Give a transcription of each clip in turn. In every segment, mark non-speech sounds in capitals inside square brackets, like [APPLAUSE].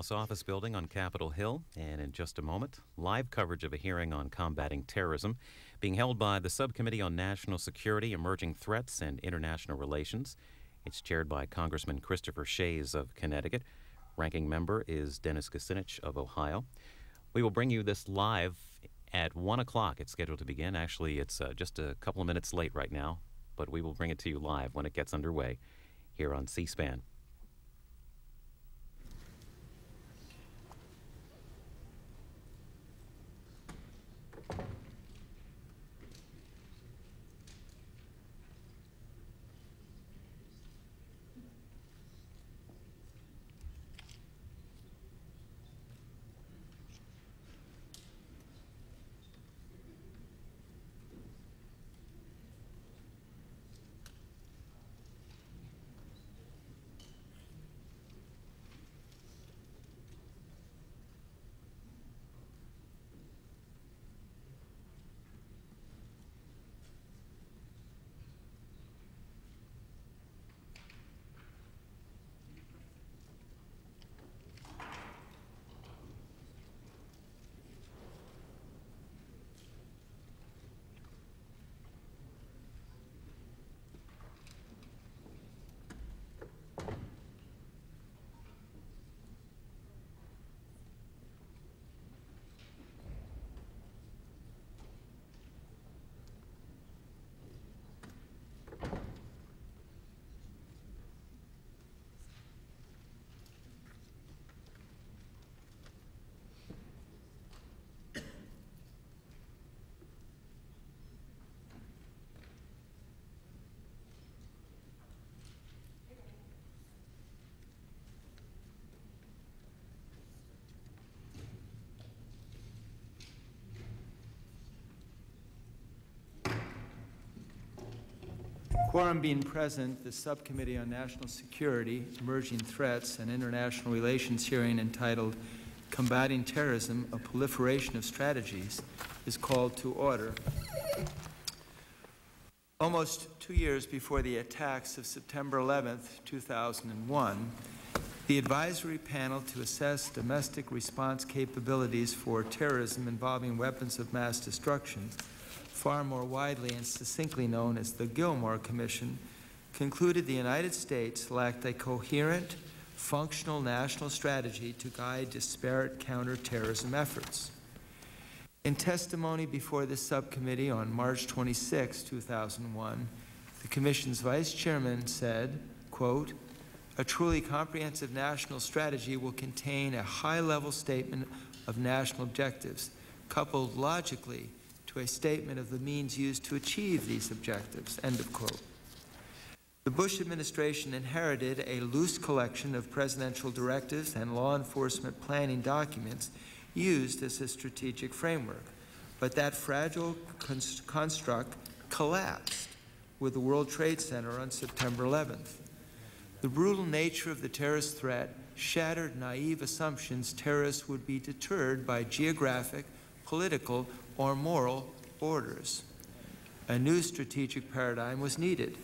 House Office Building on Capitol Hill, and in just a moment, live coverage of a hearing on combating terrorism being held by the Subcommittee on National Security, Emerging Threats, and International Relations. It's chaired by Congressman Christopher Shays of Connecticut. Ranking member is Dennis Kucinich of Ohio. We will bring you this live at 1 o'clock. It's scheduled to begin. Actually, it's uh, just a couple of minutes late right now, but we will bring it to you live when it gets underway here on C SPAN. Quorum being present, the Subcommittee on National Security, Emerging Threats, and International Relations hearing entitled Combating Terrorism, a Proliferation of Strategies is called to order. Almost two years before the attacks of September 11, 2001, the advisory panel to assess domestic response capabilities for terrorism involving weapons of mass destruction far more widely and succinctly known as the Gilmore Commission, concluded the United States lacked a coherent, functional national strategy to guide disparate counterterrorism efforts. In testimony before this subcommittee on March 26, 2001, the Commission's Vice Chairman said, quote, a truly comprehensive national strategy will contain a high-level statement of national objectives, coupled logically to a statement of the means used to achieve these objectives, end of quote. The Bush administration inherited a loose collection of presidential directives and law enforcement planning documents used as a strategic framework. But that fragile construct collapsed with the World Trade Center on September 11th. The brutal nature of the terrorist threat shattered naive assumptions terrorists would be deterred by geographic, political, or moral orders. A new strategic paradigm was needed.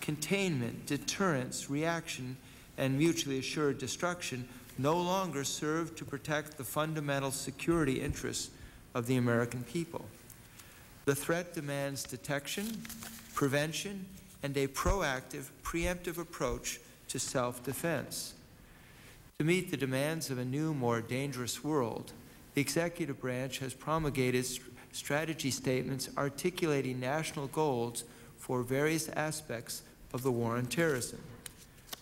Containment, deterrence, reaction, and mutually assured destruction no longer served to protect the fundamental security interests of the American people. The threat demands detection, prevention, and a proactive, preemptive approach to self-defense. To meet the demands of a new, more dangerous world, the executive branch has promulgated strategy statements articulating national goals for various aspects of the war on terrorism.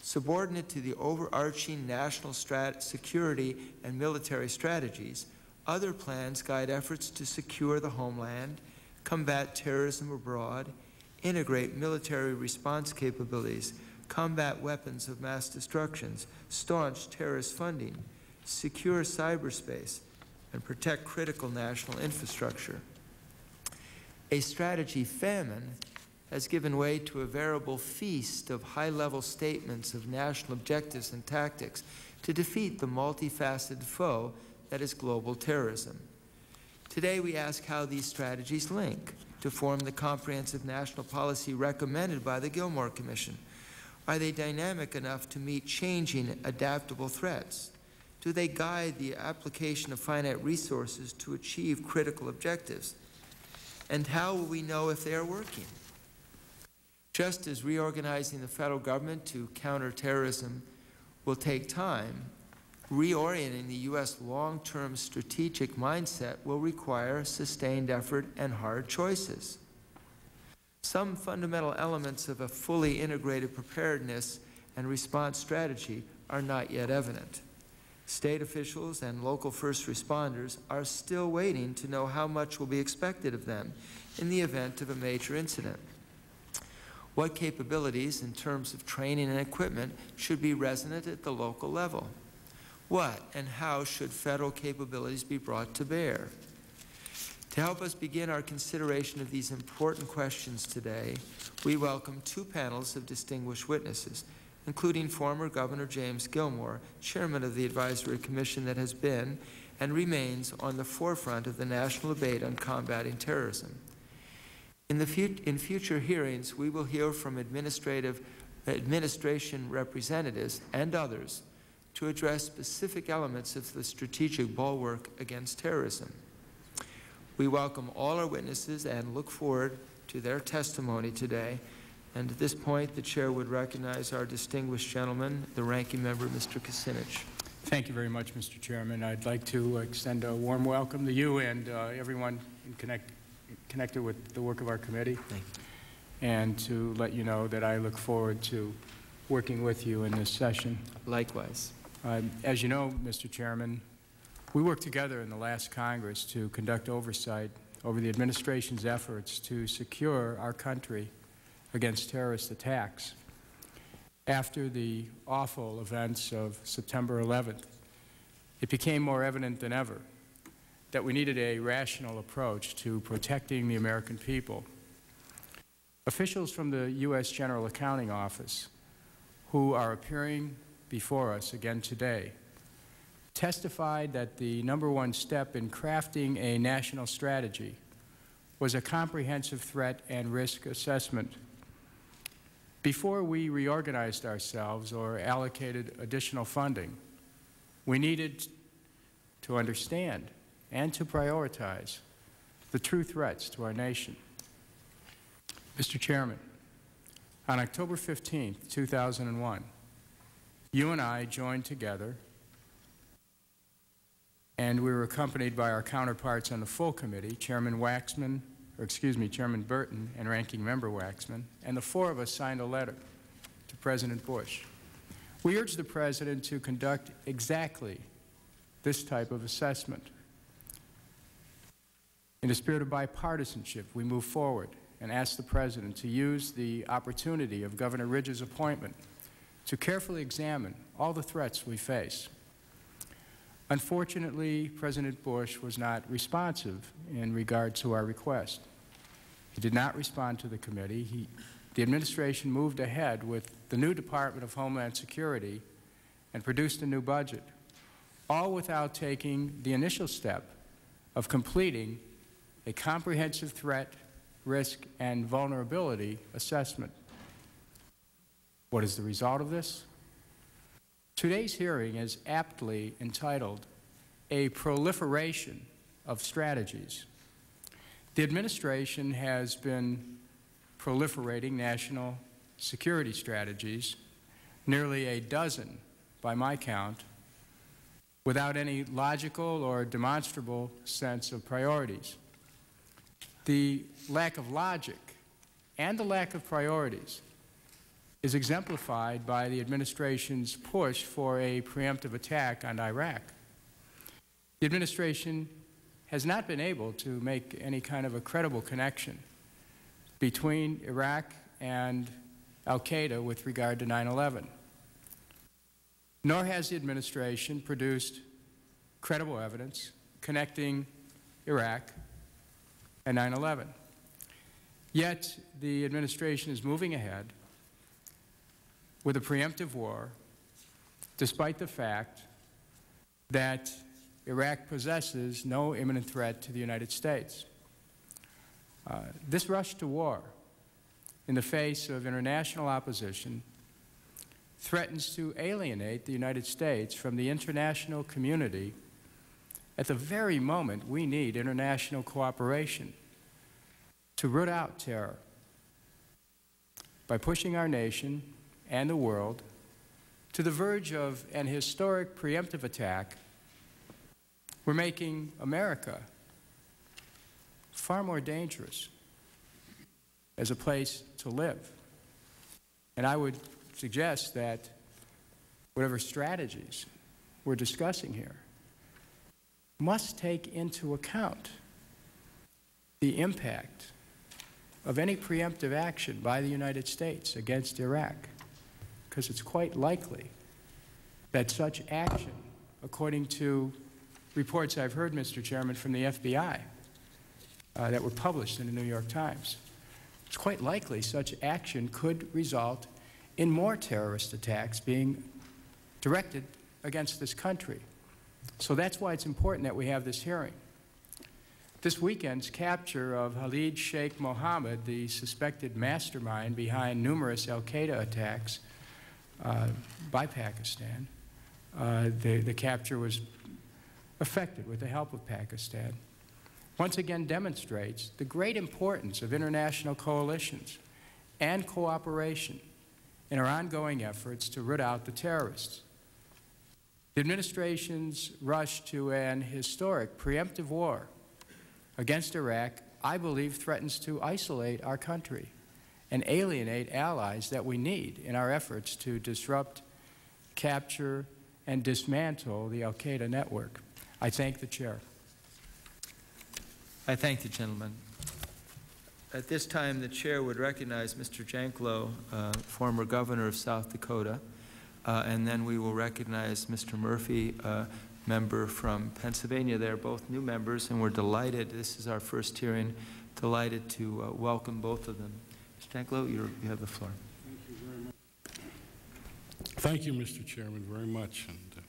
Subordinate to the overarching national security and military strategies, other plans guide efforts to secure the homeland, combat terrorism abroad, integrate military response capabilities, combat weapons of mass destruction, staunch terrorist funding, secure cyberspace, and protect critical national infrastructure. A strategy famine has given way to a veritable feast of high-level statements of national objectives and tactics to defeat the multifaceted foe that is global terrorism. Today we ask how these strategies link to form the comprehensive national policy recommended by the Gilmore Commission. Are they dynamic enough to meet changing, adaptable threats? Do they guide the application of finite resources to achieve critical objectives? And how will we know if they are working? Just as reorganizing the federal government to counter terrorism will take time, reorienting the U.S. long-term strategic mindset will require sustained effort and hard choices. Some fundamental elements of a fully integrated preparedness and response strategy are not yet evident. State officials and local first responders are still waiting to know how much will be expected of them in the event of a major incident. What capabilities in terms of training and equipment should be resonant at the local level? What and how should federal capabilities be brought to bear? To help us begin our consideration of these important questions today, we welcome two panels of distinguished witnesses, including former Governor James Gilmore, chairman of the advisory commission that has been and remains on the forefront of the national debate on combating terrorism. In, the fut in future hearings, we will hear from administrative administration representatives and others to address specific elements of the strategic bulwark against terrorism. We welcome all our witnesses and look forward to their testimony today. And at this point, the Chair would recognize our distinguished gentleman, the Ranking Member, Mr. Kucinich. Thank you very much, Mr. Chairman. I'd like to extend a warm welcome to you and uh, everyone connect, connected with the work of our committee. Thank you. And to let you know that I look forward to working with you in this session. Likewise. Uh, as you know, Mr. Chairman, we worked together in the last Congress to conduct oversight over the administration's efforts to secure our country against terrorist attacks. After the awful events of September 11th, it became more evident than ever that we needed a rational approach to protecting the American people. Officials from the U.S. General Accounting Office, who are appearing before us again today, testified that the number one step in crafting a national strategy was a comprehensive threat and risk assessment. Before we reorganized ourselves or allocated additional funding, we needed to understand and to prioritize the true threats to our nation. Mr. Chairman, on October 15, 2001, you and I joined together and we were accompanied by our counterparts on the full committee, Chairman Waxman, or excuse me, Chairman Burton and Ranking Member Waxman, and the four of us signed a letter to President Bush. We urged the President to conduct exactly this type of assessment. In the spirit of bipartisanship, we move forward and ask the President to use the opportunity of Governor Ridge's appointment to carefully examine all the threats we face Unfortunately, President Bush was not responsive in regard to our request. He did not respond to the committee. He, the administration moved ahead with the new Department of Homeland Security and produced a new budget, all without taking the initial step of completing a comprehensive threat, risk, and vulnerability assessment. What is the result of this? Today's hearing is aptly entitled A Proliferation of Strategies. The administration has been proliferating national security strategies, nearly a dozen by my count, without any logical or demonstrable sense of priorities. The lack of logic and the lack of priorities is exemplified by the administration's push for a preemptive attack on Iraq. The administration has not been able to make any kind of a credible connection between Iraq and al-Qaeda with regard to 9-11. Nor has the administration produced credible evidence connecting Iraq and 9-11. Yet the administration is moving ahead with a preemptive war, despite the fact that Iraq possesses no imminent threat to the United States. Uh, this rush to war in the face of international opposition threatens to alienate the United States from the international community at the very moment we need international cooperation to root out terror by pushing our nation and the world to the verge of an historic preemptive attack, we're making America far more dangerous as a place to live. And I would suggest that whatever strategies we're discussing here must take into account the impact of any preemptive action by the United States against Iraq, because it's quite likely that such action, according to reports I've heard, Mr. Chairman, from the FBI uh, that were published in the New York Times, it's quite likely such action could result in more terrorist attacks being directed against this country. So that's why it's important that we have this hearing. This weekend's capture of Khalid Sheikh Mohammed, the suspected mastermind behind numerous Al Qaeda attacks by Pakistan, uh, the, the capture was effected with the help of Pakistan, once again demonstrates the great importance of international coalitions and cooperation in our ongoing efforts to root out the terrorists. The administration's rush to an historic preemptive war against Iraq, I believe, threatens to isolate our country and alienate allies that we need in our efforts to disrupt, capture, and dismantle the Al Qaeda network. I thank the chair. I thank the gentleman. At this time, the chair would recognize Mr. Janklow, uh, former governor of South Dakota, uh, and then we will recognize Mr. Murphy, uh, member from Pennsylvania. They're both new members, and we're delighted. This is our first hearing. Delighted to uh, welcome both of them. Janklow, you have the floor. Thank you, Mr. Chairman, very much. And uh,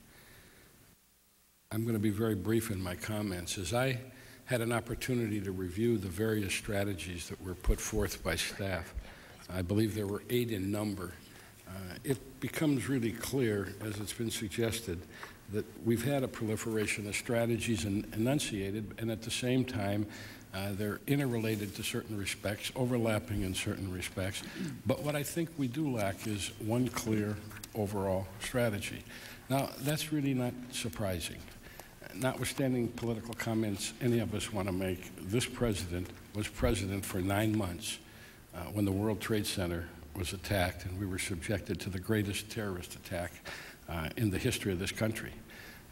I'm going to be very brief in my comments. As I had an opportunity to review the various strategies that were put forth by staff, I believe there were eight in number. Uh, it becomes really clear, as it's been suggested, that we've had a proliferation of strategies en enunciated, and at the same time, uh, they're interrelated to certain respects, overlapping in certain respects. But what I think we do lack is one clear overall strategy. Now, that's really not surprising. Notwithstanding political comments any of us want to make, this president was president for nine months uh, when the World Trade Center was attacked and we were subjected to the greatest terrorist attack uh, in the history of this country.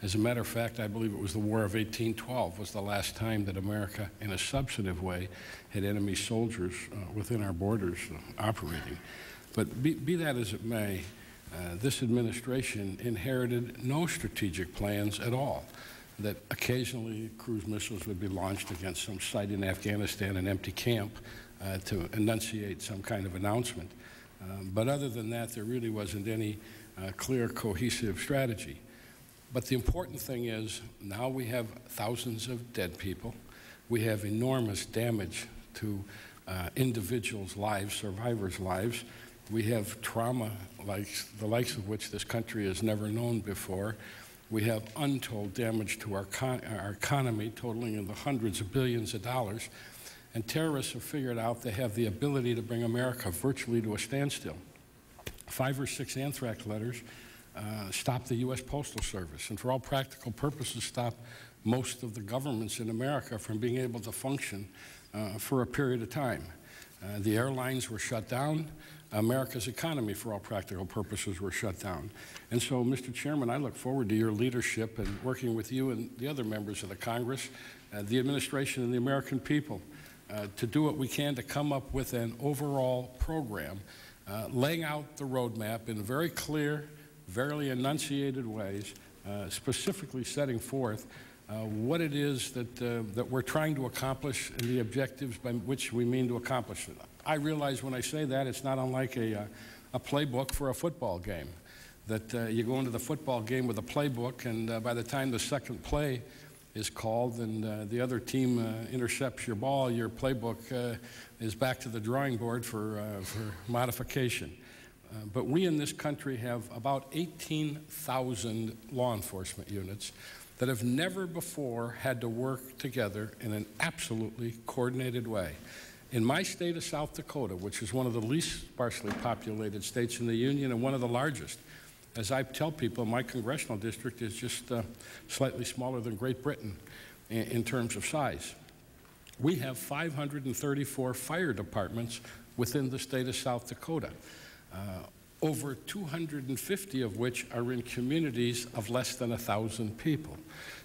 As a matter of fact, I believe it was the War of 1812 was the last time that America, in a substantive way, had enemy soldiers uh, within our borders uh, operating. But be, be, that as it may, uh, this administration inherited no strategic plans at all. That occasionally cruise missiles would be launched against some site in Afghanistan, an empty camp, uh, to enunciate some kind of announcement. Um, but other than that, there really wasn't any uh, clear, cohesive strategy. But the important thing is now we have thousands of dead people. We have enormous damage to uh, individuals' lives, survivors' lives. We have trauma like the likes of which this country has never known before. We have untold damage to our, our economy, totaling in the hundreds of billions of dollars. And terrorists have figured out they have the ability to bring America virtually to a standstill. Five or six anthrax letters uh, stop the U.S. Postal Service, and for all practical purposes, stop most of the governments in America from being able to function uh, for a period of time. Uh, the airlines were shut down. America's economy, for all practical purposes, were shut down. And so, Mr. Chairman, I look forward to your leadership and working with you and the other members of the Congress, uh, the administration, and the American people uh, to do what we can to come up with an overall program uh, laying out the roadmap in very clear, very enunciated ways, uh, specifically setting forth uh, what it is that, uh, that we're trying to accomplish and the objectives by which we mean to accomplish it. I realize when I say that it's not unlike a, uh, a playbook for a football game, that uh, you go into the football game with a playbook and uh, by the time the second play is called and the other team intercepts your ball, your playbook is back to the drawing board for, for modification. Uh, But we in this country have about 18,000 law enforcement units that have never before had to work together in an absolutely coordinated way. In my state of South Dakota, which is one of the least sparsely populated states in the Union and one of the largest, as I tell people, my congressional district is just uh, slightly smaller than Great Britain in, in terms of size. We have 534 fire departments within the state of South Dakota, over 250 of which are in communities of less than 1,000 people.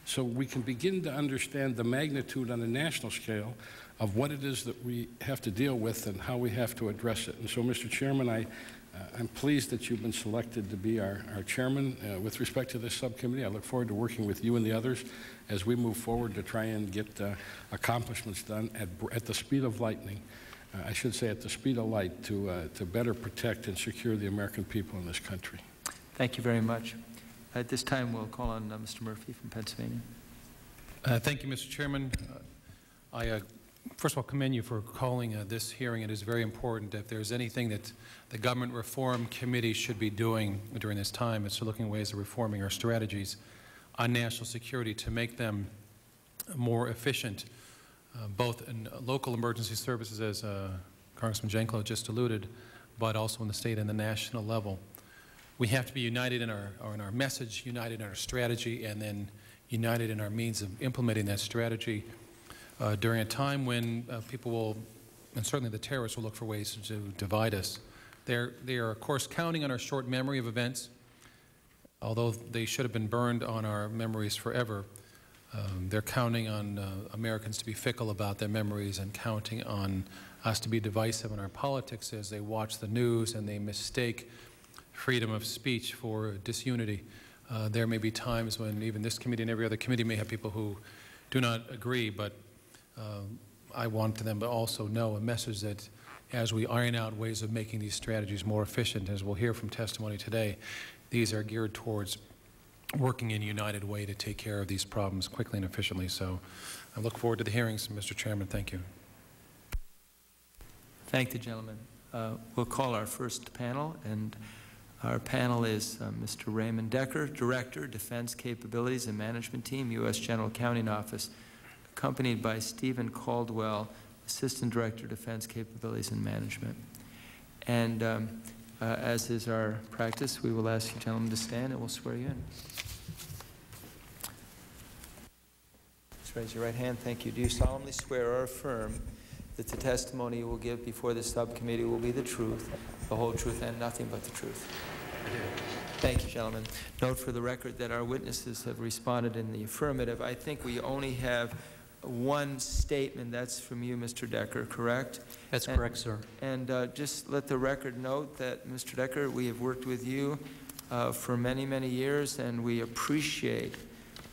So we can begin to understand the magnitude on a national scale of what it is that we have to deal with and how we have to address it. And so, Mr. Chairman, I, uh, I'm pleased that you've been selected to be our, our chairman uh, with respect to this subcommittee. I look forward to working with you and the others as we move forward to try and get uh, accomplishments done at, at the speed of lightning. Uh, I should say at the speed of light to, uh, to better protect and secure the American people in this country. Thank you very much. At this time, we'll call on uh, Mr. Murphy from Pennsylvania. Uh, Thank you, Mr. Chairman. Uh, I, uh, first of all, commend you for calling uh, this hearing. It is very important. If there's anything that the Government Reform Committee should be doing during this time, it's to looking at ways of reforming our strategies on national security to make them more efficient, uh, both in local emergency services, as uh, Congressman Janklow just alluded, but also in the state and the national level. We have to be united in our, in our message, united in our strategy, and then united in our means of implementing that strategy uh, during a time when uh, people will, and certainly the terrorists will look for ways to divide us. They're, they are, of course, counting on our short memory of events, although they should have been burned on our memories forever. Um, they're counting on uh, Americans to be fickle about their memories and counting on us to be divisive in our politics as they watch the news and they mistake freedom of speech for disunity. Uh, there may be times when even this committee and every other committee may have people who do not agree, but uh, I want them to also know a message that as we iron out ways of making these strategies more efficient, as we'll hear from testimony today, these are geared towards working in a united way to take care of these problems quickly and efficiently. So I look forward to the hearings, Mr. Chairman. Thank you. Thank the gentleman. Uh, We'll call our first panel, and our panel is uh, Mr. Raymond Decker, Director, Defense Capabilities and Management Team, U.S. General Accounting Office, accompanied by Stephen Caldwell, Assistant Director, Defense Capabilities and Management. And um, uh, as is our practice, we will ask you gentlemen to stand and we'll swear you in. Just raise your right hand. Thank you. Do you solemnly swear or affirm that the testimony you will give before the subcommittee will be the truth, the whole truth, and nothing but the truth? Thank you, gentlemen. Note for the record that our witnesses have responded in the affirmative. I think we only have one statement. That's from you, Mr. Decker, correct? That's And- correct, sir. And uh, just let the record note that, Mr. Decker, we have worked with you uh, for many, many years, and we appreciate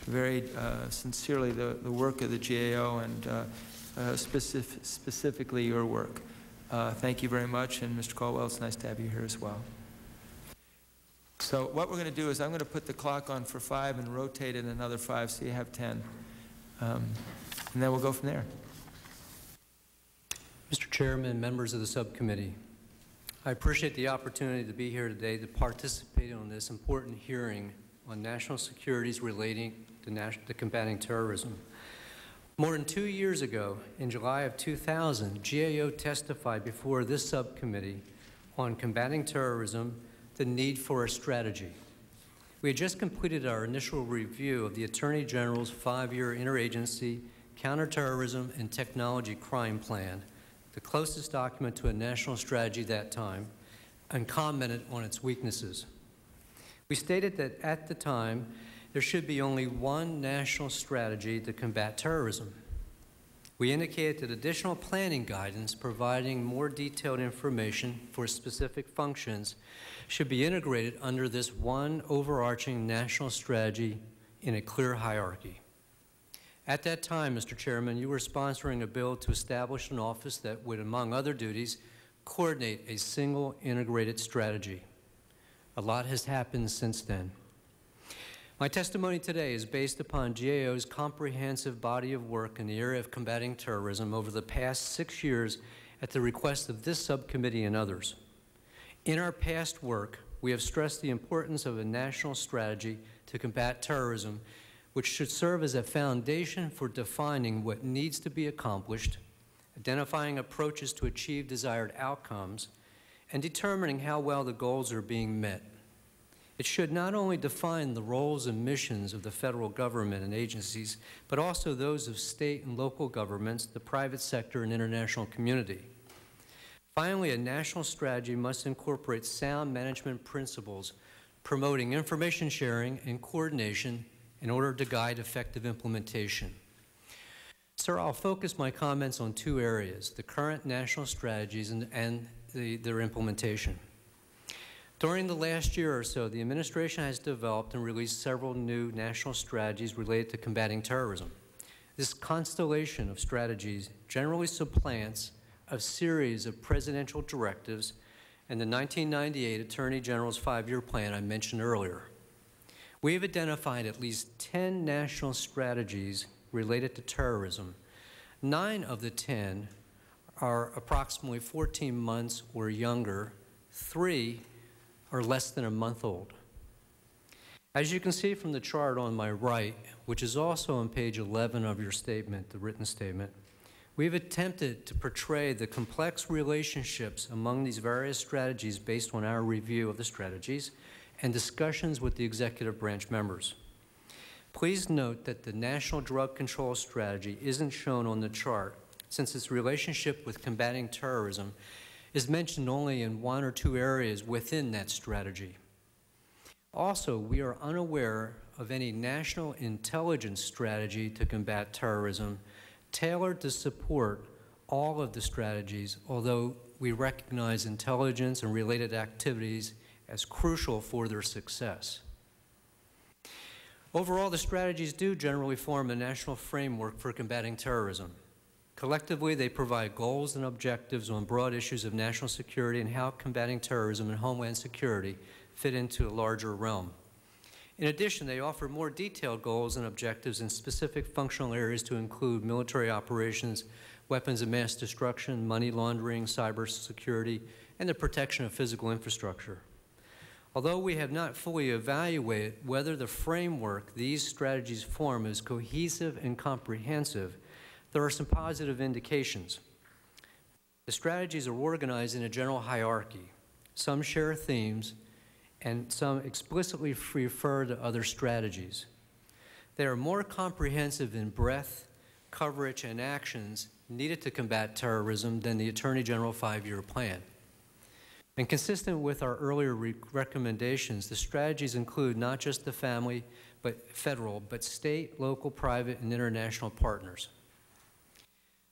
very uh, sincerely the, the work of the GAO and uh, uh, specif specifically your work. Uh, Thank you very much, and Mr. Caldwell, it's nice to have you here as well. So what we're going to do is I'm going to put the clock on for five and rotate it another five, so you have 10. Um, And then we'll go from there. Mr. Chairman, members of the subcommittee, I appreciate the opportunity to be here today to participate on this important hearing on national securities relating to, nas- to combating terrorism. More than two years ago, in July of 2000, GAO testified before this subcommittee on combating terrorism, the need for a strategy. We had just completed our initial review of the Attorney General's five-year interagency counterterrorism and technology crime plan, the closest document to a national strategy that time, and commented on its weaknesses. We stated that at the time, there should be only one national strategy to combat terrorism. We indicated that additional planning guidance providing more detailed information for specific functions should be integrated under this one overarching national strategy in a clear hierarchy. At that time, Mr. Chairman, you were sponsoring a bill to establish an office that would, among other duties, coordinate a single integrated strategy. A lot has happened since then. My testimony today is based upon GAO's comprehensive body of work in the area of combating terrorism over the past six years at the request of this subcommittee and others. In our past work, we have stressed the importance of a national strategy to combat terrorism, which should serve as a foundation for defining what needs to be accomplished, identifying approaches to achieve desired outcomes, and determining how well the goals are being met. It should not only define the roles and missions of the federal government and agencies, but also those of state and local governments, the private sector, and international community. Finally, a national strategy must incorporate sound management principles promoting information sharing and coordination in order to guide effective implementation. Sir, I'll focus my comments on two areas, the current national strategies and, and the, their implementation. During the last year or so, the administration has developed and released several new national strategies related to combating terrorism. This constellation of strategies generally supplants a series of presidential directives and the 1998 Attorney General's five-year plan I mentioned earlier. We have identified at least 10 national strategies related to terrorism. Nine of the 10 are approximately 14 months or younger. Three are less than a month old. As you can see from the chart on my right, which is also on page 11 of your statement, the written statement, we've attempted to portray the complex relationships among these various strategies based on our review of the strategies and discussions with the executive branch members. Please note that the National Drug Control Strategy isn't shown on the chart since its relationship with combating terrorism is mentioned only in one or two areas within that strategy. Also, we are unaware of any national intelligence strategy to combat terrorism tailored to support all of the strategies, although we recognize intelligence and related activities as crucial for their success. Overall, the strategies do generally form a national framework for combating terrorism. Collectively, they provide goals and objectives on broad issues of national security and how combating terrorism and homeland security fit into a larger realm. In addition, they offer more detailed goals and objectives in specific functional areas to include military operations, weapons of mass destruction, money laundering, cyber security, and the protection of physical infrastructure. Although we have not fully evaluated whether the framework these strategies form is cohesive and comprehensive, there are some positive indications. The strategies are organized in a general hierarchy. Some share themes, and some explicitly refer to other strategies. They are more comprehensive in breadth, coverage, and actions needed to combat terrorism than the Attorney General five-year plan. And consistent with our earlier re recommendations, the strategies include not just the family, but federal, but state, local, private, and international partners.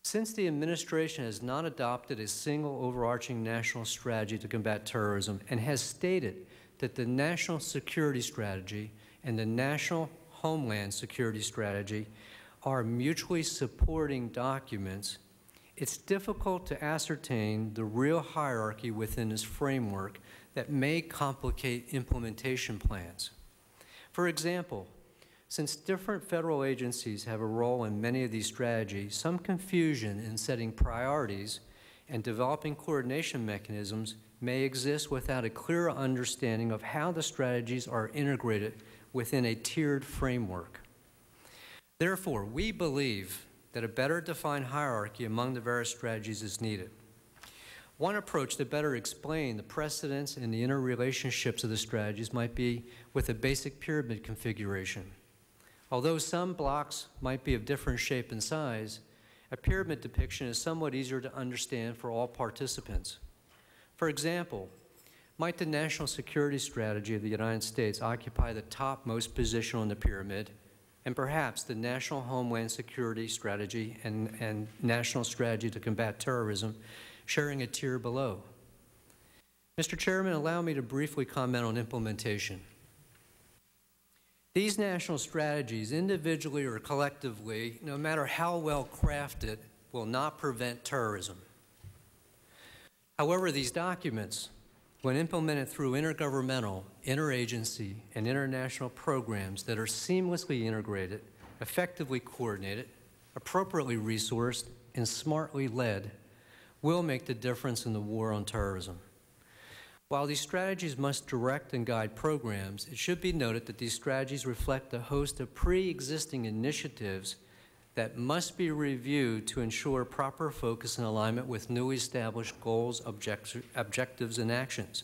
Since the administration has not adopted a single overarching national strategy to combat terrorism and has stated that the national security strategy and the national homeland security strategy are mutually supporting documents it's difficult to ascertain the real hierarchy within this framework that may complicate implementation plans. For example, since different federal agencies have a role in many of these strategies, some confusion in setting priorities and developing coordination mechanisms may exist without a clear understanding of how the strategies are integrated within a tiered framework. Therefore, we believe that a better defined hierarchy among the various strategies is needed. One approach to better explain the precedents and the interrelationships of the strategies might be with a basic pyramid configuration. Although some blocks might be of different shape and size, a pyramid depiction is somewhat easier to understand for all participants. For example, might the national security strategy of the United States occupy the topmost position on the pyramid and perhaps the National Homeland Security Strategy and, and National Strategy to Combat Terrorism sharing a tier below. Mr. Chairman, allow me to briefly comment on implementation. These national strategies, individually or collectively, no matter how well crafted, will not prevent terrorism. However, these documents when implemented through intergovernmental, interagency, and international programs that are seamlessly integrated, effectively coordinated, appropriately resourced, and smartly led, will make the difference in the war on terrorism. While these strategies must direct and guide programs, it should be noted that these strategies reflect a host of pre-existing initiatives that must be reviewed to ensure proper focus and alignment with newly established goals, object objectives, and actions.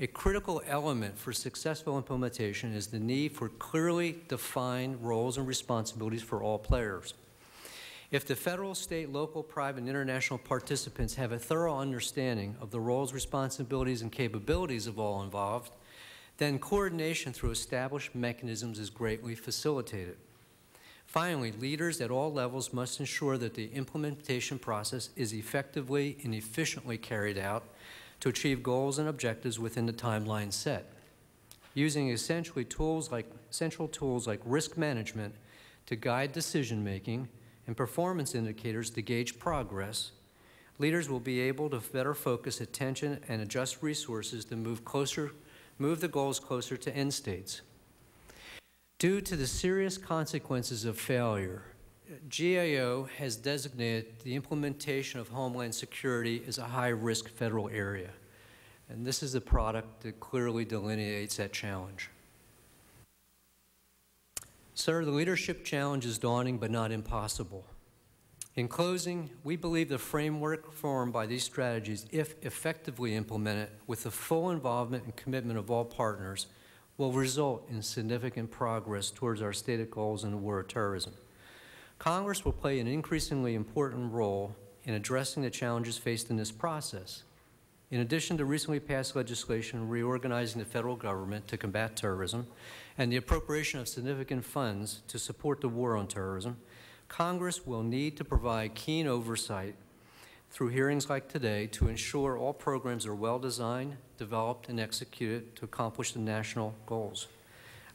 A critical element for successful implementation is the need for clearly defined roles and responsibilities for all players. If the federal, state, local, private, and international participants have a thorough understanding of the roles, responsibilities, and capabilities of all involved, then coordination through established mechanisms is greatly facilitated. Finally, leaders at all levels must ensure that the implementation process is effectively and efficiently carried out to achieve goals and objectives within the timeline set. Using essentially tools like, central tools like risk management to guide decision-making and performance indicators to gauge progress, leaders will be able to better focus attention and adjust resources to move closer, move the goals closer to end states. Due to the serious consequences of failure, GAO has designated the implementation of Homeland Security as a high-risk federal area. And this is a product that clearly delineates that challenge. Sir, the leadership challenge is daunting but not impossible. In closing, we believe the framework formed by these strategies, if effectively implemented with the full involvement and commitment of all partners, will result in significant progress towards our stated goals in the war of terrorism. Congress will play an increasingly important role in addressing the challenges faced in this process. In addition to recently passed legislation reorganizing the federal government to combat terrorism and the appropriation of significant funds to support the war on terrorism, Congress will need to provide keen oversight through hearings like today to ensure all programs are well designed, developed, and executed to accomplish the national goals.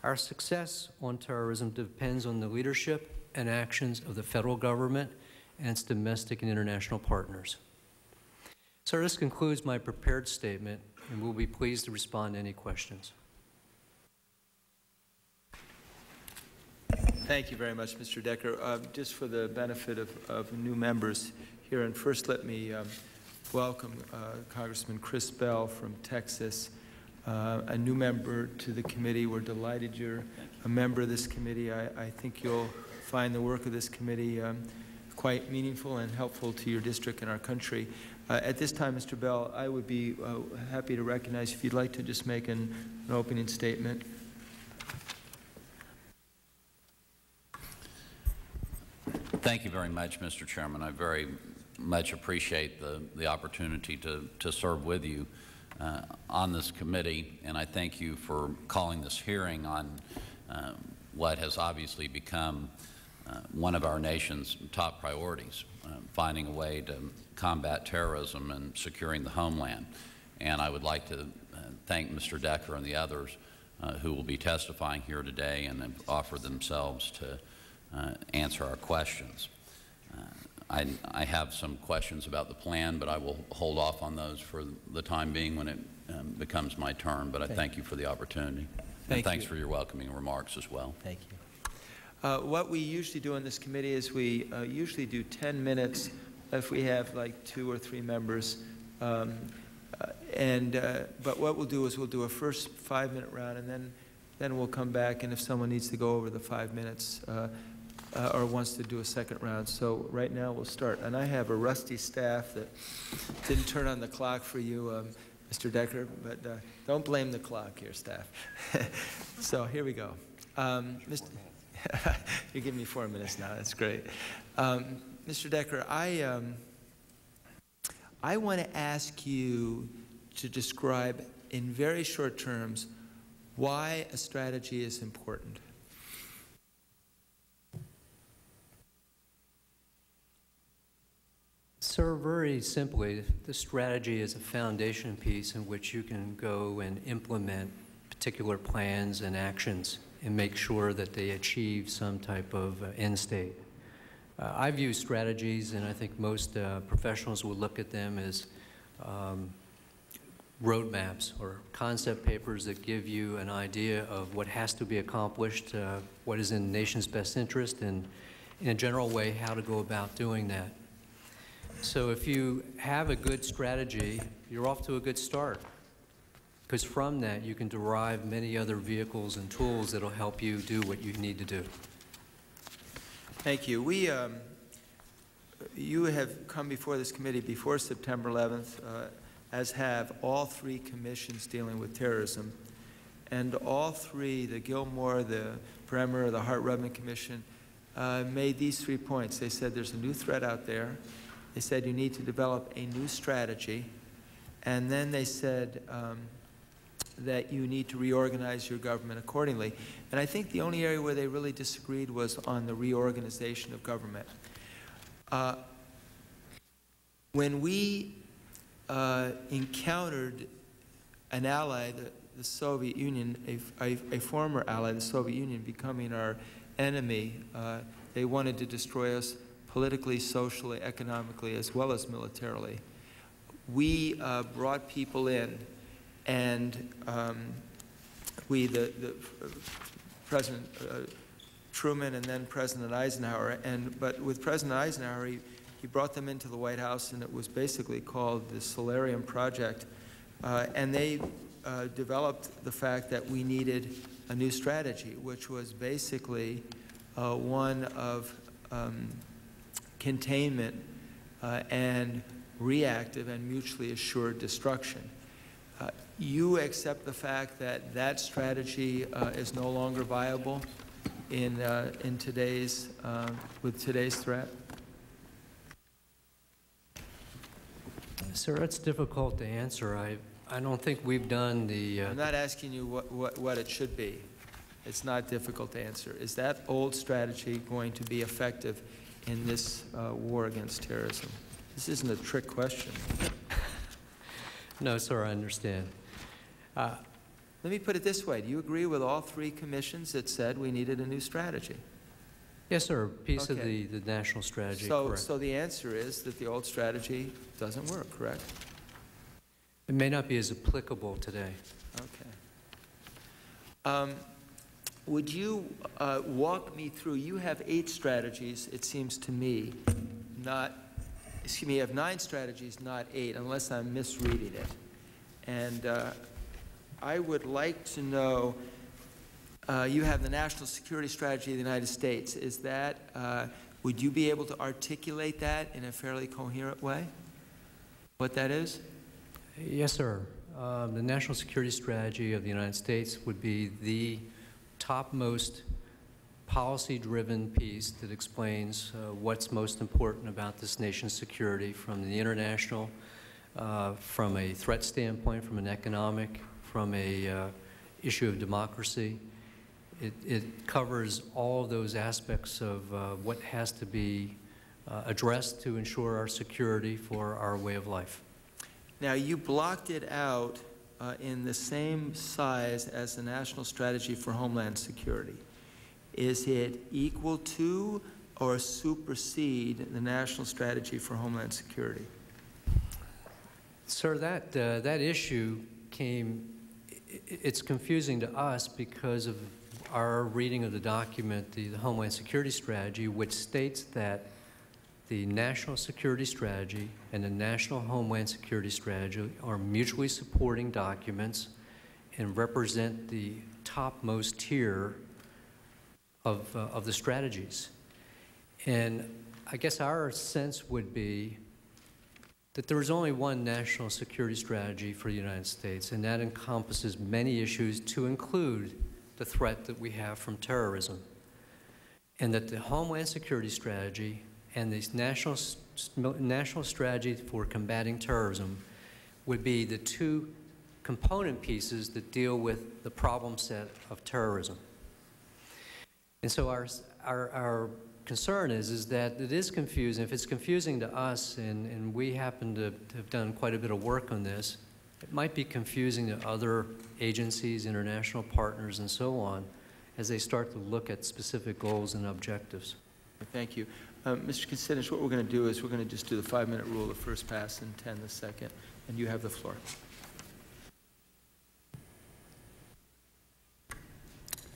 Our success on terrorism depends on the leadership and actions of the federal government and its domestic and international partners. Sir, this concludes my prepared statement, and we'll be pleased to respond to any questions. Thank you very much, Mr. Decker. Uh, just for the benefit of, of new members here, and first let me um, welcome uh, Congressman Chris Bell from Texas, uh, a new member to the committee. We're delighted you're a member of this committee. I, I think you'll find the work of this committee um, quite meaningful and helpful to your district and our country. Uh, at this time, Mr. Bell, I would be uh, happy to recognize if you'd like to just make an, an opening statement. Thank you very much, Mr. Chairman. I very much appreciate the, the opportunity to, to serve with you uh, on this committee, and I thank you for calling this hearing on uh, what has obviously become uh, one of our nation's top priorities, uh, finding a way to combat terrorism and securing the homeland. And I would like to uh, thank Mr. Decker and the others uh, who will be testifying here today and have offered themselves to answer our questions. Uh, I, I, have some questions about the plan, but I will hold off on those for the time being when it um, becomes my turn. But I thank you for the opportunity. Thank and thanks you. for your welcoming remarks as well. Thank you. Uh, what we usually do in this committee is we uh, usually do 10 minutes if we have like two or three members. Um, uh, and, uh, but what we'll do is we'll do a first five-minute round, and then, then we'll come back, and if someone needs to go over the five minutes, uh, or wants to do a second round. So right now we'll start. And I have a rusty staff that didn't turn on the clock for you, um, Mr. Decker, but uh, don't blame the clock here, staff. [LAUGHS] so here we go. Um, Mr. [LAUGHS] you give me four minutes now. That's great. Um, Mr. Decker, I, um, I want to ask you to describe in very short terms why a strategy is important. Sir, very simply, the strategy is a foundation piece in which you can go and implement particular plans and actions and make sure that they achieve some type of uh, end state. Uh, I view strategies, and I think most uh, professionals would look at them as um, roadmaps or concept papers that give you an idea of what has to be accomplished, uh, what is in the nation's best interest, and in a general way, how to go about doing that. So if you have a good strategy, you're off to a good start. Because from that, you can derive many other vehicles and tools that'll help you do what you need to do. Thank you. We, um, you have come before this committee before September 11th, uh, as have all three commissions dealing with terrorism. And all three, the Gilmore, the Bremer, the Hart-Rudman Commission, uh, made these three points. They said there's a new threat out there. They said you need to develop a new strategy. And then they said um, that you need to reorganize your government accordingly. And I think the only area where they really disagreed was on the reorganization of government. Uh, when we uh, encountered an ally, the, the Soviet Union, a, a, a, former ally, the Soviet Union, becoming our enemy, uh, they wanted to destroy us politically, socially, economically, as well as militarily. We uh, brought people in, and um, we, the, the President uh, Truman and then President Eisenhower, and but with President Eisenhower, he, he brought them into the White House, and it was basically called the Solarium Project. Uh, and they uh, developed the fact that we needed a new strategy, which was basically uh, one of um, containment uh, and reactive and mutually assured destruction. Uh, you accept the fact that that strategy uh, is no longer viable in, in today's, with today's threat? Sir, it's difficult to answer. I, I don't think we've done the... Uh, I'm not asking you what, what, what it should be. It's not difficult to answer. Is that old strategy going to be effective in this uh, war against terrorism? This isn't a trick question. [LAUGHS] no, sir, I understand. Uh, Let me put it this way. Do you agree with all three commissions that said we needed a new strategy? Yes, sir. A piece okay. of the, the national strategy. So, correct. so the answer is that the old strategy doesn't work, correct? It may not be as applicable today. Okay. Um, would you uh, walk me through? You have eight strategies, it seems to me, not, excuse me, you have nine strategies, not eight, unless I'm misreading it. And uh, I would like to know uh, you have the national security strategy of the United States. Is that, uh, would you be able to articulate that in a fairly coherent way? What that is? Yes, sir. Um, the national security strategy of the United States would be the topmost policy-driven piece that explains uh, what's most important about this nation's security from the international, uh, from a threat standpoint, from an economic, from a uh, issue of democracy, it, it covers all those aspects of uh, what has to be uh, addressed to ensure our security for our way of life. Now, you blocked it out uh, in the same size as the National Strategy for Homeland Security. Is it equal to or supersede the National Strategy for Homeland Security? Sir, that, uh, that issue came, it's confusing to us because of our reading of the document, the, the Homeland Security Strategy, which states that the National Security Strategy and the National Homeland Security Strategy are mutually supporting documents and represent the topmost tier of, uh, of the strategies. And I guess our sense would be that there is only one national security strategy for the United States, and that encompasses many issues to include the threat that we have from terrorism. And that the Homeland Security Strategy and this national, national strategy for combating terrorism would be the two component pieces that deal with the problem set of terrorism. And so our, our, our concern is, is that it is confusing. If it's confusing to us, and, and we happen to have done quite a bit of work on this, it might be confusing to other agencies, international partners, and so on as they start to look at specific goals and objectives. Thank you. Um, Mr. Kucinich, what we're going to do is we're going to just do the five-minute rule, the first pass and 10 the second, and you have the floor.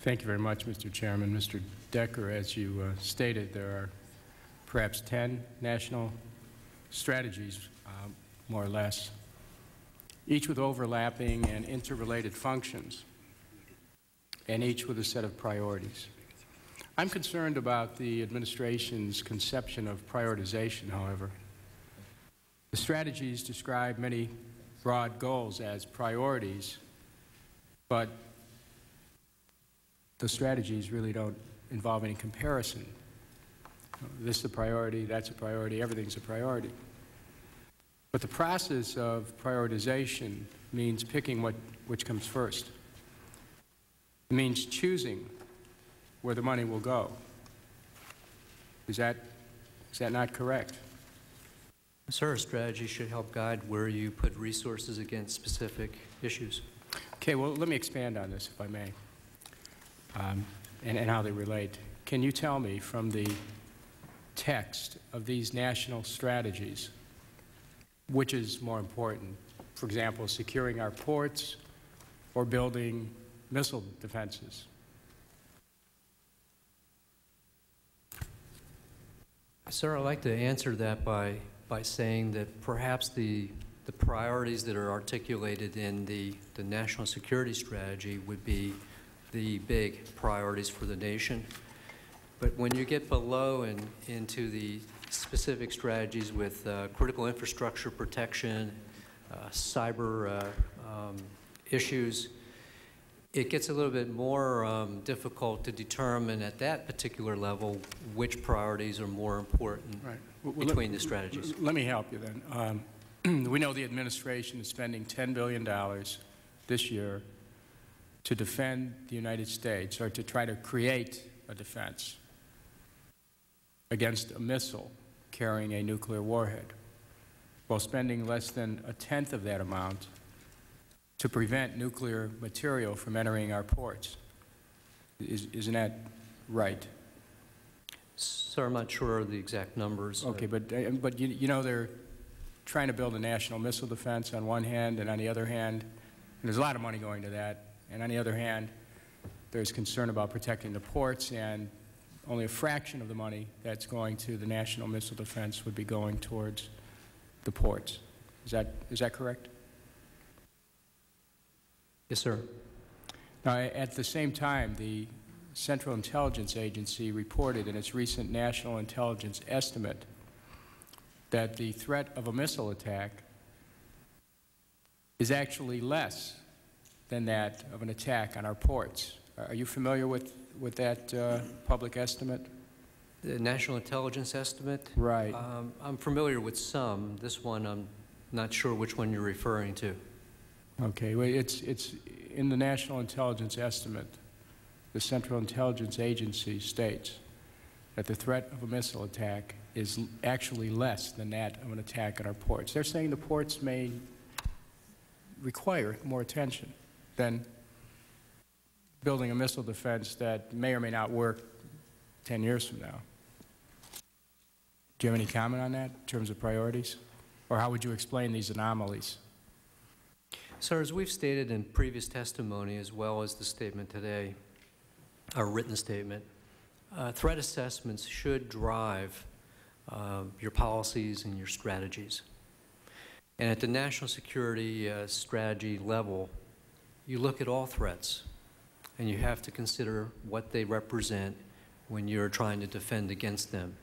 Thank you very much, Mr. Chairman. Mr. Decker, as you uh, stated, there are perhaps 10 national strategies, uh, more or less, each with overlapping and interrelated functions, and each with a set of priorities. I'm concerned about the administration's conception of prioritization, however. The strategies describe many broad goals as priorities, but the strategies really don't involve any comparison. This is a priority, that's a priority, everything's a priority. But the process of prioritization means picking what, which comes first. It means choosing where the money will go. Is that, is that not correct? Sir, a strategy should help guide where you put resources against specific issues. Okay, well, let me expand on this, if I may, um, and, and how they relate. Can you tell me from the text of these national strategies, which is more important? For example, securing our ports or building missile defenses? Sir, I'd like to answer that by, by saying that perhaps the, the priorities that are articulated in the, the national security strategy would be the big priorities for the nation. But when you get below and into the specific strategies with uh, critical infrastructure protection, uh, cyber uh, um, issues, it gets a little bit more um, difficult to determine at that particular level which priorities are more important Right. Well, let- between the strategies. Let me help you then. Um, [CLEARS THROAT] We know the administration is spending $10 billion this year to defend the United States, or to try to create a defense against a missile carrying a nuclear warhead, while spending less than a tenth of that amount to prevent nuclear material from entering our ports. Is- Isn't that right? Sir, I'm not sure of the exact numbers. Okay, but, uh, but you, you know, they're trying to build a national missile defense on one hand, and on the other hand, and there's a lot of money going to that, and on the other hand, there's concern about protecting the ports, and only a fraction of the money that's going to the national missile defense would be going towards the ports. Is that, is that correct? Yes, sir. Now, at the same time, the Central Intelligence Agency reported in its recent National Intelligence Estimate that the threat of a missile attack is actually less than that of an attack on our ports. Are you familiar with, with that uh, public estimate? The National Intelligence Estimate? Right. Um, I'm familiar with some. This one, I'm not sure which one you're referring to. Okay, well, it's, it's in the National Intelligence Estimate, the Central Intelligence Agency states that the threat of a missile attack is actually less than that of an attack on our ports. They're saying the ports may require more attention than building a missile defense that may or may not work 10 years from now. Do you have any comment on that in terms of priorities? Or how would you explain these anomalies? Sir, as we've stated in previous testimony, as well as the statement today, our written statement, uh, threat assessments should drive uh, your policies and your strategies. And at the national security uh, strategy level, you look at all threats, and you have to consider what they represent when you're trying to defend against them.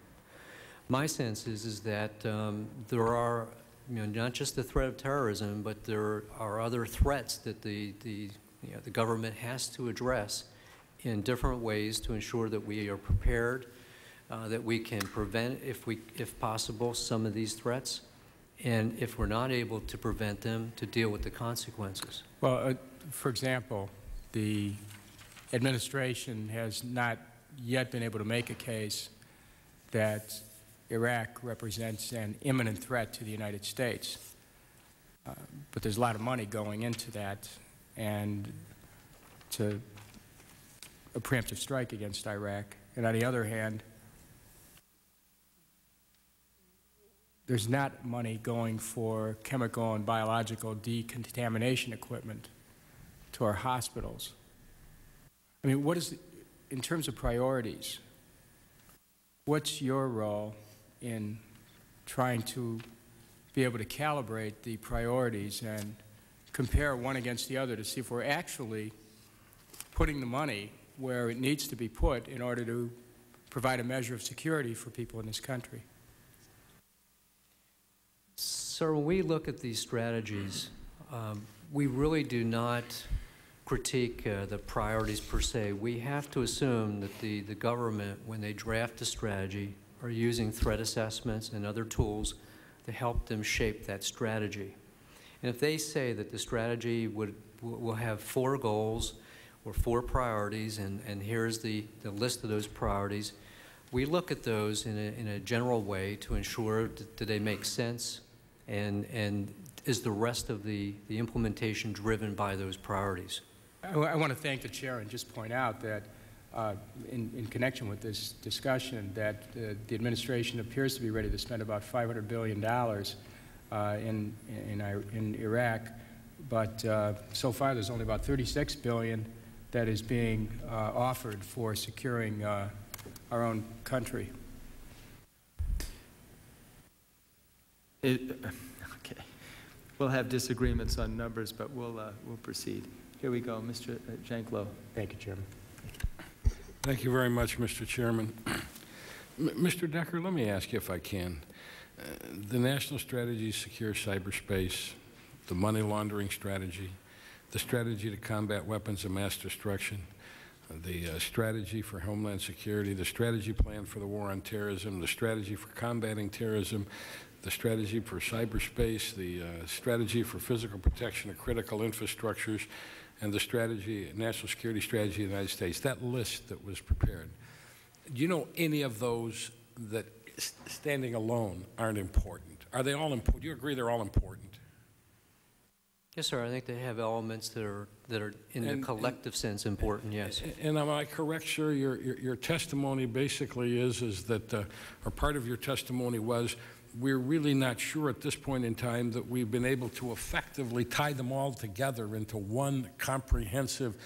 My sense is, is that um, there are, you know, not just the threat of terrorism, but there are other threats that the, the, you know, the government has to address in different ways to ensure that we are prepared, uh, that we can prevent, if we, if possible, some of these threats, and if we're not able to prevent them, to deal with the consequences. Well, uh, for example, the administration has not yet been able to make a case that Iraq represents an imminent threat to the United States. Uh, But there's a lot of money going into that, and to a preemptive strike against Iraq. And on the other hand, there's not money going for chemical and biological decontamination equipment to our hospitals. I mean, what is, in terms of priorities, what's your role in trying to be able to calibrate the priorities and compare one against the other to see if we're actually putting the money where it needs to be put in order to provide a measure of security for people in this country. Sir, when we look at these strategies, um, we really do not critique uh, the priorities per se. We have to assume that the, the government, when they draft a strategy, are using threat assessments and other tools to help them shape that strategy. And if they say that the strategy would, will have four goals or four priorities, and, and here's the, the list of those priorities, we look at those in a, in a general way to ensure that, that they make sense and, and is the rest of the, the implementation driven by those priorities. I, I want to thank the chair and just point out that uh, in, in, connection with this discussion that uh, the administration appears to be ready to spend about $500 billion uh, in, in, in, Iraq, but uh, so far there's only about 36 billion that is being uh, offered for securing uh, our own country. It, [LAUGHS] okay. We'll have disagreements on numbers, but we'll, we'll proceed. Here we go, Mr. Janklow. Thank you, Chairman. Thank you very much, Mr. Chairman. [CLEARS THROAT] Mr. Decker, let me ask you if I can. Uh, the national strategy to secure cyberspace, the money laundering strategy, the strategy to combat weapons of mass destruction, the uh, strategy for homeland security, the strategy plan for the war on terrorism, the strategy for combating terrorism, the strategy for cyberspace, the uh, strategy for physical protection of critical infrastructures, and the strategy, national security strategy of the United States, that list that was prepared, do you know any of those that standing alone aren't important? Are they all important? Do you agree they're all important? Yes, sir. I think they have elements that are that are in and, the collective and, sense important. Yes. And am I correct, sir? Your your, your testimony basically is is that, uh, or part of your testimony was we're really not sure at this point in time that we've been able to effectively tie them all together into one comprehensive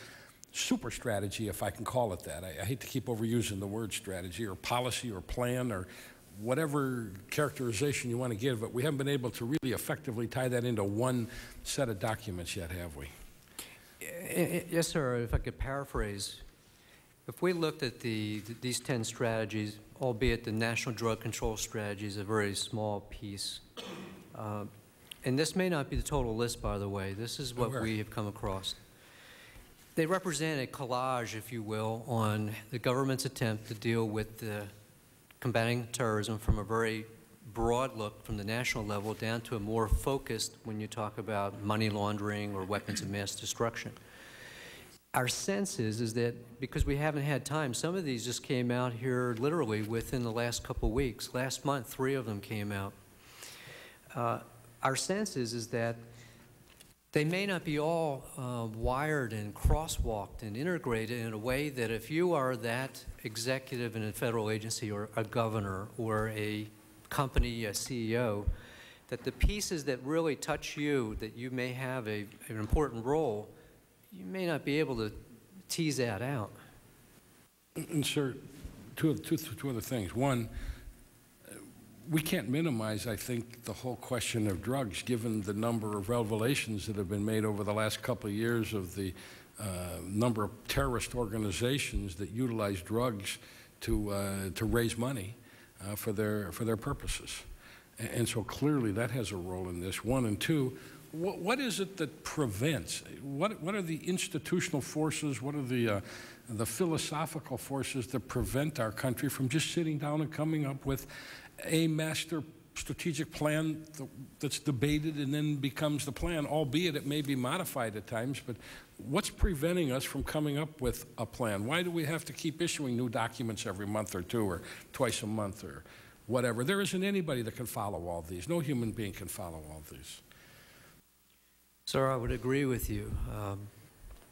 super strategy, if I can call it that. I, I, hate to keep overusing the word strategy or policy or plan or whatever characterization you want to give, but we haven't been able to really effectively tie that into one set of documents yet, have we? Yes, sir. If I could paraphrase, if we looked at the, these 10 strategies, albeit the National Drug Control Strategy is a very small piece. Uh, and this may not be the total list, by the way. This is what we have come across. They represent a collage, if you will, on the government's attempt to deal with the combating terrorism from a very broad look from the national level down to a more focused when you talk about money laundering or weapons of mass destruction our sense is, is that because we haven't had time, some of these just came out here literally within the last couple weeks. Last month, three of them came out. Uh, our sense is, is that they may not be all uh, wired and crosswalked and integrated in a way that if you are that executive in a federal agency or a governor or a company a CEO, that the pieces that really touch you, that you may have a, an important role, you may not be able to tease that out. And sir, two, two, two other things. One, we can't minimize, I think, the whole question of drugs, given the number of revelations that have been made over the last couple of years of the uh, number of terrorist organizations that utilize drugs to, uh, to raise money uh, for, their, for their purposes. And, and so clearly that has a role in this, one. And two, what, what is it that prevents? What, what are the institutional forces? What are the, uh, the philosophical forces that prevent our country from just sitting down and coming up with a master strategic plan that's debated and then becomes the plan, albeit it may be modified at times, but what's preventing us from coming up with a plan? Why do we have to keep issuing new documents every month or two or twice a month or whatever? There isn't anybody that can follow all these. No human being can follow all these. Sir, I would agree with you. Um,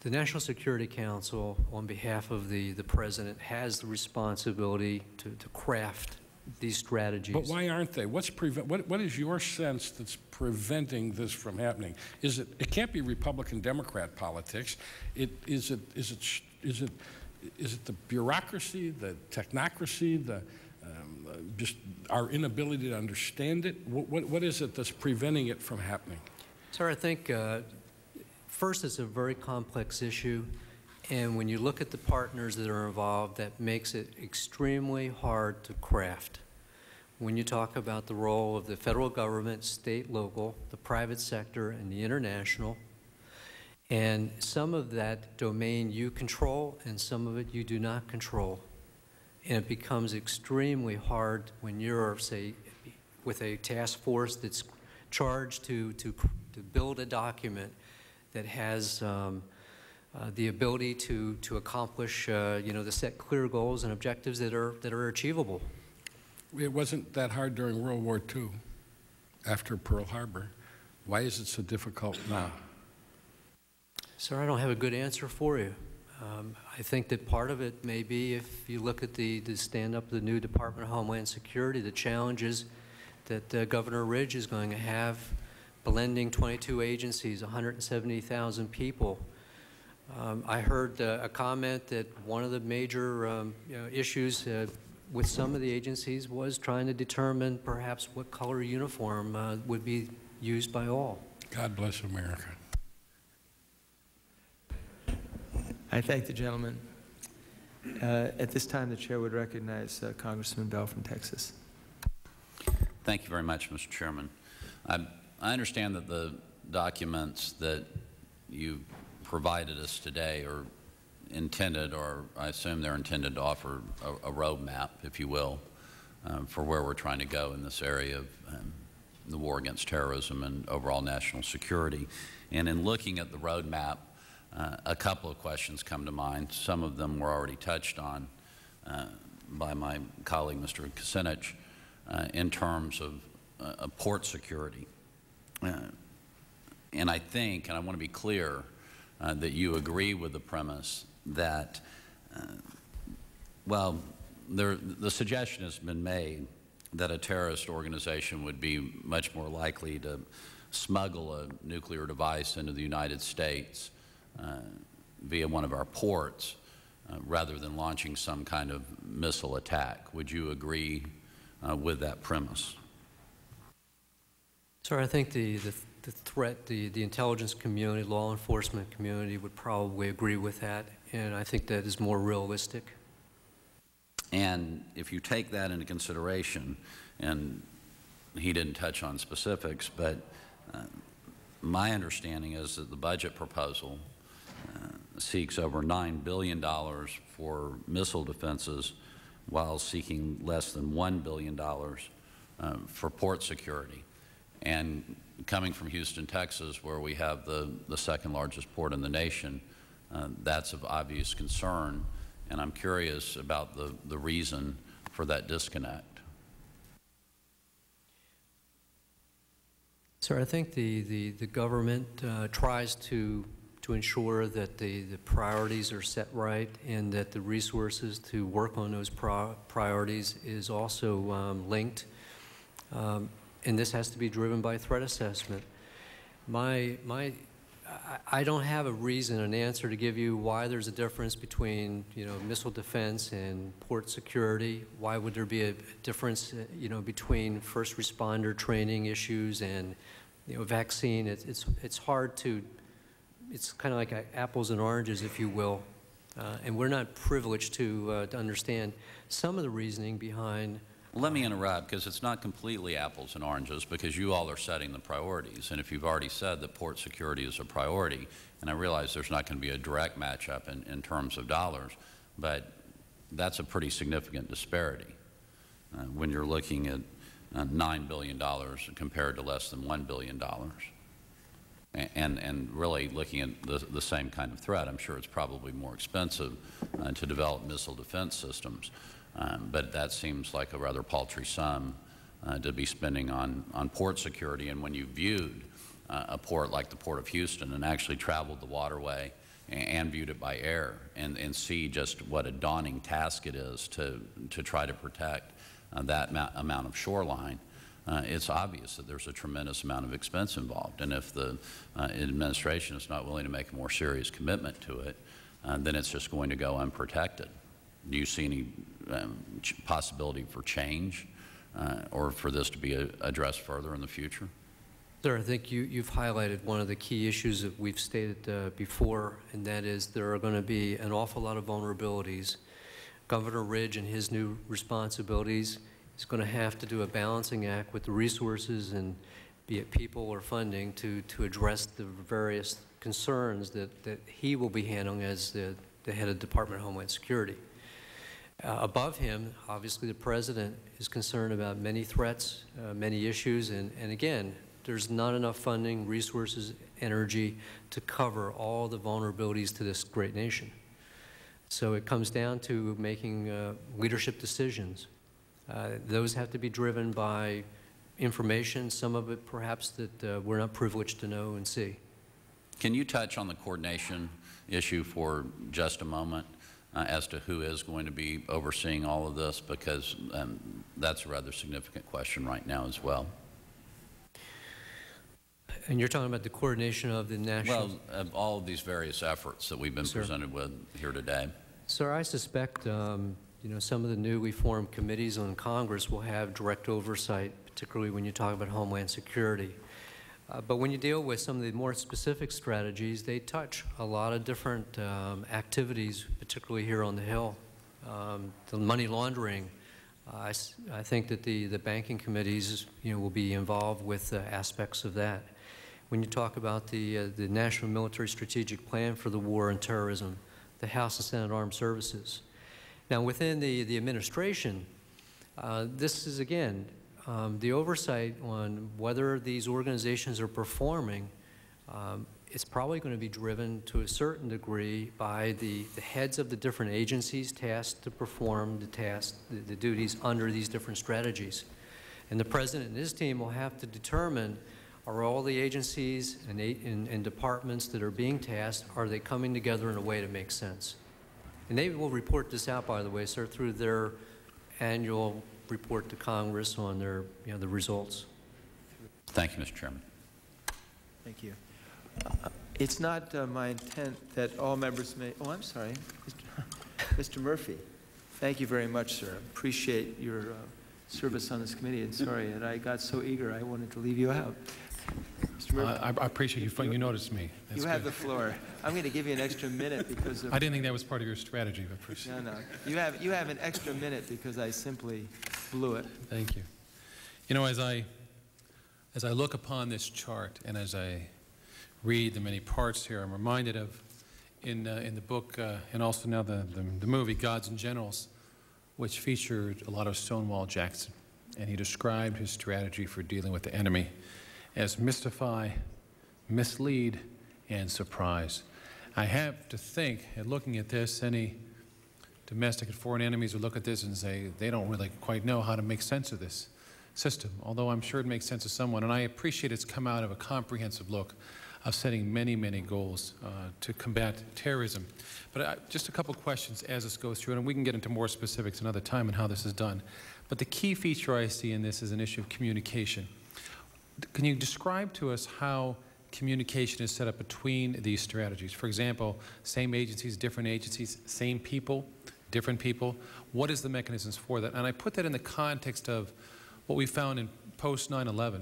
the National Security Council, on behalf of the, the President, has the responsibility to, to craft these strategies. But why aren't they? What's prevent, what, what is your sense that's preventing this from happening? Is it, it can't be Republican-Democrat politics. It, is, it, is, it, is, it, is it the bureaucracy, the technocracy, the, um, just our inability to understand it? What, what, what is it that's preventing it from happening? Sir, I think uh, First, it's a very complex issue, and when you look at the partners that are involved, that makes it extremely hard to craft. When you talk about the role of the federal government, state, local, the private sector, and the international, and some of that domain you control, and some of it you do not control. And it becomes extremely hard when you're, say, with a task force that's charged to, to, to build a document that has um, uh, the ability to, to accomplish, uh, you know, to set clear goals and objectives that are, that are achievable. It wasn't that hard during World War II, after Pearl Harbor. Why is it so difficult now? Sir, I don't have a good answer for you. Um, I think that part of it may be if you look at the, the stand-up of the new Department of Homeland Security, the challenges that uh, Governor Ridge is going to have blending 22 agencies, 170,000 people. Um, I heard uh, a comment that one of the major um, you know, issues uh, with some of the agencies was trying to determine perhaps what color uniform uh, would be used by all. God bless America. I thank the gentleman. Uh, At this time, the chair would recognize uh, Congressman Bell from Texas. Thank you very much, Mr. Chairman. I, I understand that the documents that you provided us today are intended, or I assume they're intended to offer a, a roadmap, if you will, um, for where we're trying to go in this area of um, the war against terrorism and overall national security. And in looking at the roadmap, uh, a couple of questions come to mind. Some of them were already touched on uh, by my colleague, Mr. Kucinich, uh, in terms of uh, port security. Uh, and I think, and I want to be clear, uh, that you agree with the premise that, well, there, the suggestion has been made that a terrorist organization would be much more likely to smuggle a nuclear device into the United States uh, via one of our ports uh, rather than launching some kind of missile attack. Would you agree uh, with that premise? Sir, I think the, the, the threat, the, the intelligence community, law enforcement community would probably agree with that, and I think that is more realistic. And if you take that into consideration, and he didn't touch on specifics, but uh, my understanding is that the budget proposal seeks over $9 billion for missile defenses while seeking less than $1 billion uh, for port security. And coming from Houston, Texas, where we have the, the second largest port in the nation, uh, that's of obvious concern. And I'm curious about the, the reason for that disconnect. Sir, I think the, the, the government uh, tries to to ensure that the, the priorities are set right and that the resources to work on those priorities is also um, linked. Um, and this has to be driven by threat assessment. My, my, I don't have a reason, an answer to give you why there's a difference between, you know, missile defense and port security. Why would there be a difference, uh, you know, between first responder training issues and, you know, vaccine? It's, it's, it's hard to it's kind of like apples and oranges, if you will. Uh, and we're not privileged to, uh, to understand some of the reasoning behind. Let me interrupt because it's not completely apples and oranges because you all are setting the priorities. And if you've already said that port security is a priority, and I realize there's not going to be a direct matchup in, in terms of dollars, but that's a pretty significant disparity uh, when you're looking at uh, $9 billion compared to less than $1 billion and, and really looking at the, the same kind of threat. I'm sure it's probably more expensive uh, to develop missile defense systems, um, but that seems like a rather paltry sum uh, to be spending on, on port security. And when you viewed uh, a port like the Port of Houston and actually traveled the waterway and, and viewed it by air and, and see just what a daunting task it is to, to try to protect uh, that amount of shoreline, uh, it's obvious that there's a tremendous amount of expense involved. And if the uh, administration is not willing to make a more serious commitment to it, uh, then it's just going to go unprotected. Do you see any um, possibility for change uh, or for this to be a, addressed further in the future? Sir, I think you, you've highlighted one of the key issues that we've stated uh, before, and that is there are going to be an awful lot of vulnerabilities. Governor Ridge and his new responsibilities is going to have to do a balancing act with the resources and be it people or funding to, to address the various concerns that, that he will be handling as the, the head of Department of Homeland Security. Uh, above him, obviously, the president is concerned about many threats, uh, many issues, and, and again, there's not enough funding, resources, energy to cover all the vulnerabilities to this great nation. So it comes down to making uh, leadership decisions. Uh, those have to be driven by information, some of it perhaps that uh, we're not privileged to know and see. Can you touch on the coordination issue for just a moment uh, as to who is going to be overseeing all of this? Because um, that's a rather significant question right now as well. And you're talking about the coordination of the national... Well, of all of these various efforts that we've been Sir. presented with here today. Sir, I suspect, um, you know, some of the newly formed committees on Congress will have direct oversight, particularly when you talk about Homeland Security. Uh, but when you deal with some of the more specific strategies, they touch a lot of different um, activities, particularly here on the Hill. Um, the money laundering, uh, I, I think that the, the banking committees, you know, will be involved with uh, aspects of that. When you talk about the, uh, the National Military Strategic Plan for the War on Terrorism, the House and Senate Armed Services. Now, within the, the administration, uh, this is, again, um, the oversight on whether these organizations are performing, um, it's probably going to be driven to a certain degree by the, the heads of the different agencies tasked to perform the tasks, the, the duties under these different strategies. And the president and his team will have to determine are all the agencies and, and, and departments that are being tasked, are they coming together in a way that makes sense? And they will report this out, by the way, sir, through their annual report to Congress on their, you know, the results. Thank you, Mr. Chairman. Thank you. Uh, It's not uh, my intent that all members may, oh, I'm sorry. Mr. [LAUGHS] Murphy, thank you very much, sir. I appreciate your uh, service on this committee, and sorry that I got so eager, I wanted to leave you out. Mr. Murphy, I I appreciate you, fin- you noticed me. That's you have good. the floor. I'm going to give you an extra minute because of... [LAUGHS] I didn't think that was part of your strategy, but appreciate No, no. You have, you have an extra minute because I simply blew it. Thank you. You know, as I, as I look upon this chart and as I read the many parts here, I'm reminded of, in, uh, in the book, uh, and also now the, the, the movie, Gods and Generals, which featured a lot of Stonewall Jackson. And he described his strategy for dealing with the enemy as mystify, mislead, and surprise. I have to think, at looking at this, any domestic and foreign enemies would look at this and say they don't really quite know how to make sense of this system, although I'm sure it makes sense to someone. And I appreciate it's come out of a comprehensive look of setting many, many goals uh, to combat terrorism. But just a couple questions as this goes through, and we can get into more specifics another time and how this is done. But the key feature I see in this is an issue of communication. Can you describe to us how communication is set up between these strategies? For example, same agencies, different agencies, same people, different people. What is the mechanisms for that? And I put that in the context of what we found in post 9/11,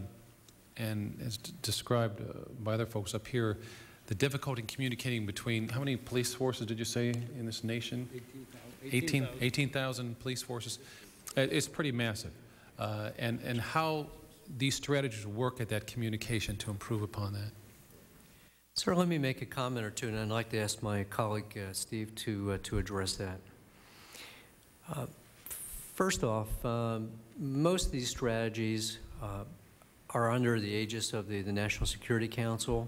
and as described uh, by other folks up here, the difficulty in communicating between how many police forces did you say in this nation? 18 18,000 police forces. Uh, It's pretty massive. Uh, and, and how these strategies work at that communication to improve upon that. Sir, let me make a comment or two, and I'd like to ask my colleague, uh, Steve, to, uh, to address that. Uh, First off, um, most of these strategies uh, are under the aegis of the, the National Security Council,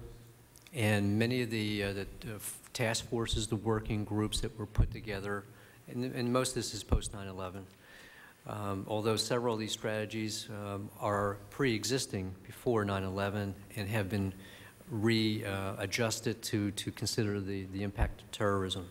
and many of the, uh, the uh, task forces, the working groups that were put together, and, and most of this is post 9/11. Um, although several of these strategies um, are pre-existing before 9/11 and have been readjusted to, to consider the, the impact of terrorism.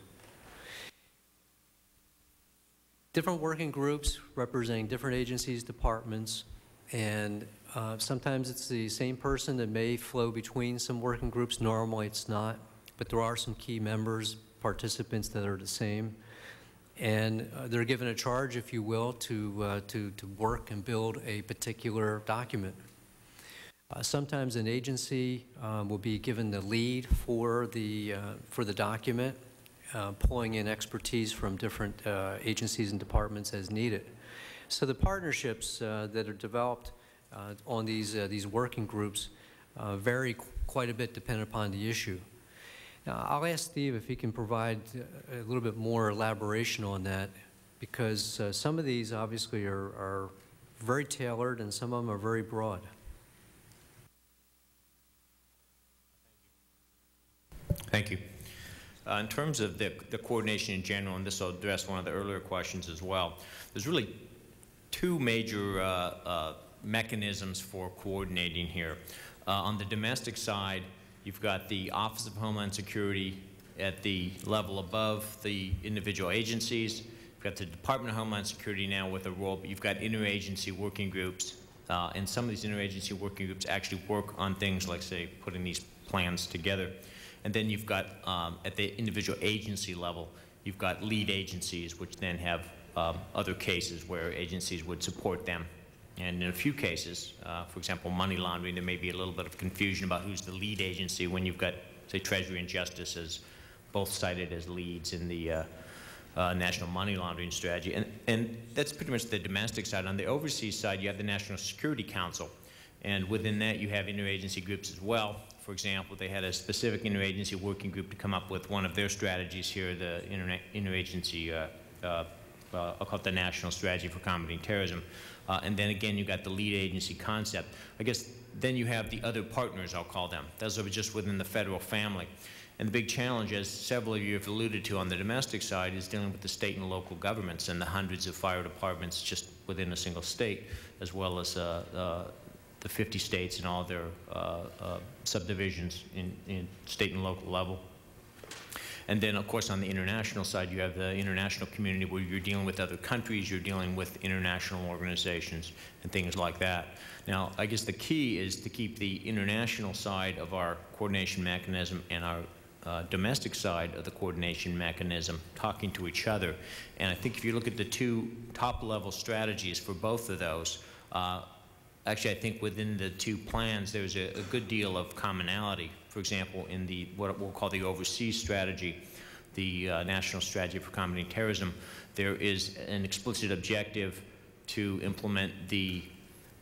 Different working groups representing different agencies, departments, and uh, sometimes it's the same person that may flow between some working groups. Normally, it's not, but there are some key members, participants that are the same. And uh, they're given a charge, if you will, to, uh, to, to work and build a particular document. Uh, Sometimes an agency um, will be given the lead for the, uh, for the document, uh, pulling in expertise from different uh, agencies and departments as needed. So the partnerships uh, that are developed uh, on these, uh, these working groups vary qu- quite a bit depending upon the issue. Now, I'll ask Steve if he can provide a little bit more elaboration on that, because some of these obviously are, are very tailored and some of them are very broad. Thank you. Uh, In terms of the the coordination in general, and this will address one of the earlier questions as well, there's really two major uh, uh, mechanisms for coordinating here. Uh, On the domestic side, you've got the Office of Homeland Security at the level above the individual agencies. You've got the Department of Homeland Security now with a role, but you've got interagency working groups. uh, And some of these interagency working groups actually work on things like, say, putting these plans together. And then you've got, um, at the individual agency level, you've got lead agencies, which then have um, other cases where agencies would support them. And in a few cases, uh, for example, money laundering, there may be a little bit of confusion about who's the lead agency when you've got, say, Treasury and Justice as both cited as leads in the uh, uh, national money laundering strategy. And, and that's pretty much the domestic side. On the overseas side, you have the National Security Council. And within that, you have interagency groups as well. For example, they had a specific interagency working group to come up with one of their strategies here, the interagency, uh, uh, uh, I'll call it the National Strategy for Combating Terrorism. Uh, and then again, you got the lead agency concept. I guess then you have the other partners, I'll call them. Those are just within the federal family. And the big challenge, as several of you have alluded to on the domestic side, is dealing with the state and local governments and the hundreds of fire departments just within a single state, as well as uh, uh, the 50 states and all their uh, uh, subdivisions in, in state and local level. And then, of course, on the international side, you have the international community where you're dealing with other countries, you're dealing with international organizations and things like that. Now, I guess the key is to keep the international side of our coordination mechanism and our uh, domestic side of the coordination mechanism talking to each other. And I think if you look at the two top-level strategies for both of those, uh, actually, I think within the two plans, there's a, a good deal of commonality. For example, in the what we'll call the overseas strategy, the uh, national strategy for combating terrorism, there is an explicit objective to implement the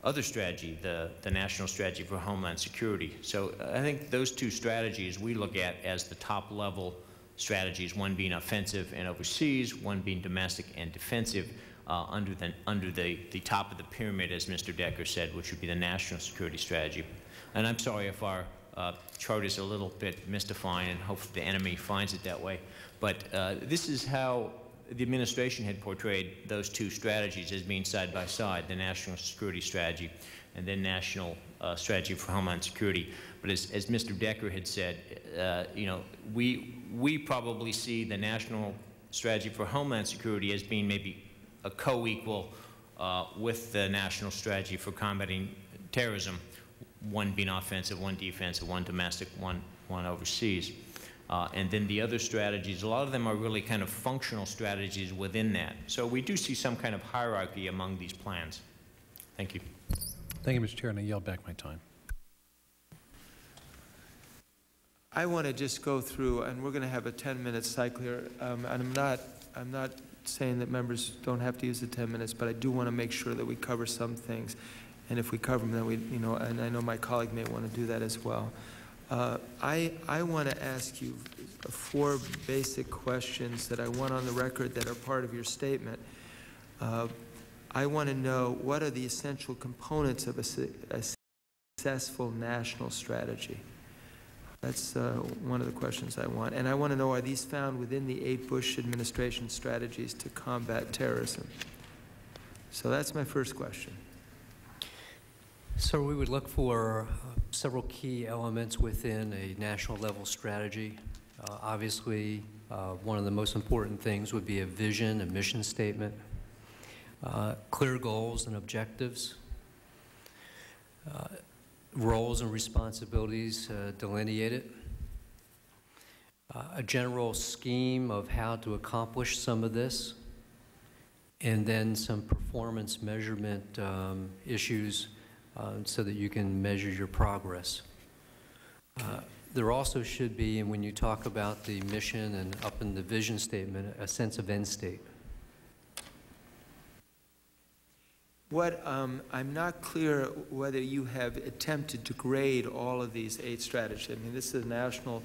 other strategy, the, the national strategy for homeland security. So uh, I think those two strategies we look at as the top level strategies, one being offensive and overseas, one being domestic and defensive uh, under, the, under the, the top of the pyramid, as Mr. Decker said, which would be the national security strategy. And I'm sorry if our uh, chart is a little bit mystifying, and hopefully the enemy finds it that way. But uh, this is how the administration had portrayed those two strategies as being side by side, the national security strategy and then national uh, strategy for homeland security. But as, as Mr. Decker had said, uh, you know, we, we probably see the national strategy for homeland security as being maybe a co-equal uh, with the national strategy for combating terrorism, one being offensive, one defensive, one domestic, one, one overseas. Uh, and then the other strategies, a lot of them are really kind of functional strategies within that. So we do see some kind of hierarchy among these plans. Thank you. Thank you, Mr. Chair, and I yield back my time. I want to just go through, and we're going to have a 10-minute cycle here, um, and I'm not, I'm not saying that members don't have to use the 10 minutes, but I do want to make sure that we cover some things. And if we cover them, then we, you know, and I know my colleague may want to do that as well. Uh, I, I want to ask you four basic questions that I want on the record that are part of your statement. Uh, I want to know what are the essential components of a, a successful national strategy? That's uh, one of the questions I want. And I want to know, are these found within the eight Bush administration strategies to combat terrorism? So that's my first question. So we would look for uh, several key elements within a national level strategy. Uh, Obviously, uh, one of the most important things would be a vision, a mission statement, uh, clear goals and objectives, roles and responsibilities uh, delineated, uh, a general scheme of how to accomplish some of this, and then some performance measurement um, issues uh, so that you can measure your progress. Uh, There also should be, and when you talk about the mission and up in the vision statement, a sense of end state. What, um, I'm not clear whether you have attempted to grade all of these eight strategies. I mean, this is a national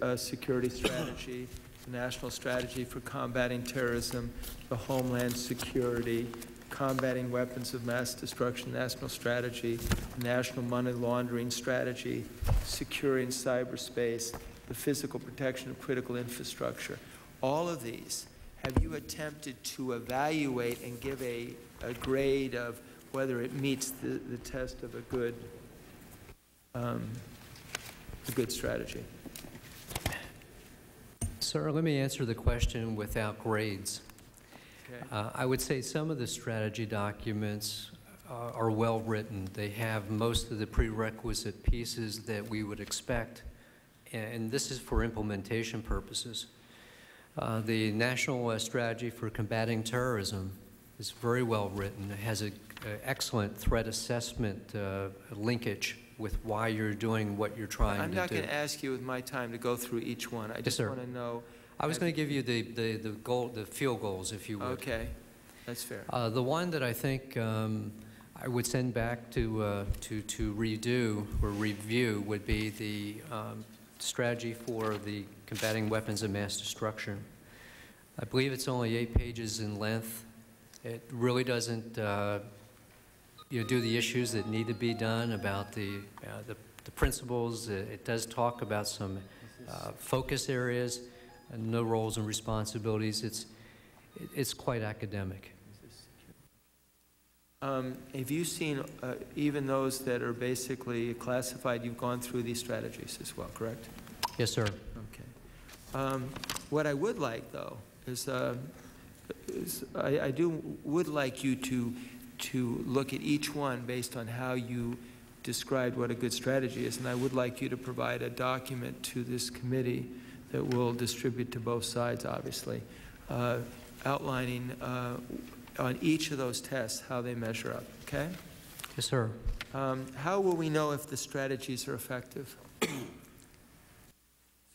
uh, security strategy, national strategy for combating terrorism, the homeland security, combating weapons of mass destruction, national strategy, national money laundering strategy, securing cyberspace, the physical protection of critical infrastructure. All of these, have you attempted to evaluate and give a, a grade of whether it meets the, the test of a good, um, a good strategy? Sir, let me answer the question without grades. Okay. Uh, I would say some of the strategy documents uh, are well-written. They have most of the prerequisite pieces that we would expect, and this is for implementation purposes. Uh, The National uh, Strategy for Combating Terrorism is very well-written. It has an excellent threat assessment uh, linkage with why you're doing what you're trying to do. I'm not going to ask you with my time to go through each one. I just sir. want to know, I was going to give you the, the, the goal, the field goals, if you would. okay, that's fair. Uh, The one that I think um, I would send back to, uh, to, to redo or review would be the um, strategy for the combating weapons of mass destruction. I believe it's only eight pages in length. It really doesn't, uh, you know, do the issues that need to be done about the, uh, the the principles. It it does talk about some uh, focus areas, and no roles and responsibilities. It's, it- it's quite academic. Um, Have you seen uh, even those that are basically classified, you've gone through these strategies as well, correct? Yes, sir. Okay. Um, What I would like, though, is, uh, is I I do, would like you to, to look at each one based on how you described what a good strategy is, and I would like you to provide a document to this committee that we'll distribute to both sides, obviously, uh, outlining uh, on each of those tests how they measure up, okay? Yes, sir. Um, How will we know if the strategies are effective?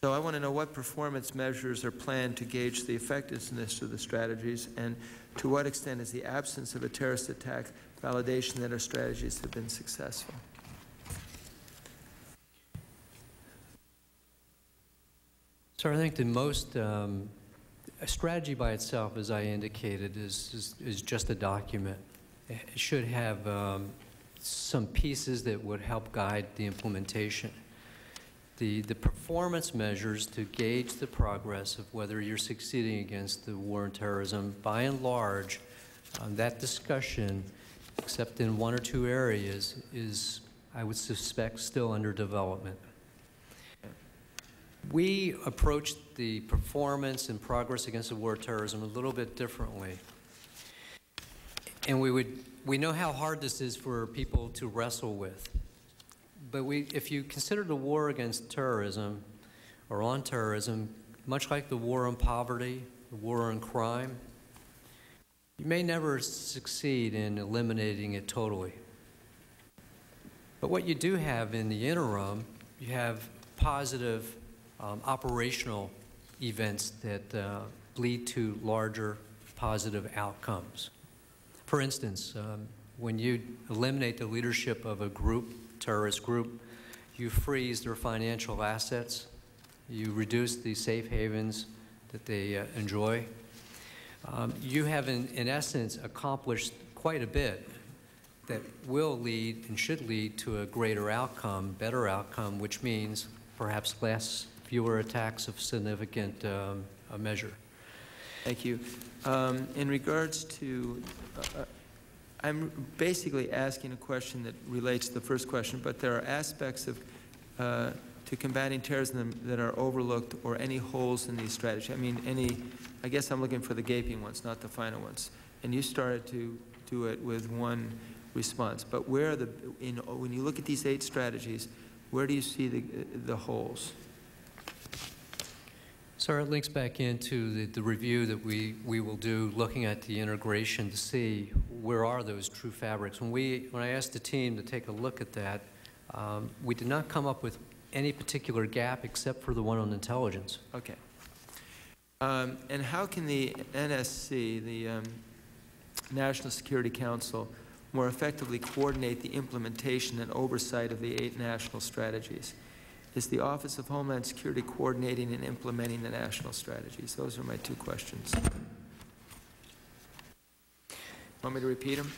So I want to know what performance measures are planned to gauge the effectiveness of the strategies, and to what extent is the absence of a terrorist attack validation that our strategies have been successful? Sir, I think the most, um, a strategy by itself, as I indicated, is, is, is just a document. It should have um, some pieces that would help guide the implementation. The, the performance measures to gauge the progress of whether you're succeeding against the war on terrorism, by and large, uh, that discussion, except in one or two areas, is, I would suspect, still under development. We approached the performance and progress against the war of terrorism a little bit differently. And we would, we know how hard this is for people to wrestle with. But we, if you consider the war against terrorism or on terrorism, much like the war on poverty, the war on crime, you may never succeed in eliminating it totally. But what you do have in the interim, you have positive um, operational events that uh, lead to larger positive outcomes. For instance, um, when you eliminate the leadership of a group, terrorist group, you freeze their financial assets, you reduce the safe havens that they uh, enjoy. Um, you have, in, in essence, accomplished quite a bit that will lead and should lead to a greater outcome, better outcome, which means perhaps less, fewer attacks of significant um, measure. Thank you. Um, In regards to, uh, uh, I'm basically asking a question that relates to the first question, but there are aspects of, uh, to combating terrorism that are overlooked or any holes in these strategies. I mean, any, I guess I'm looking for the gaping ones, not the final ones. And you started to do it with one response. But where are the, in, when you look at these eight strategies, where do you see the, the holes? It links back into the, the review that we, we will do, looking at the integration to see where are those true fabrics. When we, when I asked the team to take a look at that, um, we did not come up with any particular gap except for the one on intelligence. Okay. Um, And how can the NSC, the um, National Security Council, more effectively coordinate the implementation and oversight of the eight national strategies? Is the Office of Homeland Security coordinating and implementing the national strategies? Those are my two questions. Want me to repeat them?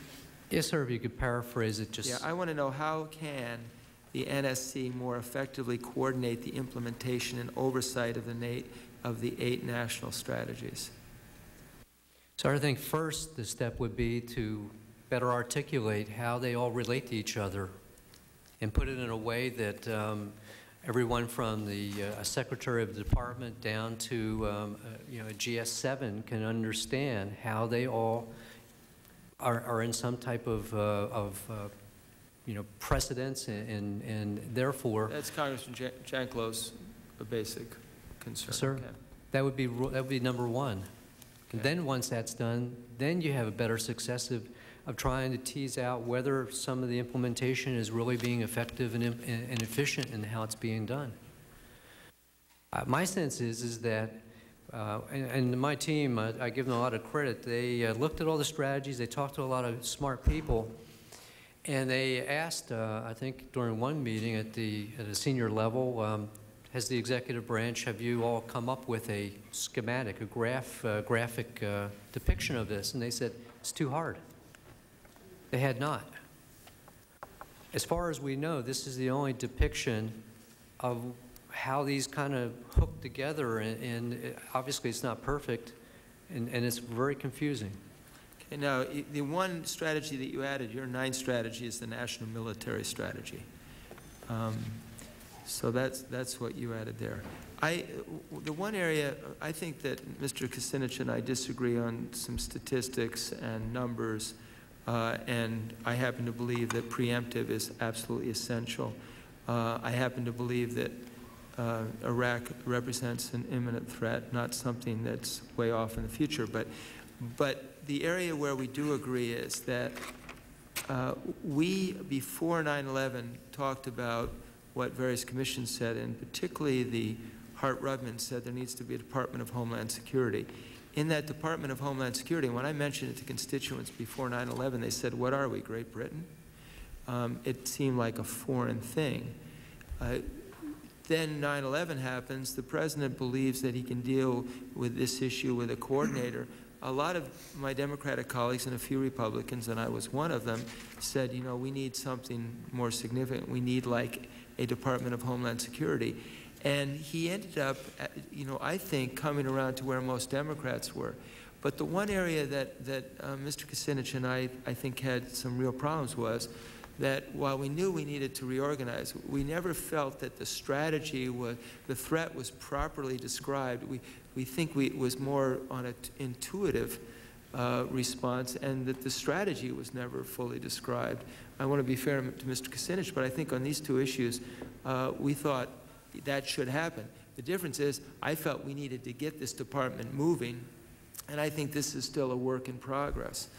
Yes, sir, if you could paraphrase it, just. Yeah, I want to know how can the NSC more effectively coordinate the implementation and oversight of the na, of the eight national strategies? So I think first, the step would be to better articulate how they all relate to each other and put it in a way that um, everyone from the uh, secretary of the department down to, um, uh, you know, a GS7 can understand how they all are, are in some type of, uh, of uh, you know, precedence and, and, and therefore, That's Congressman Jan- Janklow's a basic concern. Sir? Okay. that would be, that would be number one. And Okay. then, once that's done, then you have a better success of, trying to tease out whether some of the implementation is really being effective and, and efficient in how it's being done. Uh, My sense is, is that, uh, and, and my team, I, I give them a lot of credit, they uh, looked at all the strategies, they talked to a lot of smart people, and they asked, uh, I think during one meeting at the, at a senior level, um, has the executive branch, have you all come up with a schematic, a graph, uh, graphic uh, depiction of this? And they said, it's too hard. They had not. As far as we know, this is the only depiction of how these kind of hook together, and, and obviously it's not perfect, and, and it's very confusing. Okay, now, the one strategy that you added, your ninth strategy, is the national military strategy. Um, So that's, that's what you added there. I, the one area, I think that Mr. Kucinich and I disagree on some statistics and numbers, uh, and I happen to believe that preemptive is absolutely essential. Uh, I happen to believe that uh, Iraq represents an imminent threat, not something that's way off in the future. But, but the area where we do agree is that uh, we, before 9/11, talked about what various commissions said, and particularly the Hart-Rudman said there needs to be a Department of Homeland Security. In that Department of Homeland Security, when I mentioned it to constituents before 9/11, they said, what are we, Great Britain? Um, It seemed like a foreign thing. Uh, then 9/11 happens, the president believes that he can deal with this issue with a coordinator. A lot of my Democratic colleagues and a few Republicans, and I was one of them, said, you know, we need something more significant. We need like a Department of Homeland Security. And he ended up, uh, you know, I think, coming around to where most Democrats were. But the one area that, that uh, Mr. Kucinich and I, I think, had some real problems was that while we knew we needed to reorganize, we never felt that the strategy was, the threat was properly described. We, we think we, it was more on an intuitive uh, response and that the strategy was never fully described. I want to be fair to Mr. Kucinich, but I think on these two issues, uh, we thought that should happen. The difference is, I felt we needed to get this department moving, and I think this is still a work in progress.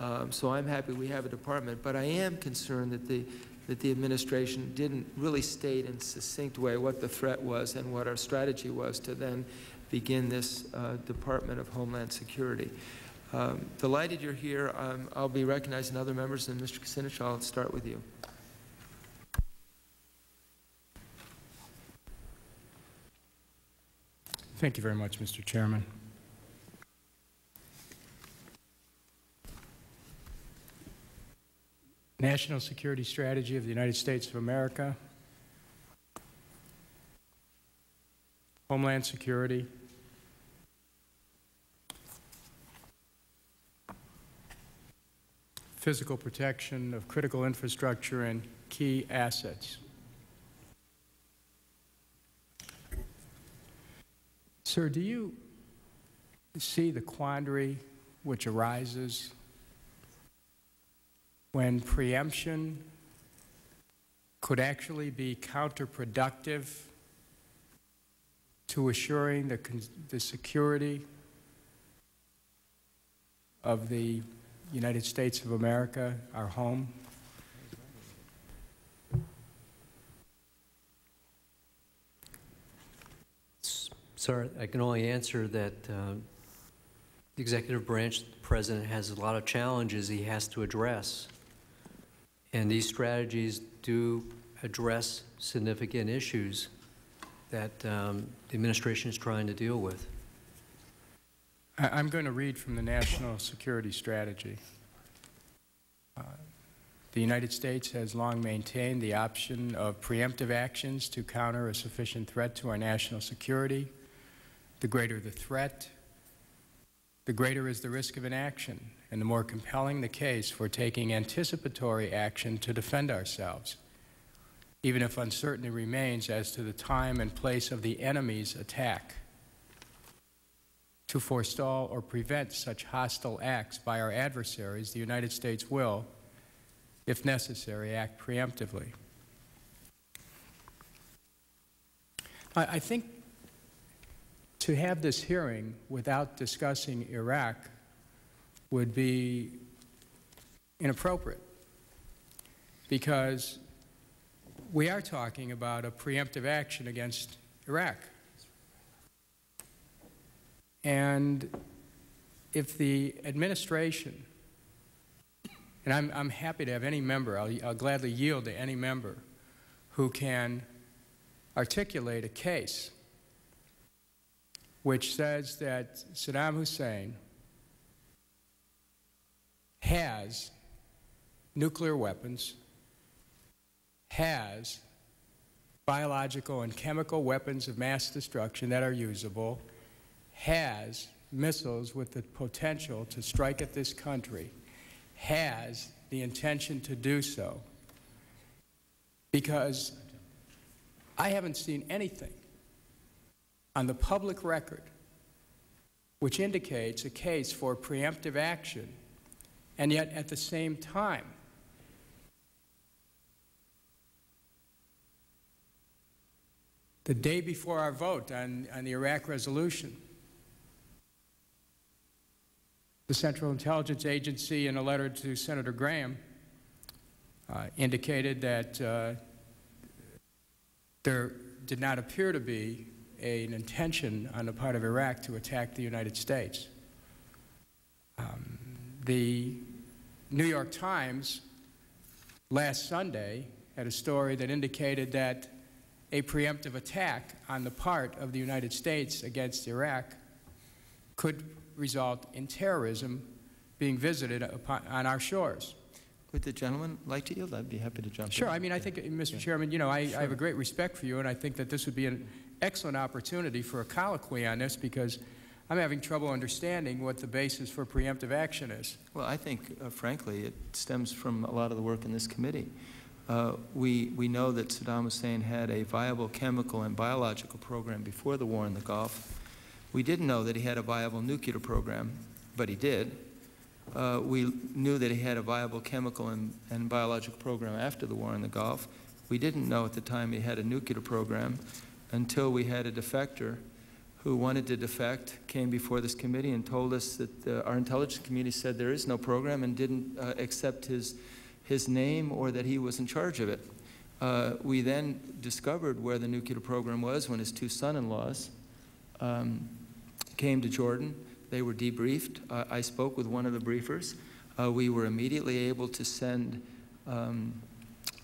Um, So I'm happy we have a department, but I am concerned that the, that the administration didn't really state in succinct way what the threat was and what our strategy was to then begin this uh, Department of Homeland Security. Um, Delighted you're here. Um, I'll be recognizing other members, and Mr. Kucinich, I'll start with you. Thank you very much, Mr. Chairman. National Security Strategy of the United States of America, Homeland Security, physical protection of critical infrastructure and key assets. Sir, do you see the quandary which arises when preemption could actually be counterproductive to assuring the, the security of the United States of America, our home. Sir, I can only answer that uh, the executive branch the president has a lot of challenges he has to address. And these strategies do address significant issues that um, the administration is trying to deal with. I'm going to read from the National Security Strategy. Uh, The United States has long maintained the option of preemptive actions to counter a sufficient threat to our national security. The greater the threat, the greater is the risk of inaction, and the more compelling the case for taking anticipatory action to defend ourselves, even if uncertainty remains as to the time and place of the enemy's attack to forestall or prevent such hostile acts by our adversaries, the United States will, if necessary, act preemptively. I, think to have this hearing without discussing Iraq would be inappropriate because we are talking about a preemptive action against Iraq. And if the administration, and I'm, I'm happy to have any member, I'll, I'll gladly yield to any member who can articulate a case which says that Saddam Hussein has nuclear weapons, has biological and chemical weapons of mass destruction that are usable, has missiles with the potential to strike at this country, has the intention to do so. Because I haven't seen anything on the public record which indicates a case for preemptive action, and yet at the same time, the day before our vote on, on the Iraq resolution, the Central Intelligence Agency, in a letter to Senator Graham, uh, indicated that uh, there did not appear to be a, an intention on the part of Iraq to attack the United States. Um, the New York Times last Sunday had a story that indicated that a preemptive attack on the part of the United States against Iraq could result in terrorism being visited upon, on our shores. Would the gentleman like to yield? I'd be happy to jump Sure. in. Sure. I mean, I think, uh, Mr. Chairman, you know, I, I have a great respect for you, and I think that this would be an excellent opportunity for a colloquy on this because I'm having trouble understanding what the basis for preemptive action is. Well, I think, uh, frankly, it stems from a lot of the work in this committee. Uh, we, we know that Saddam Hussein had a viable chemical and biological program before the war in the Gulf. We didn't know that he had a viable nuclear program, but he did. Uh, we knew that he had a viable chemical and, and biological program after the war in the Gulf. We didn't know at the time he had a nuclear program until we had a defector who wanted to defect, came before this committee and told us that uh, our intelligence community said there is no program and didn't uh, accept his, his name or that he was in charge of it. Uh, we then discovered where the nuclear program was when his two son-in-laws um, came to Jordan. They were debriefed. Uh, I spoke with one of the briefers. Uh, we were immediately able to send um,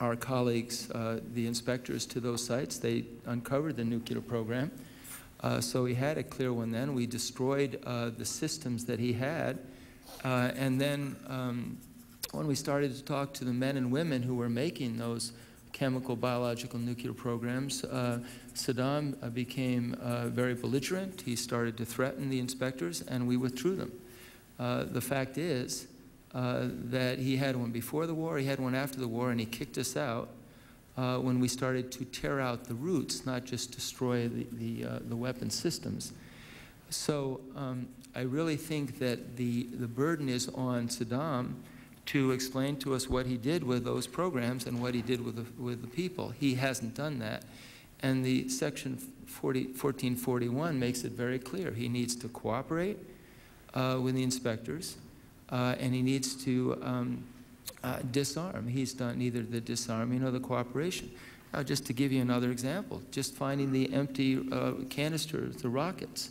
our colleagues, uh, the inspectors, to those sites. They uncovered the nuclear program. Uh, so he had a clear one then. We destroyed uh, the systems that he had. Uh, and then um, when we started to talk to the men and women who were making those chemical, biological, nuclear programs, uh, Saddam uh, became very belligerent. He started to threaten the inspectors, and we withdrew them. the fact is that he had one before the war, he had one after the war, and he kicked us out uh, when we started to tear out the roots, not just destroy the, the, uh, the weapon systems. So um, I really think that the, the burden is on Saddam to explain to us what he did with those programs and what he did with the, with the people. He hasn't done that. And the section 40, 1441 makes it very clear. He needs to cooperate uh, with the inspectors, uh, and he needs to um, uh, disarm. He's done neither the disarming nor the cooperation. Just to give you another example, just finding the empty uh, canisters, the rockets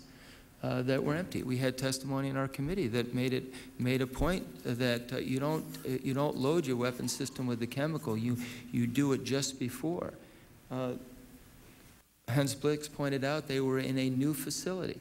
uh, that were empty. We had testimony in our committee that made it made a point that uh, you don't you don't load your weapon system with the chemical. You you do it just before. Hans Blix pointed out they were in a new facility.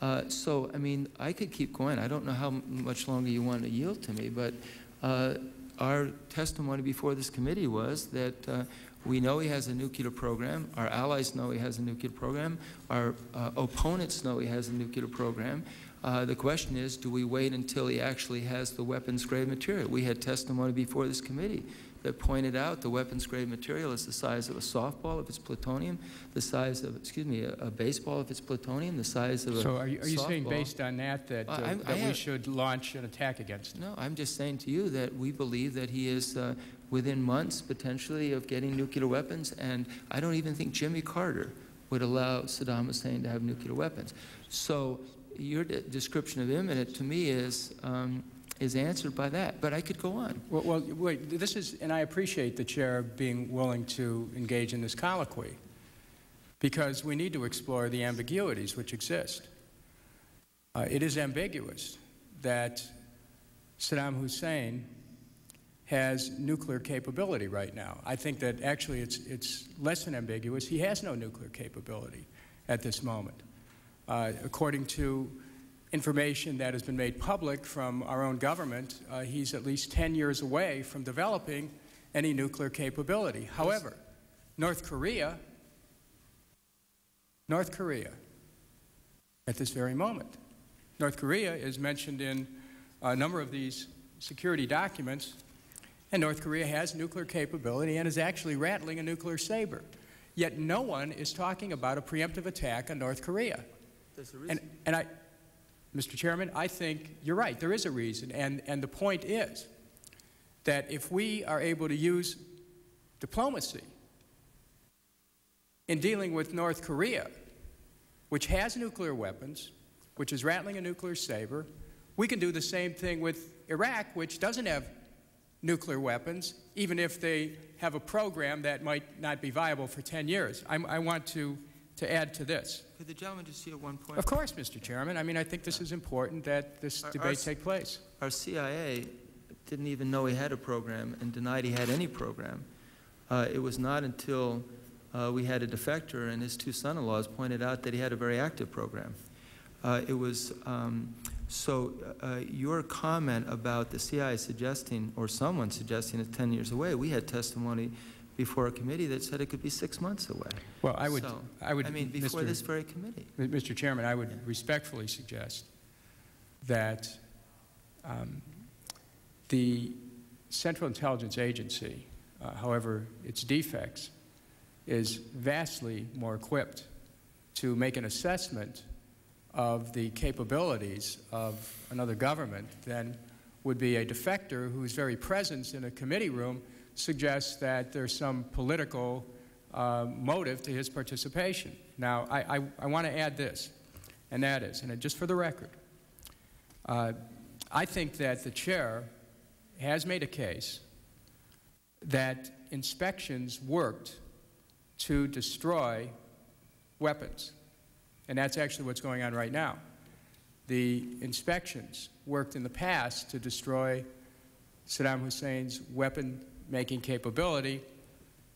Uh, so, I mean, I could keep going. I don't know how much longer you want to yield to me, but uh, our testimony before this committee was that uh, we know he has a nuclear program. Our allies know he has a nuclear program. Our uh, opponents know he has a nuclear program. Uh, the question is, do we wait until he actually has the weapons-grade material? We had testimony before this committee that pointed out the weapons-grade material is the size of a softball if it's plutonium, the size of, excuse me, a, a baseball if it's plutonium, the size of a So are you, are you saying based on that, that, uh, I that we have- should launch an attack against him? No, I'm just saying to you that we believe that he is uh, within months, potentially, of getting nuclear weapons, and I don't even think Jimmy Carter would allow Saddam Hussein to have nuclear weapons. So your de- description of imminent, to me, is, um, is answered by that, but I could go on. Well, well, wait, this is, and I appreciate the chair being willing to engage in this colloquy, because we need to explore the ambiguities which exist. Uh, it is ambiguous that Saddam Hussein has nuclear capability right now. I think that actually it's, it's less than ambiguous. He has no nuclear capability at this moment. Uh, according to information that has been made public from our own government, uh, he's at least 10 years away from developing any nuclear capability. However, North Korea, North Korea, at this very moment, North Korea is mentioned in a number of these security documents, and North Korea has nuclear capability and is actually rattling a nuclear saber. Yet no one is talking about a preemptive attack on North Korea. And, reason. and I, Mr. Chairman, I think you're right. There is a reason. And, and the point is that if we are able to use diplomacy in dealing with North Korea, which has nuclear weapons, which is rattling a nuclear saber, we can do the same thing with Iraq, which doesn't have nuclear weapons, even if they have a program that might not be viable for 10 years. I'm, I want to, to add to this. Could the gentleman just see at one point? Of course, Mr. Chairman. I mean, I think this is important that this Our- our debate s- take place. Our CIA didn't even know he had a program and denied he had any program. Uh, It was not until uh, we had a defector and his two son-in-laws pointed out that he had a very active program. Uh, It was, um, so uh, your comment about the CIA suggesting, or someone suggesting it's 10 years away, we had testimony before a committee that said it could be six months away. Well, I would, So, I would, I mean, before Mr. this very committee. Mr. Chairman, I would respectfully suggest that um, the Central Intelligence Agency, uh, however its defects, is vastly more equipped to make an assessment of the capabilities of another government than would be a defector whose very presence in a committee room suggests that there's some political uh, motive to his participation. Now, I, I, I want to add this, and that is, and just for the record, uh, I think that the chair has made a case that inspections worked to destroy weapons. And that's actually what's going on right now. The inspections worked in the past to destroy Saddam Hussein's weapon-making capability,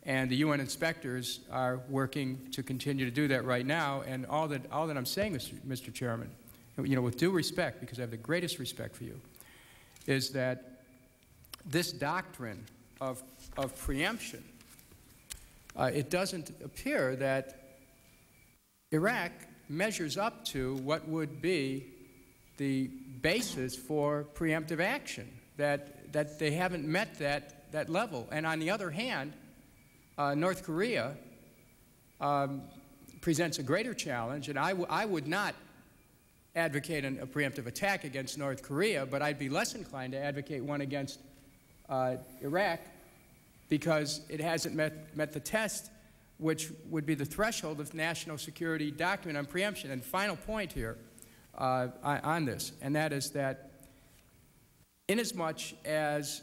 and the UN inspectors are working to continue to do that right now. And all that, all that I'm saying, Mr. Mr. Chairman, you know, with due respect, because I have the greatest respect for you, is that this doctrine of, of preemption, uh, it doesn't appear that Iraq measures up to what would be the basis for preemptive action, that, that they haven't met that, that level. And on the other hand, uh, North Korea um, presents a greater challenge, and I, would not advocate an, a preemptive attack against North Korea, but I'd be less inclined to advocate one against uh, Iraq because it hasn't met, met the test which would be the threshold of national security document on preemption. And final point here uh, on on this, and that is that inasmuch as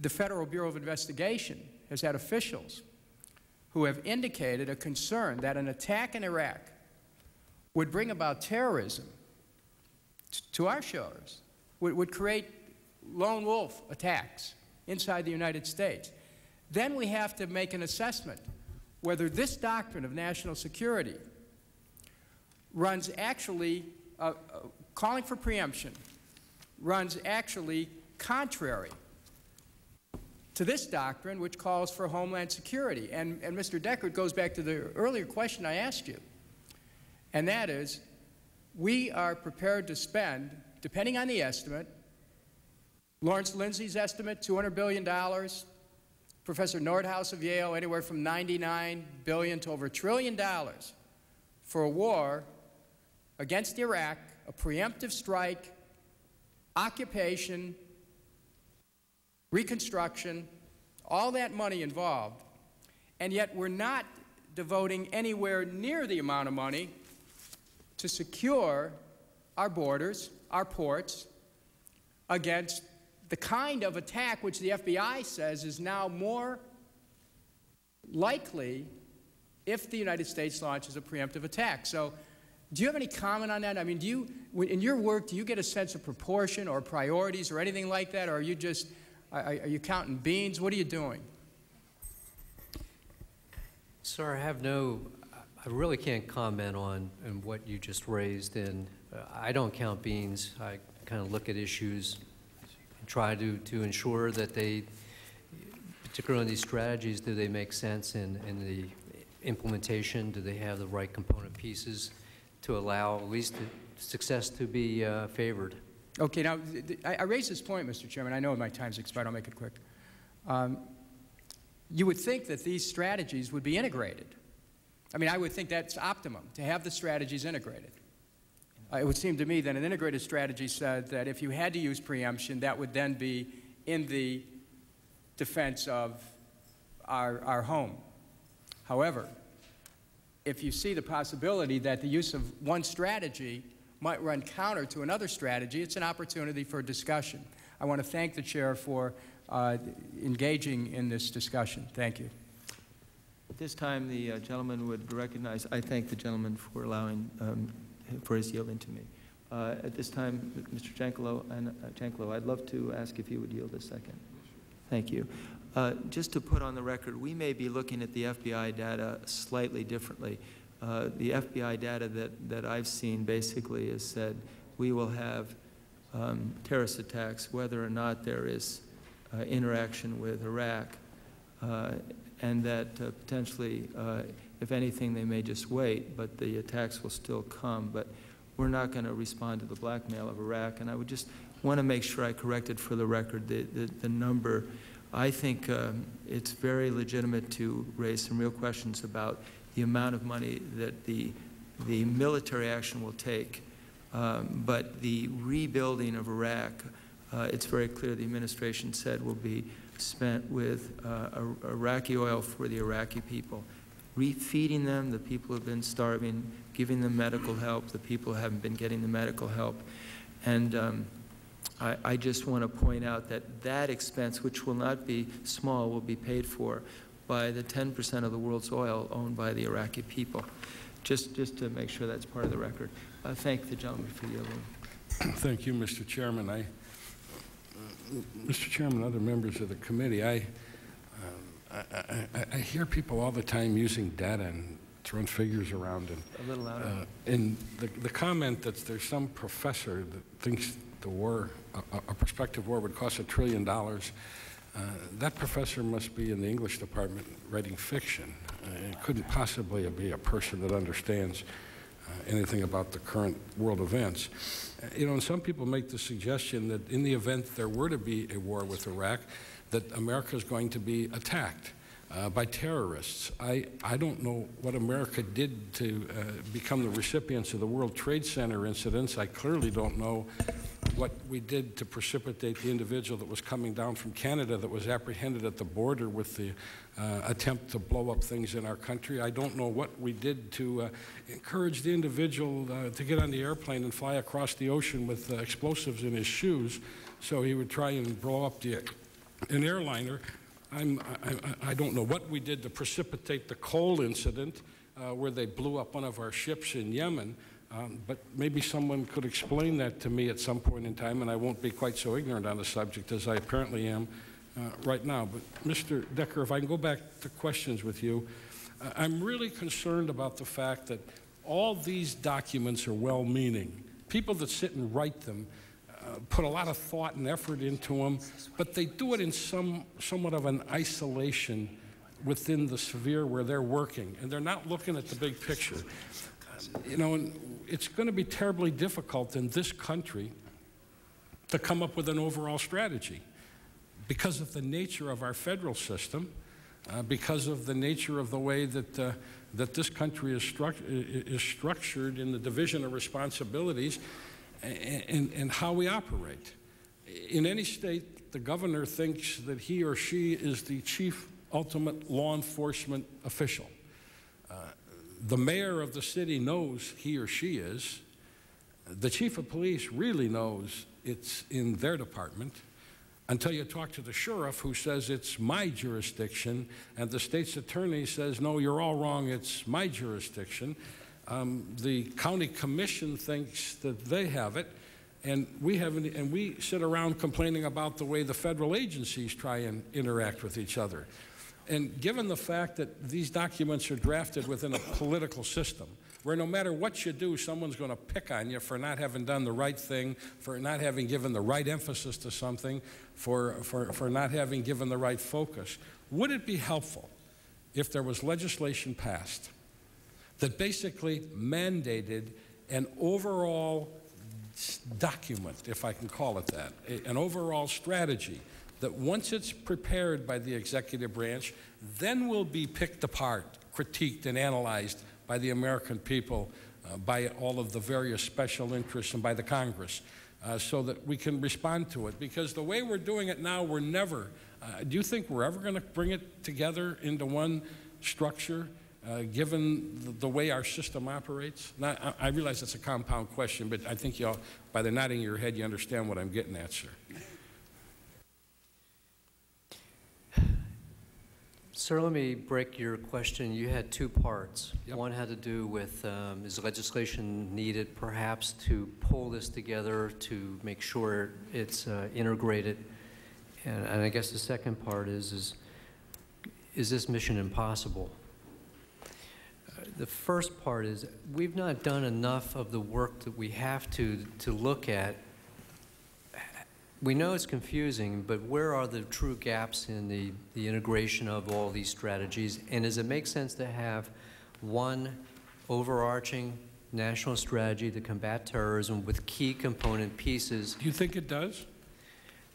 the Federal Bureau of Investigation has had officials who have indicated a concern that an attack in Iraq would bring about terrorism to our shores, would, would create lone wolf attacks inside the United States. Then we have to make an assessment whether this doctrine of national security runs actually, uh, uh, calling for preemption, runs actually contrary to this doctrine, which calls for homeland security. And, and Mr. Deckard goes back to the earlier question I asked you, and that is, we are prepared to spend, depending on the estimate, Lawrence Lindsay's estimate, $200 billion, Professor Nordhaus of Yale, anywhere from 99 billion to over a trillion dollars for a war against Iraq, a preemptive strike, occupation, reconstruction, all that money involved, and yet we're not devoting anywhere near the amount of money to secure our borders, our ports, against the kind of attack which the FBI says is now more likely if the United States launches a preemptive attack. So, do you have any comment on that? I mean, do you, in your work, do you get a sense of proportion or priorities or anything like that, or are you just, are, you counting beans? What are you doing? Sir, I have no, I really can't comment on, on what you just raised, and uh, I don't count beans. I kind of look at issues and try to, to ensure that they, particularly on these strategies, do they make sense in, in the implementation? Do they have the right component pieces to allow at least success to be uh, favored? Okay, now, I raise this point, Mr. Chairman. I know my time's expired. I'll make it quick. Um, you would think that these strategies would be integrated. I mean, I would think that's optimum, to have the strategies integrated. Uh, it would seem to me that an integrated strategy said that if you had to use preemption, that would then be in the defense of our, our home. However, if you see the possibility that the use of one strategy might run counter to another strategy, it's an opportunity for discussion. I want to thank the chair for uh, engaging in this discussion. Thank you. At this time, the uh, gentleman would recognize, I thank the gentleman for allowing, um, for his yielding to me. Uh, At this time, Mr. Janklow, and, uh, Janklow, I'd love to ask if you would yield a second. Thank you. Uh, Just to put on the record, we may be looking at the FBI data slightly differently. Uh, The FBI data that, that I've seen basically has said we will have um, terrorist attacks whether or not there is uh, interaction with Iraq, uh, and that uh, potentially, uh, if anything, they may just wait, but the attacks will still come. But we're not going to respond to the blackmail of Iraq. And I would just want to make sure I corrected for the record the, the, the number. I think um, it's very legitimate to raise some real questions about the amount of money that the, the military action will take. Um, but the rebuilding of Iraq, uh, it's very clear the administration said will be spent with uh, Iraqi oil for the Iraqi people, refeeding them, the people who have been starving, giving them medical help, the people who haven't been getting the medical help. And um, I, I just want to point out that that expense, which will not be small, will be paid for by the 10% of the world's oil owned by the Iraqi people. Just, just to make sure that's part of the record. Uh, thank the gentleman for yielding. Thank you, Mr. Chairman. I, Mr. Chairman, other members of the committee, I, uh, I, I, I hear people all the time using data and throwing figures around. And, A little louder. uh, and the, the comment that there's some professor that thinks the war, a, a prospective war would cost a trillion dollars, uh, that professor must be in the English department writing fiction. Uh, it couldn't possibly be a person that understands uh, anything about the current world events. Uh, You know, and some people make the suggestion that in the event there were to be a war with Iraq, that America is going to be attacked. Uh, by terrorists. I, I don't know what America did to uh, become the recipients of the World Trade Center incidents. I clearly don't know what we did to precipitate the individual that was coming down from Canada that was apprehended at the border with the uh, attempt to blow up things in our country. I don't know what we did to uh, encourage the individual uh, to get on the airplane and fly across the ocean with uh, explosives in his shoes so he would try and blow up the, an airliner. I'm, I, I, don't know what we did to precipitate the Cole incident uh, where they blew up one of our ships in Yemen, um, but maybe someone could explain that to me at some point in time, and I won't be quite so ignorant on the subject as I apparently am uh, right now. But Mr. Decker, if I can go back to questions with you, I'm really concerned about the fact that all these documents are well-meaning. People that sit and write them put a lot of thought and effort into them, but they do it in some, somewhat of an isolation within the sphere where they're working, and they're not looking at the big picture. You know, it's going to be terribly difficult in this country to come up with an overall strategy because of the nature of our federal system, uh, because of the nature of the way that, uh, that this country is, stru is structured in the division of responsibilities and, and how we operate. In any state, the governor thinks that he or she is the chief ultimate law enforcement official. Uh, the mayor of the city knows he or she is. The chief of police really knows it's in their department until you talk to the sheriff who says it's my jurisdiction and the state's attorney says, no, you're all wrong, it's my jurisdiction. Um, the county commission thinks that they have it, and we haven't, and we sit around complaining about the way the federal agencies try and interact with each other. And given the fact that these documents are drafted within a political system, where no matter what you do, someone's going to pick on you for not having done the right thing, for not having given the right emphasis to something, for, for, for not having given the right focus, would it be helpful if there was legislation passed that basically mandated an overall document, if I can call it that, an overall strategy that once it's prepared by the executive branch, then will be picked apart, critiqued, and analyzed by the American people, uh, by all of the various special interests, and by the Congress, uh, so that we can respond to it. Because the way we're doing it now, we're never, uh, do you think we're ever going to bring it together into one structure? Uh, given the, the, way our system operates? Not, I, I, realize it's a compound question, but I think you all, by the nodding of your head, you understand what I'm getting at, sir. Sir, let me break your question. You had two parts. Yep. One had to do with um, is legislation needed perhaps to pull this together to make sure it's uh, integrated? And, and I guess the second part is, is, is this mission impossible? The first part is we've not done enough of the work that we have to to look at. We know it's confusing, but where are the true gaps in the, the integration of all these strategies? And does it make sense to have one overarching national strategy to combat terrorism with key component pieces? Do you think it does?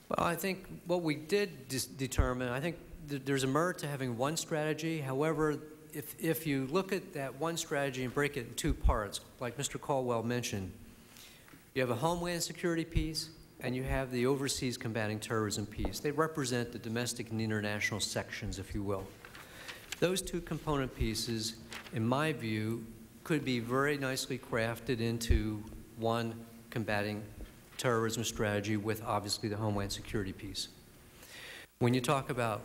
Well, I think what we did determine, I think th there's a merit to having one strategy. However, if, if you look at that one strategy and break it in two parts, like Mr. Caldwell mentioned, you have a homeland security piece and you have the overseas combating terrorism piece. They represent the domestic and international sections, if you will. Those two component pieces, in my view, could be very nicely crafted into one combating terrorism strategy with obviously the homeland security piece. When you talk about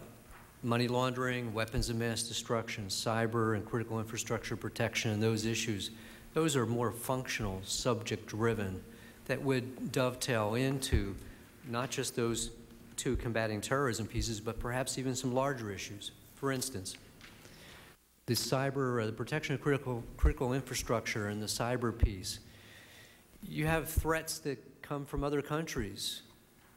money laundering, weapons of mass destruction, cyber and critical infrastructure protection, and those issues, those are more functional, subject-driven, that would dovetail into not just those two combating terrorism pieces, but perhaps even some larger issues. For instance, the cyber, uh, the protection of critical, critical infrastructure and the cyber piece. You have threats that come from other countries,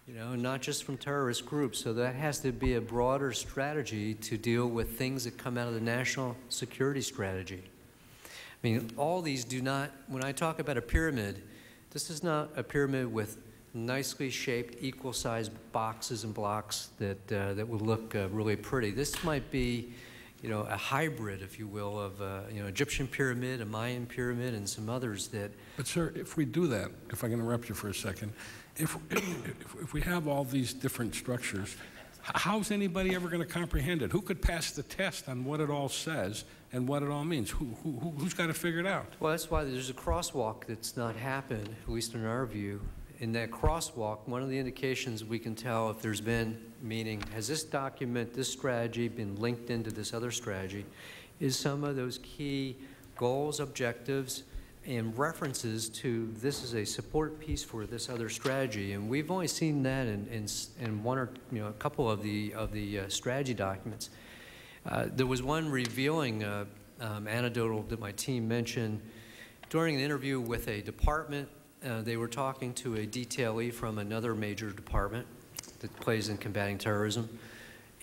you know, not just from terrorist groups. So that has to be a broader strategy to deal with things that come out of the national security strategy. I mean, all these do not, when I talk about a pyramid, this is not a pyramid with nicely shaped, equal-sized boxes and blocks that, uh, that would look uh, really pretty. This might be, you know, a hybrid, if you will, of, uh, you know, Egyptian pyramid, a Mayan pyramid, and some others that But sir, if we do that, if I can interrupt you for a second, if, if, if we have all these different structures, how's anybody ever going to comprehend it? Who could pass the test on what it all says and what it all means? Who, who, who- who's got to figure it out? Well, that's why there's a crosswalk that's not happened, at least in our view. In that crosswalk, one of the indications we can tell if there's been, meaning, has this document, this strategy been linked into this other strategy, is some of those key goals, objectives, and references to this is a support piece for this other strategy. And we've only seen that in, in, in one or, you know, a couple of the, of the uh, strategy documents. Uh, There was one revealing uh, um, anecdotal that my team mentioned during an interview with a department. uh, They were talking to a detailee from another major department that plays in combating terrorism.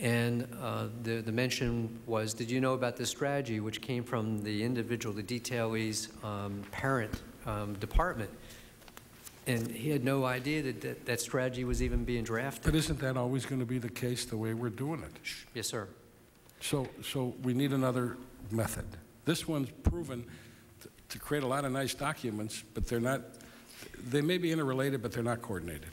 And uh, the, the mention was, did you know about this strategy, which came from the individual, the detailee's um, parent um, department? And he had no idea that, that that strategy was even being drafted. But isn't that always going to be the case the way we're doing it? Yes, sir. So, so we need another method. This one's proven to create a lot of nice documents, but they're not, they may be interrelated, but they're not coordinated.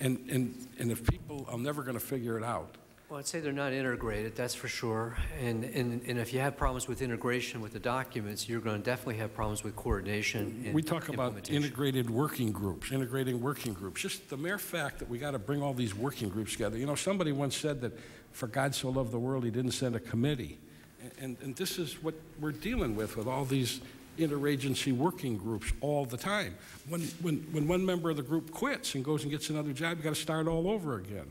And, and, and if people are never going to figure it out, Well, I'd say they're not integrated, that's for sure. And, and, and if you have problems with integration with the documents, you're going to definitely have problems with coordination and we talk about integrated working groups, integrating working groups. Just the mere fact that we got to bring all these working groups together. You know, somebody once said that for God so loved the world, he didn't send a committee. And, and this is what we're dealing with, with all these interagency working groups all the time. When, when, when one member of the group quits and goes and gets another job, you got to start all over again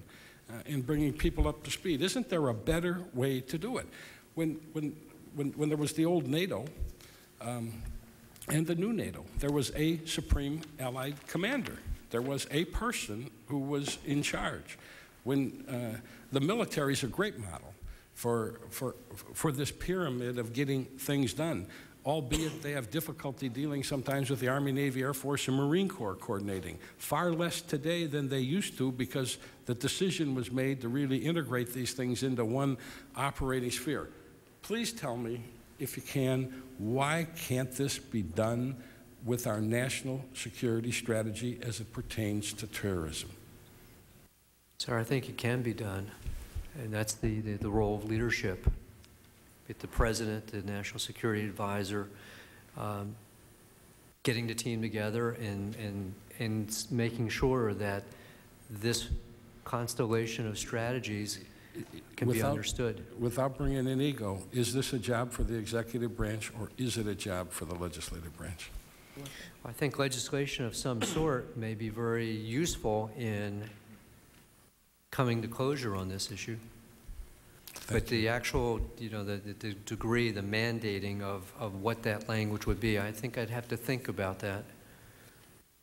uh, in bringing people up to speed. Isn't there a better way to do it? When, when, when, when there was the old NATO, um, and the new NATO. There was a Supreme Allied Commander. There was a person who was in charge. When uh, the military is a great model for, for, for this pyramid of getting things done, albeit they have difficulty dealing sometimes with the Army, Navy, Air Force, and Marine Corps coordinating. Far less today than they used to because the decision was made to really integrate these things into one operating sphere. Please tell me, if you can, why can't this be done with our national security strategy as it pertains to terrorism? Sir, I think it can be done, and that's the, the, the role of leadership. The president, the national security advisor, um, getting the team together and, and, and making sure that this constellation of strategies can be understood. Without bringing in ego, is this a job for the executive branch or is it a job for the legislative branch? I think legislation of some sort may be very useful in coming to closure on this issue. But you. the actual, you know, the, the- the degree, the mandating of, of what that language would be, I think I'd have to think about that.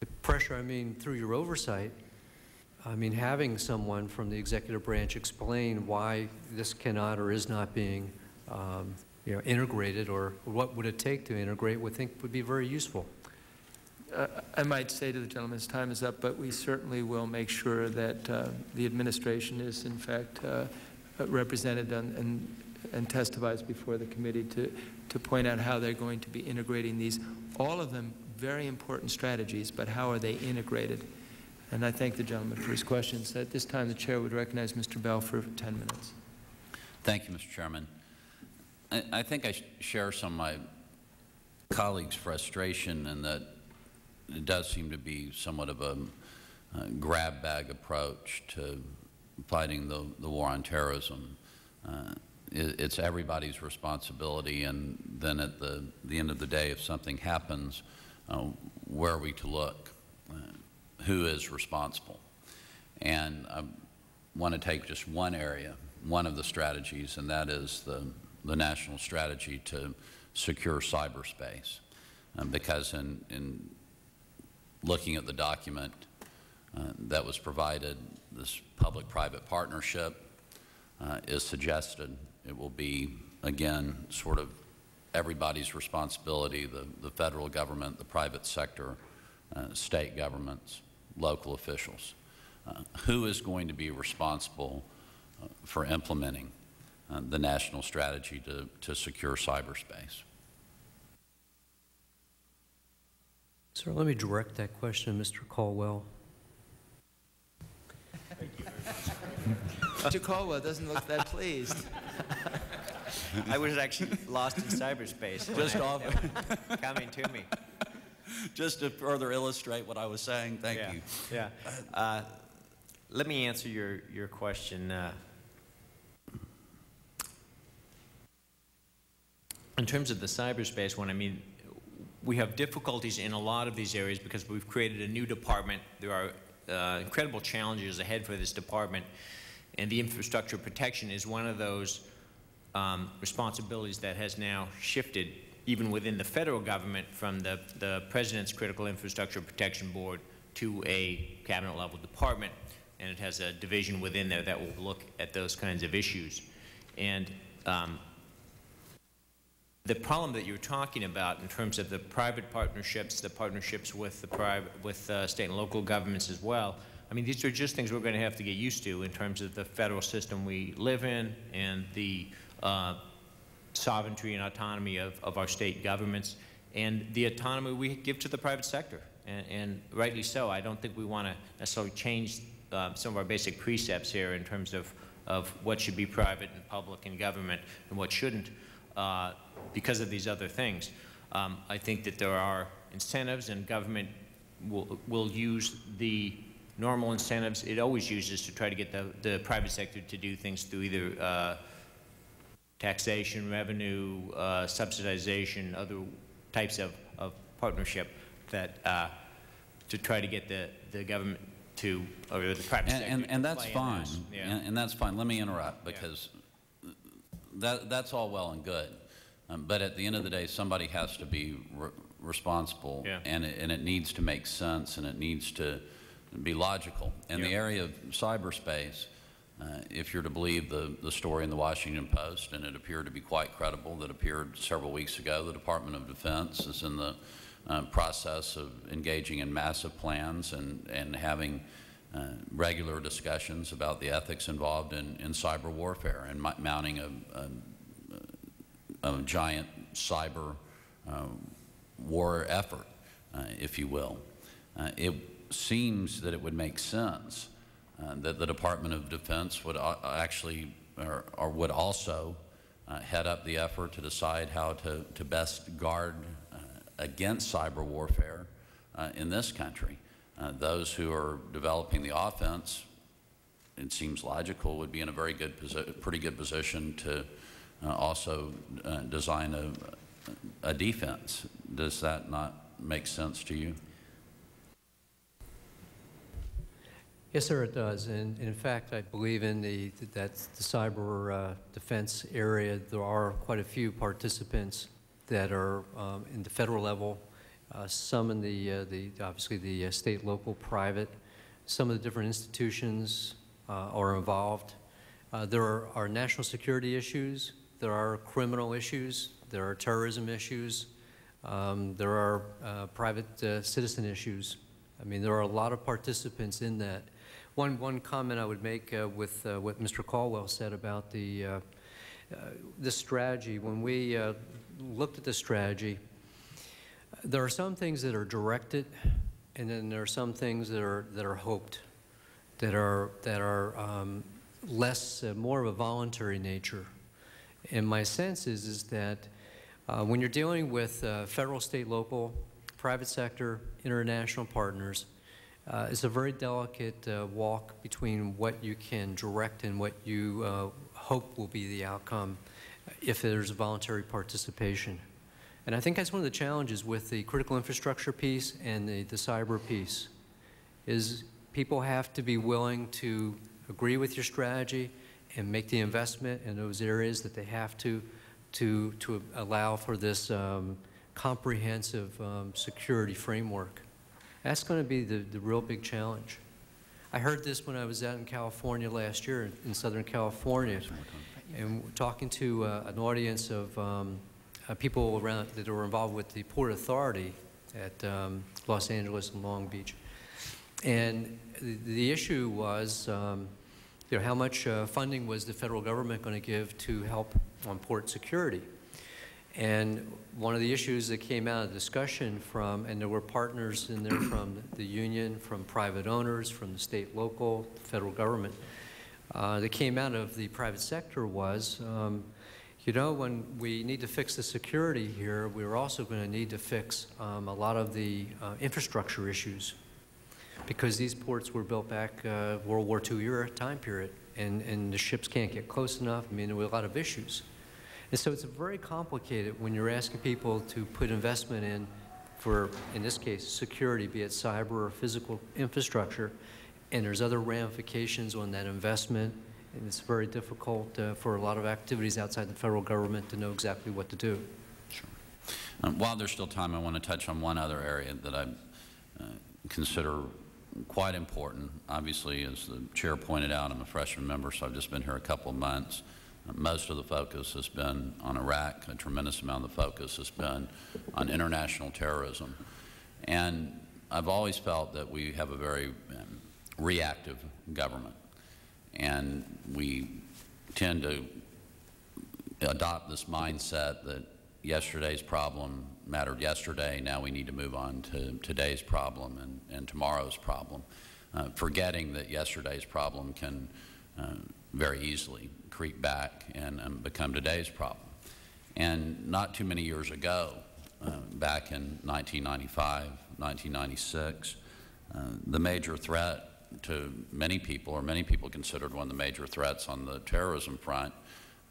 The pressure, I mean, through your oversight, I mean, having someone from the executive branch explain why this cannot or is not being, um, you know, integrated, or what would it take to integrate, would think would be very useful. Uh, I might say to the gentleman, his time is up, but we certainly will make sure that uh, the administration is in fact uh, represented and and testifies before the committee to, to point out how they're going to be integrating these, all of them very important strategies, but how are they integrated? And I thank the gentleman for his questions. At this time, the chair would recognize Mr. Bell for 10 minutes. Thank you, Mr. Chairman. I, I think I sh- share some of my colleagues' frustration in that it does seem to be somewhat of a, uh grab bag approach to fighting the, the war on terrorism. Uh, it, it's everybody's responsibility, and then at the, the end of the day, if something happens, uh, where are we to look? Uh, who is responsible? And I want to take just one area, one of the strategies, and that is the, the national strategy to secure cyberspace. Um, because in, in looking at the document uh, that was provided, this public-private partnership uh, is suggested. It will be, again, sort of everybody's responsibility, the, the federal government, the private sector, uh, state governments, local officials. Uh, Who is going to be responsible uh, for implementing the national strategy to, to secure cyberspace? Sir, let me direct that question to Mr. Caldwell. Mr. Caldwell doesn't look that pleased. [LAUGHS] I was actually lost in cyberspace. Just off- [LAUGHS] Coming to me. Just to further illustrate what I was saying, thank Yeah, you. Yeah. Uh, Let me answer your, your question. uh, In terms of the cyberspace one, I mean, we have difficulties in a lot of these areas because we've created a new department. There are uh, incredible challenges ahead for this department, and the infrastructure protection is one of those um, responsibilities that has now shifted even within the federal government from the, the President's Critical Infrastructure Protection Board to a cabinet level department, and it has a division within there that will look at those kinds of issues. And um, the problem that you're talking about in terms of the private partnerships, the partnerships with the private, with uh, state and local governments as well, I mean, these are just things we're going to have to get used to in terms of the federal system we live in and the uh, sovereignty and autonomy of, of our state governments and the autonomy we give to the private sector. And, and rightly so. I don't think we want to necessarily change uh, some of our basic precepts here in terms of, of what should be private and public and government and what shouldn't uh, because of these other things. Um, I think that there are incentives and government will, will use the normal incentives it always uses to try to get the, the private sector to do things through either uh, taxation, revenue, uh, subsidization, other types of, of partnership that, uh, to try to get the, the government to, or the private And, sector and, and that's fine. Yeah. and, and that's fine. Let me interrupt, because that, that's all well and good. Um, But at the end of the day, somebody has to be re- responsible. Yeah. And it, and it needs to make sense, and it needs to be logical. In the area of cyberspace, uh, if you're to believe the, the story in the Washington Post, and it appeared to be quite credible, that appeared several weeks ago, the Department of Defense is in the uh, process of engaging in massive plans and, and having uh, regular discussions about the ethics involved in, in cyber warfare and mounting a, a, a giant cyber uh, war effort, uh, if you will. Uh, it seems that it would make sense uh, that the Department of Defense would uh, actually, or, or would also uh, head up the effort to decide how to, to best guard uh, against cyber warfare in this country. Those who are developing the offense, it seems logical, would be in a very good, pretty good position to uh, also uh, design a, a defense. Does that not make sense to you? Yes, sir, it does. And in fact, I believe in the, that the cyber uh, defense area, there are quite a few participants that are um, in the federal level, uh, some in the, uh, the, obviously the uh, state, local, private. Some of the different institutions uh, are involved. Uh, There are, are national security issues, there are criminal issues, there are terrorism issues, um, there are uh, private uh, citizen issues. I mean, there are a lot of participants in that. One, one comment I would make uh, with uh, what Mr. Caldwell said about the, uh, uh, this strategy, when we uh, looked at the strategy, there are some things that are directed, and then there are some things that are, that are hoped, that are, that are um, less, more of a voluntary nature. And my sense is, is that uh, when you're dealing with uh, federal, state, local, private sector, international partners, uh, it's a very delicate uh, walk between what you can direct and what you uh, hope will be the outcome if there's voluntary participation. And I think that's one of the challenges with the critical infrastructure piece and the, the cyber piece, is people have to be willing to agree with your strategy and make the investment in those areas that they have to, to, to allow for this um, comprehensive um, security framework. That's going to be the, the real big challenge. I heard this when I was out in California last year, in Southern California, and talking to uh, an audience of um, uh, people around that were involved with the Port Authority at um, Los Angeles and Long Beach. And the- the issue was, um, you know, how much uh, funding was the federal government going to give to help on port security? And one of the issues that came out of discussion from, and there were partners in there [CLEARS THROAT] from the union, from private owners, from the state, local, federal government, uh, that came out of the private sector was, um, you know, when we need to fix the security here, we're also going to need to fix um, a lot of the uh, infrastructure issues because these ports were built back uh, World War II era time period, and, and the ships can't get close enough. I mean, there were a lot of issues. And so it's very complicated when you're asking people to put investment in for, in this case, security, be it cyber or physical infrastructure, and there's other ramifications on that investment, and it's very difficult uh, for a lot of activities outside the federal government to know exactly what to do. Um, While there's still time, I want to touch on one other area that I uh, consider quite important. Obviously, as the chair pointed out, I'm a freshman member, so I've just been here a couple of months. Most of the focus has been on Iraq. A tremendous amount of the focus has been on international terrorism. And I've always felt that we have a very um, reactive government. And we tend to adopt this mindset that yesterday's problem mattered yesterday, now we need to move on to today's problem and, and tomorrow's problem, uh, forgetting that yesterday's problem can uh, very easily creep back and, and become today's problem. And not too many years ago, uh, back in 1995, 1996, uh, the major threat to many people, or many people considered one of the major threats on the terrorism front,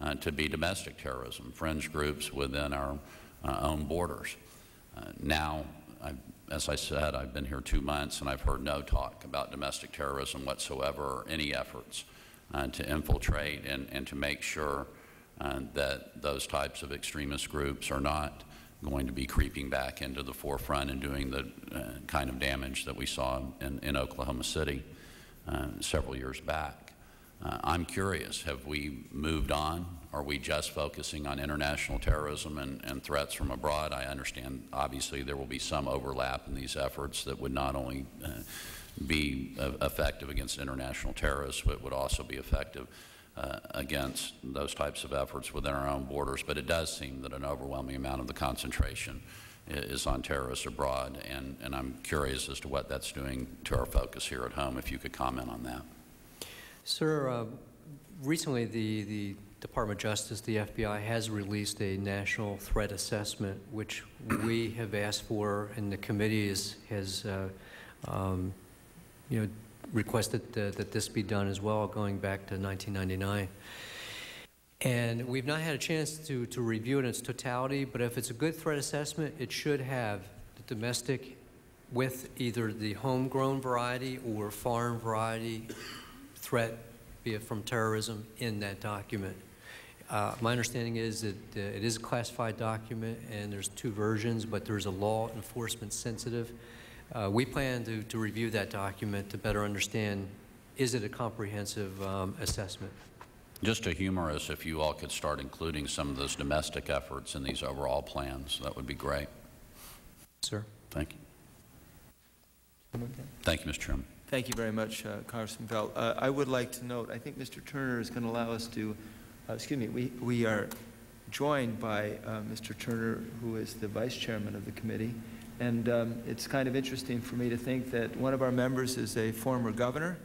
uh, to be domestic terrorism, fringe groups within our own borders. Uh, now, I've, as I said, I've been here two months and I've heard no talk about domestic terrorism whatsoever or any efforts uh, to infiltrate and, and to make sure uh, that those types of extremist groups are not going to be creeping back into the forefront and doing the uh, kind of damage that we saw in, in Oklahoma City several years back. Uh, I'm curious, have we moved on? Are we just focusing on international terrorism and, and, threats from abroad? I understand, obviously, there will be some overlap in these efforts that would not only uh, be uh, effective against international terrorists, but would also be effective uh, against those types of efforts within our own borders. But it does seem that an overwhelming amount of the concentration is on terrorists abroad, and, and I'm curious as to what that's doing to our focus here at home, if you could comment on that. Sir, uh, recently the, the Department of Justice, the FBI, has released a national threat assessment, which we have asked for, and the committee is, has, uh, um, you know, requested uh, that this be done as well, going back to 1999. And we've not had a chance to, to review it in its totality, but if it's a good threat assessment, it should have the domestic with either the homegrown variety or foreign variety threat, be it from terrorism, in that document. Uh, my understanding is that uh, it is a classified document and there's two versions, but there's a law enforcement sensitive. Uh, we plan to, to review that document to better understand is it a comprehensive um, assessment. Just to humor us, if you all could start including some of those domestic efforts in these overall plans, that would be great. Sir. Thank you. Thank you, Mr. Chairman. Thank you very much, uh, Congressman. Uh, I would like to note, I think Mr. Turner is going to allow us to, uh, excuse me, we, we are joined by uh, Mr. Turner, who is the vice chairman of the committee. And um, it's kind of interesting for me to think that one of our members is a former governor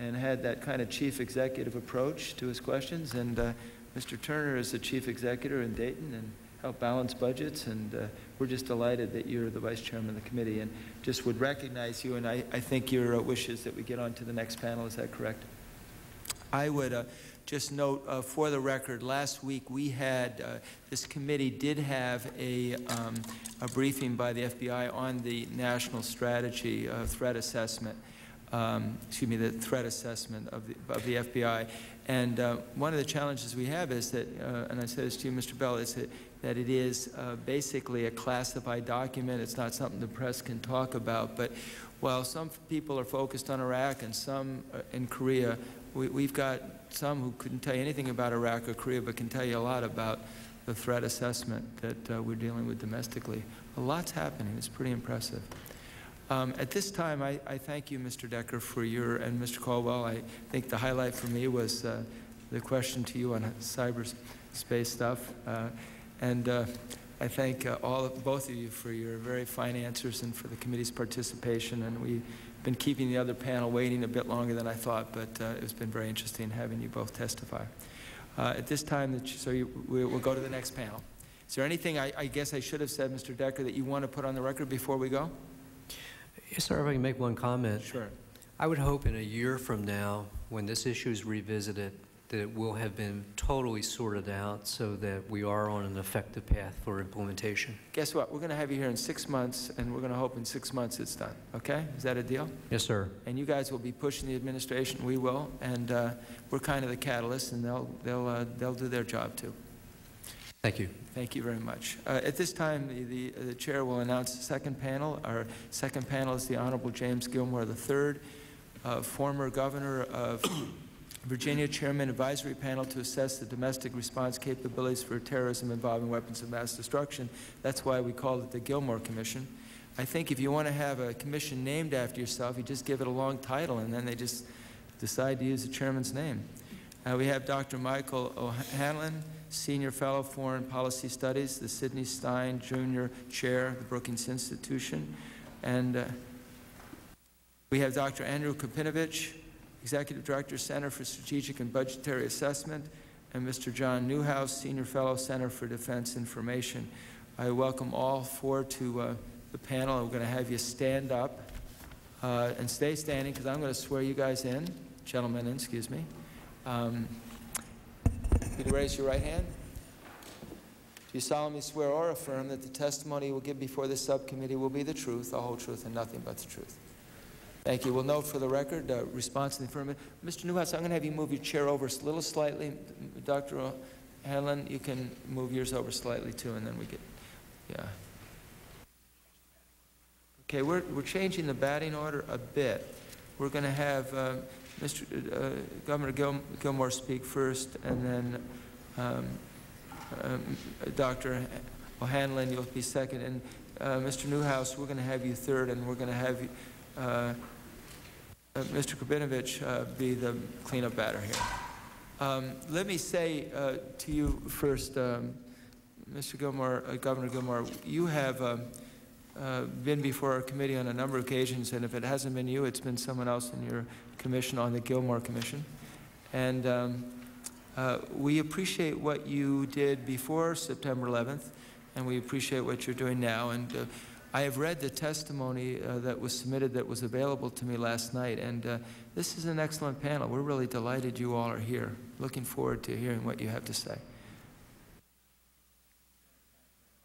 and had that kind of chief executive approach to his questions. And uh, Mr. Turner is the chief executive in Dayton and helped balance budgets, and uh, we're just delighted that you're the vice chairman of the committee, and just would recognize you, and I, I think your uh, wish is that we get on to the next panel. Is that correct? I would uh, just note uh, for the record, last week we had, uh, this committee did have a, um, a briefing by the FBI on the national strategy uh, threat assessment. Um, excuse me, the threat assessment of the, of the FBI. And uh, one of the challenges we have is that, uh, and I said this to you, Mr. Bell, is that that it is uh, basically a classified document. It's not something the press can talk about. But while some people are focused on Iraq and some uh, in Korea, we, have got some who couldn't tell you anything about Iraq or Korea, but can tell you a lot about the threat assessment that uh, we're dealing with domestically. A lot's happening. It's pretty impressive. Um, At this time, I I thank you, Mr. Decker, for your, and Mr. Caldwell. I think the highlight for me was uh, the question to you on cyberspace stuff. And uh, I thank uh, all, of- both of you for your very fine answers and for the committee's participation. And we've been keeping the other panel waiting a bit longer than I thought, but uh, it's been very interesting having you both testify. Uh, At this time, that you- so you- we- we'll go to the next panel. Is there anything, I I guess I should have said, Mr. Decker, that you want to put on the record before we go? Yes, sir, if I can make one comment. Sure. I would hope in a year from now, when this issue is revisited, that it will have been totally sorted out so that we are on an effective path for implementation. Guess what? We're going to have you here in six months, and we're going to hope in six months it's done, okay? Is that a deal? Yes, sir. And you guys will be pushing the administration, we will, and uh, we're kind of the catalyst, and they'll, they'll, uh, they'll do their job, too. Thank you. Thank you very much. Uh, At this time, the- the the chair will announce the second panel. Our second panel is the Honorable James Gilmore III, uh, former governor of Virginia, Chairman Advisory Panel to assess the domestic response capabilities for terrorism involving weapons of mass destruction. That's why we called it the Gilmore Commission. I think if you want to have a commission named after yourself, you just give it a long title, and then they just decide to use the chairman's name. Uh, We have Dr. Michael O'Hanlon, Senior Fellow Foreign Policy Studies, the Sydney Stein Junior Chair, the Brookings Institution. And uh, we have Dr. Andrew Krepinevich, Executive Director, Center for Strategic and Budgetary Assessment, and Mr. John Newhouse, Senior Fellow, Center for Defense Information. I welcome all four to uh, the panel. I'm going to have you stand up uh, and stay standing because I'm going to swear you guys in, gentlemen, in, excuse me. Um, you raise your right hand? Do you solemnly swear or affirm that the testimony you will give before this subcommittee will be the truth, the whole truth, and nothing but the truth? Thank you. We'll note for the record, uh, response in the affirmative. Mr. Newhouse, I'm going to have you move your chair over a little slightly. Dr. Hanlon, you can move yours over slightly too, and then we get, yeah. Okay, we're, we're changing the batting order a bit. We're going to have uh, Mr. uh, Governor Gil- Gilmore speak first, and then um, um, Dr. O'Hanlon, you'll be second, and uh, Mr. Newhouse, we're going to have you third, and we're going to have you, uh, uh, Mr. Krepinevich uh, be the cleanup batter here. Um, Let me say uh, to you first, um, Mr. Gilmore, uh, Governor Gilmore, you have um, uh, been before our committee on a number of occasions, and if it hasn't been you, it's been someone else in your commission on the Gilmore Commission. And um, uh, we appreciate what you did before September 11th, and we appreciate what you're doing now. And uh, I have read the testimony uh, that was submitted that was available to me last night, and uh, this is an excellent panel. We're really delighted you all are here. Looking forward to hearing what you have to say.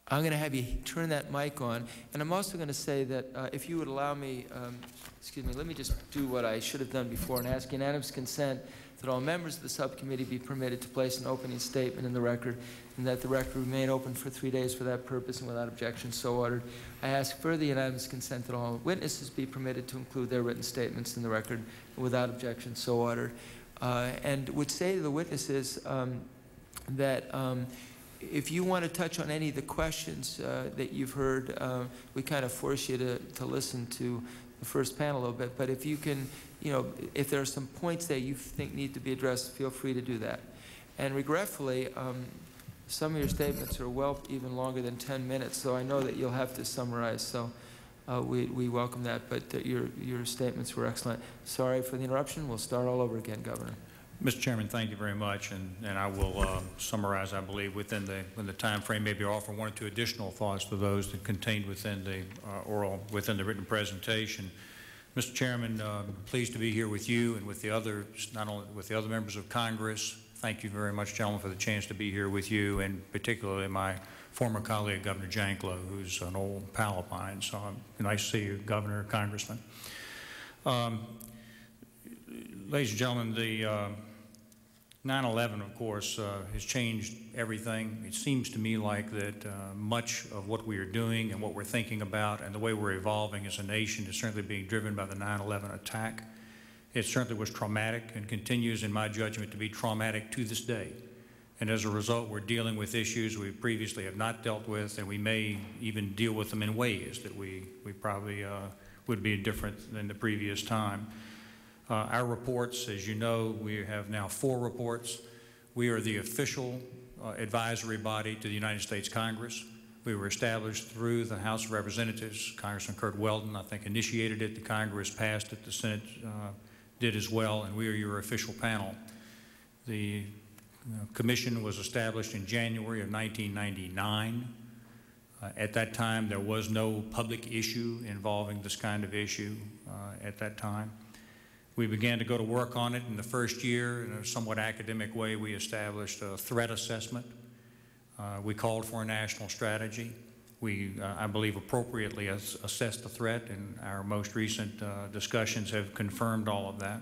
I'm going to have you turn that mic on, and I'm also going to say that uh, if you would allow me, um, excuse me, let me just do what I should have done before and ask unanimous consent that all members of the subcommittee be permitted to place an opening statement in the record, and that the record remain open for three days for that purpose and without objection so ordered. I ask further unanimous consent that all witnesses be permitted to include their written statements in the record without objection so ordered. Uh, and would say to the witnesses um, that um, if you want to touch on any of the questions uh, that you've heard, uh, we kind of force you to, to listen to the first panel a little bit. But if you can, you know, if there are some points that you think need to be addressed, feel free to do that. And regretfully, um, some of your statements are well even longer than 10 minutes, so I know that you'll have to summarize. So uh, we, we welcome that, but uh, your, your statements were excellent. Sorry for the interruption. We'll start all over again, Governor. Mr. Chairman, thank you very much, and, and I will uh, summarize, I believe, within the, within the time frame, maybe offer one or two additional thoughts to those that contained within the uh, oral, within the written presentation. Mr. Chairman, uh, pleased to be here with you and with the others, not only with the other members of Congress. Thank you very much, gentlemen, for the chance to be here with you, and particularly my former colleague, Governor Janklow, who's an old pal of mine. So um, nice to see you, Governor, Congressman. Um, ladies and gentlemen, the uh, 9/11, of course, uh, has changed everything. It seems to me like that uh, much of what we are doing and what we're thinking about and the way we're evolving as a nation is certainly being driven by the 9/11 attack. It certainly was traumatic and continues, in my judgment, to be traumatic to this day. And as a result, we're dealing with issues we previously have not dealt with, and we may even deal with them in ways that we, we probably uh, would be different than the previous time. Uh, Our reports, as you know, we have now four reports. We are the official uh, advisory body to the United States Congress. We were established through the House of Representatives. Congressman Curt Weldon, I think, initiated it. The Congress passed it. The Senate uh, did as well, and we are your official panel. The uh, commission was established in January of 1999. Uh, At that time, there was no public issue involving this kind of issue uh, at that time. We began to go to work on it in the first year. In a somewhat academic way, we established a threat assessment. Uh, We called for a national strategy. We, uh, I believe, appropriately ass- assessed the threat, and our most recent uh, discussions have confirmed all of that.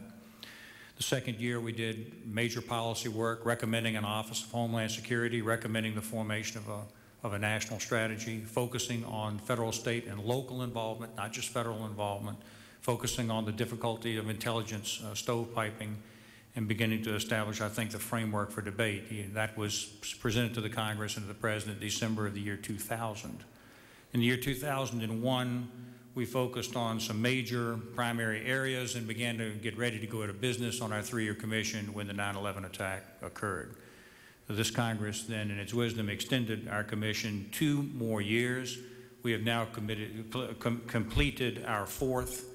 The second year, we did major policy work, recommending an Office of Homeland Security, recommending the formation of a, of a national strategy, focusing on federal, state, and local involvement, not just federal involvement, focusing on the difficulty of intelligence uh, stovepiping, and beginning to establish, I think, the framework for debate. He- That was presented to the Congress and to the President in December of the year 2000. In the year 2001, we focused on some major primary areas and began to get ready to go into business on our three-year commission when the 9/11 attack occurred. This Congress then, in its wisdom, extended our commission two more years. We have now com- completed our fourth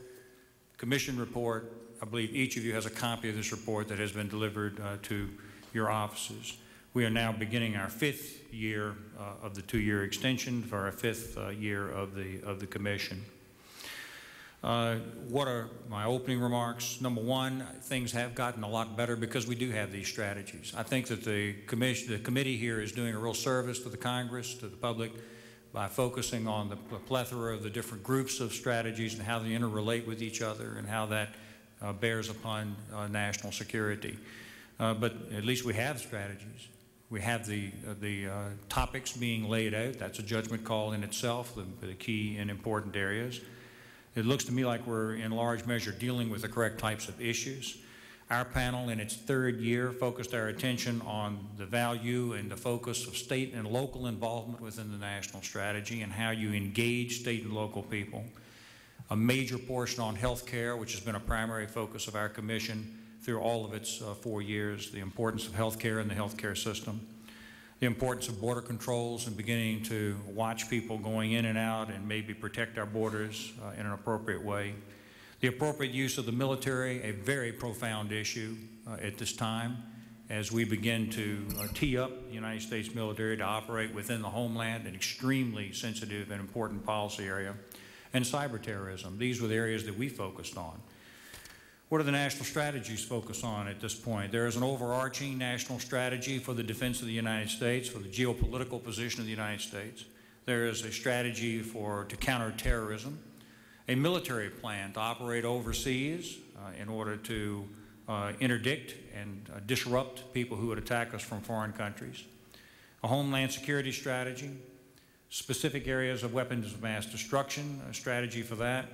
commission report. I believe each of you has a copy of this report that has been delivered uh, to your offices. We are now beginning our fifth year uh, of the two-year extension for our fifth uh, year of the, of the commission. Uh, What are my opening remarks? Number one, things have gotten a lot better because we do have these strategies. I think that the commission, the committee here is doing a real service to the Congress, to the public, by focusing on the plethora of the different groups of strategies and how they interrelate with each other and how that uh, bears upon uh, national security. Uh, But at least we have strategies. We have the, uh, the uh, topics being laid out. That's a judgment call in itself, the, the key and important areas. It looks to me like we're in large measure dealing with the correct types of issues. Our panel, in its third year, focused our attention on the value and the focus of state and local involvement within the national strategy and how you engage state and local people. A major portion on health care, which has been a primary focus of our commission through all of its uh, four years, the importance of health care and the health care system the importance of border controls and beginning to watch people going in and out and maybe protect our borders uh, in an appropriate way. The appropriate use of the military, a very profound issue uh, at this time as we begin to uh, tee up the United States military to operate within the homeland, an extremely sensitive and important policy area, and cyber terrorism. These were the areas that we focused on. What do the national strategies focus on at this point? There is an overarching national strategy for the defense of the United States, for the geopolitical position of the United States. There is a strategy for to counter terrorism, a military plan to operate overseas uh, in order to uh, interdict and uh, disrupt people who would attack us from foreign countries, a homeland security strategy, specific areas of weapons of mass destruction, a strategy for that,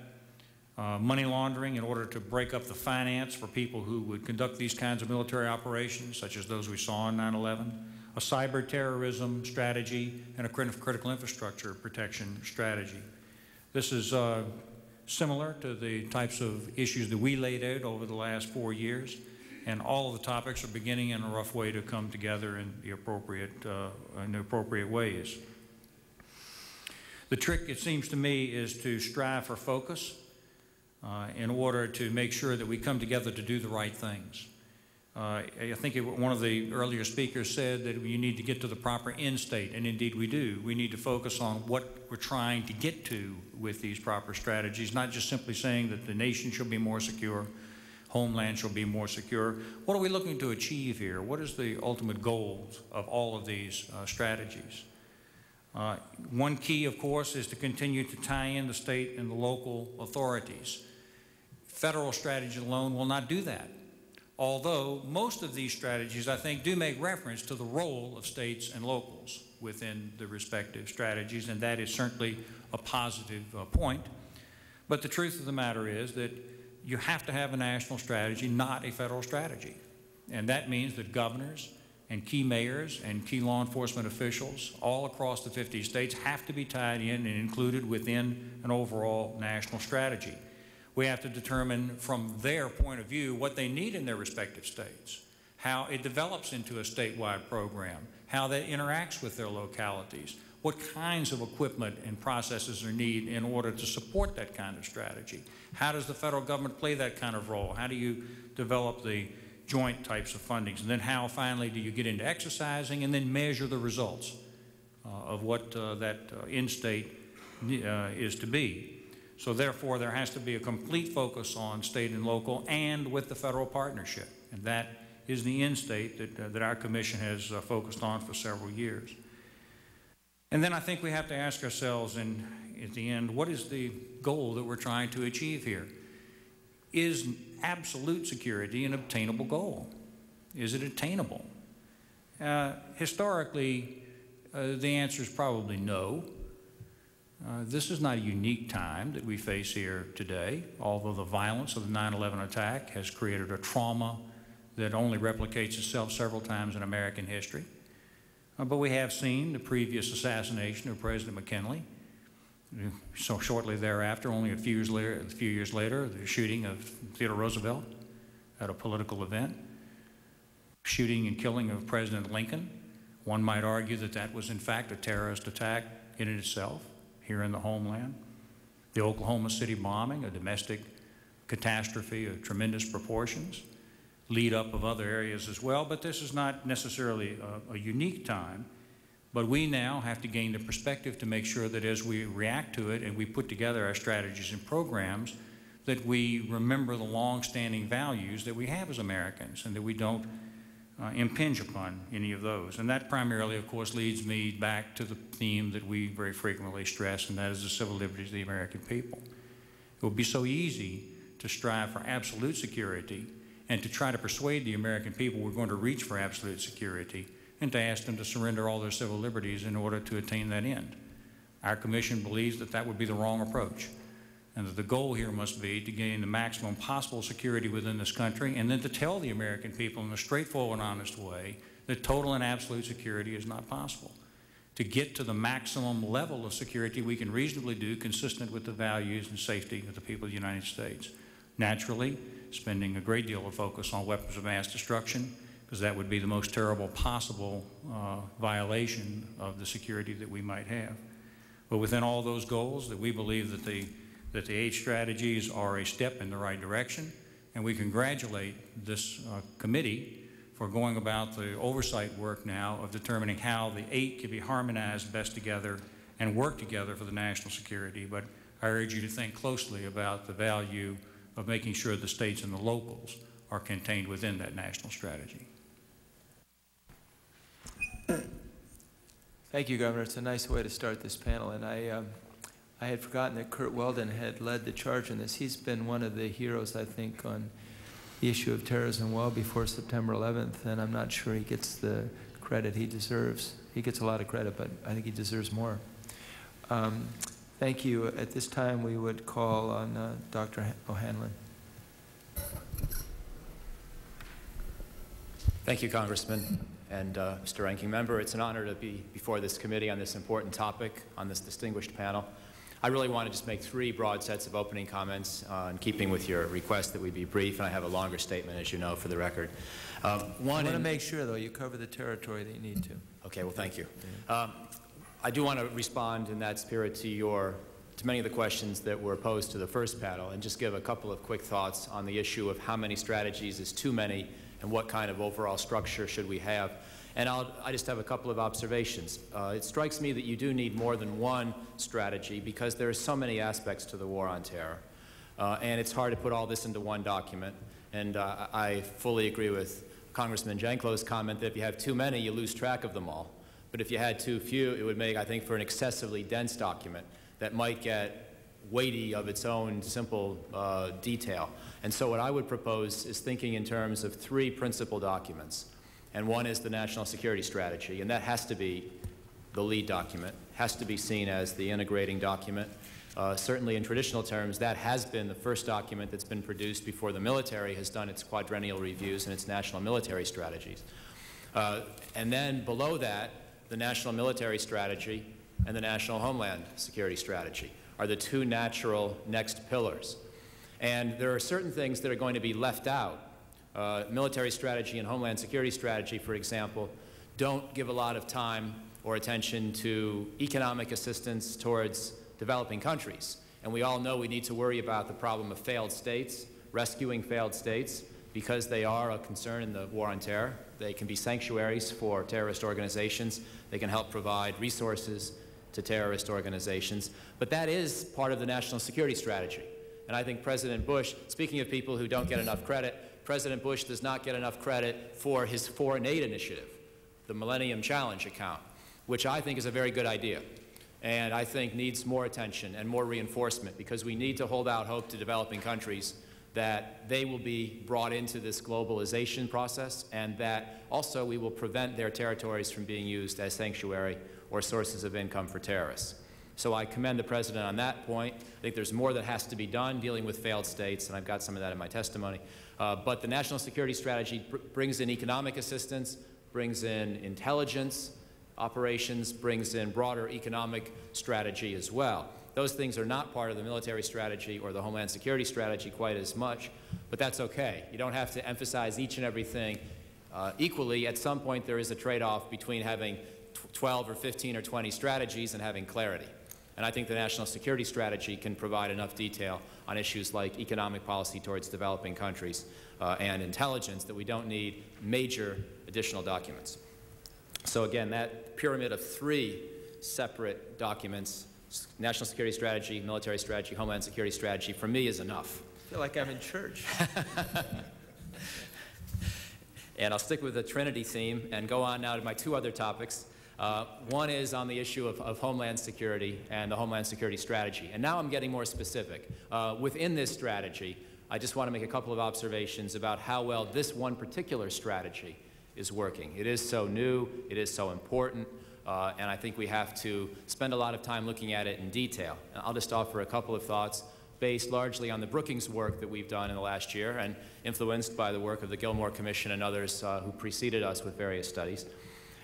uh, money laundering in order to break up the finance for people who would conduct these kinds of military operations, such as those we saw on 9 11, a cyber terrorism strategy, and a critical infrastructure protection strategy. This is uh, similar to the types of issues that we laid out over the last four years, and all of the topics are beginning in a rough way to come together in the appropriate, uh, in the appropriate ways. The trick, it seems to me, is to strive for focus uh, in order to make sure that we come together to do the right things. Uh, I think it, one of the earlier speakers said that you need to get to the proper end state, and indeed we do. We need to focus on what we're trying to get to with these proper strategies, not just simply saying that the nation shall be more secure, homeland shall be more secure. What are we looking to achieve here? What is the ultimate goals of all of these uh, strategies? Uh, one key, of course, is to continue to tie in the state and the local authorities. Federal strategy alone will not do that. Although most of these strategies, I think, do make reference to the role of states and locals within the respective strategies, and that is certainly a positive uh, point. But the truth of the matter is that you have to have a national strategy, not a federal strategy. And that means that governors and key mayors and key law enforcement officials all across the 50 states have to be tied in and included within an overall national strategy. We have to determine from their point of view what they need in their respective states, how it develops into a statewide program, how that interacts with their localities, what kinds of equipment and processes are needed in order to support that kind of strategy. How does the federal government play that kind of role? How do you develop the joint types of fundings? And then how finally do you get into exercising and then measure the results uh, of what uh, that uh, in-state uh, is to be? So therefore, there has to be a complete focus on state and local and with the federal partnership. And that is the end state that, uh, that our commission has uh, focused on for several years. And then I think we have to ask ourselves, in, at the end, what is the goal that we're trying to achieve here? Is absolute security an obtainable goal? Is it attainable? Uh, historically, uh, the answer is probably no. Uh, this is not a unique time that we face here today, although the violence of the 9 11 attack has created a trauma that only replicates itself several times in American history. Uh, but we have seen the previous assassination of President McKinley. So shortly thereafter, only a few years later, a few years later the shooting of Theodore Roosevelt at a political event, shooting and killing of President Lincoln. One might argue that that was in fact a terrorist attack in itself here in the homeland. The Oklahoma City bombing, a domestic catastrophe of tremendous proportions, lead up of other areas as well, but this is not necessarily a, a, unique time. But we now have to gain the perspective to make sure that as we react to it and we put together our strategies and programs, that we remember the long-standing values that we have as Americans and that we don't uh, impinge upon any of those. And that primarily, of course, leads me back to the theme that we very frequently stress, and that is the civil liberties of the American people. It would be so easy to strive for absolute security and to try to persuade the American people we're going to reach for absolute security and to ask them to surrender all their civil liberties in order to attain that end. Our commission believes that that would be the wrong approach and that the goal here must be to gain the maximum possible security within this country and then to tell the American people in a straightforward and honest way that total and absolute security is not possible. To get to the maximum level of security we can reasonably do consistent with the values and safety of the people of the United States. Naturally, spending a great deal of focus on weapons of mass destruction because that would be the most terrible possible uh, violation of the security that we might have. But within all those goals, that we believe that the that the eight strategies are a step in the right direction, and we congratulate this uh, committee for going about the oversight work now of determining how the eight can be harmonized best together and work together for the national security. But I urge you to think closely about the value of making sure the states and the locals are contained within that national strategy. Thank you, Governor. It's a nice way to start this panel, and I um, I had forgotten that Curt Weldon had led the charge in this. He's been one of the heroes, I think, on the issue of terrorism well before September 11th, and I'm not sure he gets the credit he deserves. He gets a lot of credit, but I think he deserves more. Um, thank you. At this time, we would call on uh, Dr. O'Hanlon. Thank you, Congressman and uh, Mr. Ranking Member. It's an honor to be before this committee on this important topic, on this distinguished panel. I really want to just make three broad sets of opening comments uh, in keeping with your request that we be brief, and I have a longer statement, as you know, for the record. Um, one I want to make sure, though, you cover the territory that you need to. Okay, well, thank you. Um, I do want to respond in that spirit to your to many of the questions that were posed to the first panel and just give a couple of quick thoughts on the issue of how many strategies is too many and what kind of overall structure should we have. And I'll, i just have a couple of observations. Uh, it strikes me that you do need more than one strategy because there are so many aspects to the war on terror. Uh, and it's hard to put all this into one document. And uh, I fully agree with Congressman Janklow's comment that if you have too many, you lose track of them all. But if you had too few, it would make, I think, for an excessively dense document that might get weighty of its own simple uh, detail. And so what I would propose is thinking in terms of three principal documents and one is the national security strategy, and that has to be the lead document, has to be seen as the integrating document. Uh, certainly in traditional terms, that has been the first document that's been produced before the military has done its quadrennial reviews and its national military strategies. Uh, and then below that, the National Military Strategy and the National Homeland Security Strategy are the two natural next pillars. And there are certain things that are going to be left out. Uh, military strategy and Homeland Security Strategy, for example, don't give a lot of time or attention to economic assistance towards developing countries. And we all know we need to worry about the problem of failed states, rescuing failed states, because they are a concern in the war on terror. They can be sanctuaries for terrorist organizations. They can help provide resources to terrorist organizations. But that is part of the national security strategy. And I think President Bush, speaking of people who don't get enough credit, President Bush does not get enough credit for his foreign aid initiative, the Millennium Challenge account, which I think is a very good idea and I think needs more attention and more reinforcement because we need to hold out hope to developing countries that they will be brought into this globalization process and that also we will prevent their territories from being used as sanctuary or sources of income for terrorists. So I commend the President on that point. I think there's more that has to be done dealing with failed states, and I've got some of that in my testimony. Uh, but the national security strategy br brings in economic assistance, brings in intelligence, operations brings in broader economic strategy as well. Those things are not part of the military strategy or the homeland security strategy quite as much, but that's okay. You don't have to emphasize each and everything uh, equally. At some point, there is a trade-off between having 12 or 15 or 20 strategies and having clarity. And I think the national security strategy can provide enough detail on issues like economic policy towards developing countries uh, and intelligence that we don't need major additional documents. So again, that pyramid of three separate documents, national security strategy, military strategy, homeland security strategy, for me is enough. I feel like I'm in church. [LAUGHS] [LAUGHS] and I'll stick with the Trinity theme and go on now to my two other topics. Uh, one is on the issue of, of, Homeland Security and the Homeland Security Strategy. And now I'm getting more specific. Uh, within this strategy, I just want to make a couple of observations about how well this one particular strategy is working. It is so new, it is so important, uh, and I think we have to spend a lot of time looking at it in detail. And I'll just offer a couple of thoughts based largely on the Brookings work that we've done in the last year and influenced by the work of the Gilmore Commission and others uh, who preceded us with various studies.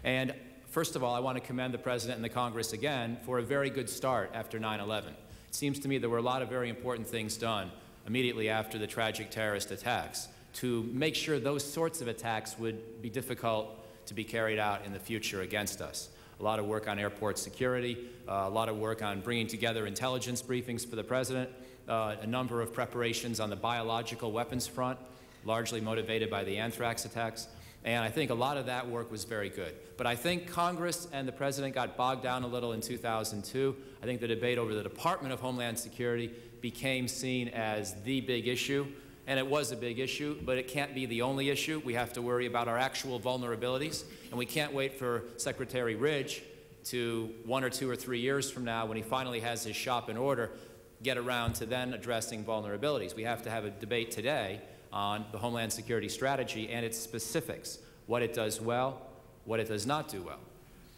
And first of all, I want to commend the President and the Congress again for a very good start after 9-11. It seems to me there were a lot of very important things done immediately after the tragic terrorist attacks to make sure those sorts of attacks would be difficult to be carried out in the future against us. A lot of work on airport security, uh, a lot of work on bringing together intelligence briefings for the President, uh, a number of preparations on the biological weapons front, largely motivated by the anthrax attacks. And I think a lot of that work was very good. But I think Congress and the President got bogged down a little in 2002. I think the debate over the Department of Homeland Security became seen as the big issue and it was a big issue, but it can't be the only issue. We have to worry about our actual vulnerabilities, and we can't wait for Secretary Ridge to one or two or three years from now, when he finally has his shop in order, get around to then addressing vulnerabilities. We have to have a debate today on the Homeland Security Strategy and its specifics, what it does well, what it does not do well.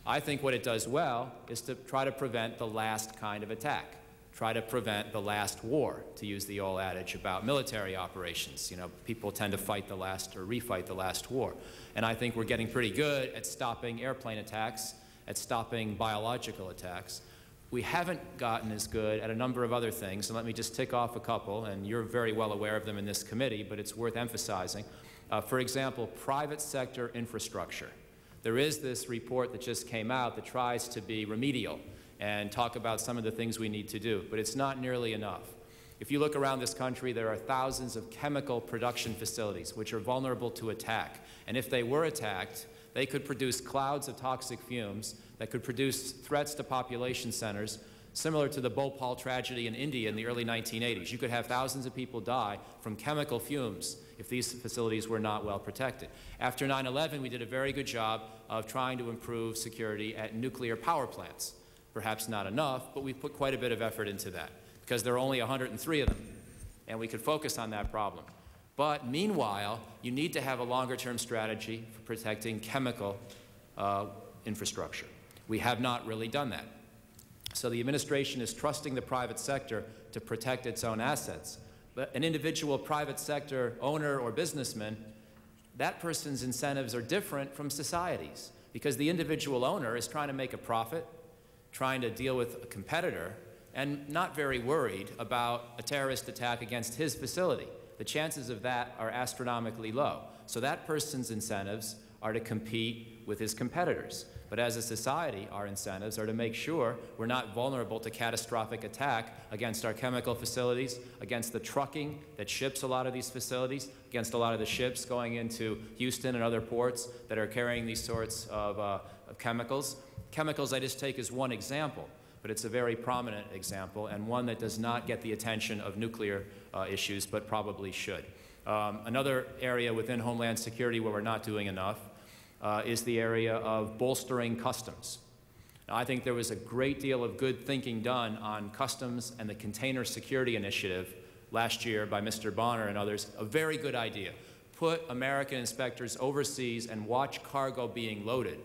I think what it does well is to try to prevent the last kind of attack try to prevent the last war, to use the old adage about military operations. You know, people tend to fight the last or refight the last war. And I think we're getting pretty good at stopping airplane attacks, at stopping biological attacks. We haven't gotten as good at a number of other things, and let me just tick off a couple, and you're very well aware of them in this committee, but it's worth emphasizing. Uh, for example, private sector infrastructure. There is this report that just came out that tries to be remedial and talk about some of the things we need to do, but it's not nearly enough. If you look around this country, there are thousands of chemical production facilities which are vulnerable to attack. And if they were attacked, they could produce clouds of toxic fumes that could produce threats to population centers similar to the Bhopal tragedy in India in the early 1980s. You could have thousands of people die from chemical fumes if these facilities were not well protected. After 9-11, we did a very good job of trying to improve security at nuclear power plants. Perhaps not enough, but we've put quite a bit of effort into that because there are only 103 of them, and we could focus on that problem. But meanwhile, you need to have a longer-term strategy for protecting chemical uh, infrastructure. We have not really done that. So the administration is trusting the private sector to protect its own assets. But an individual private sector owner or businessman that person's incentives are different from society's because the individual owner is trying to make a profit, trying to deal with a competitor, and not very worried about a terrorist attack against his facility. The chances of that are astronomically low. So that person's incentives are to compete with his competitors. But as a society, our incentives are to make sure we're not vulnerable to catastrophic attack against our chemical facilities, against the trucking that ships a lot of these facilities, against a lot of the ships going into Houston and other ports that are carrying these sorts of, uh, of chemicals. Chemicals I just take as one example, but it's a very prominent example and one that does not get the attention of nuclear uh, issues, but probably should. Um, another area within Homeland Security where we're not doing enough uh, is the area of bolstering customs. Now, I think there was a great deal of good thinking done on customs and the Container Security Initiative last year by Mr. Bonner and others. A very good idea. Put American inspectors overseas and watch cargo being loaded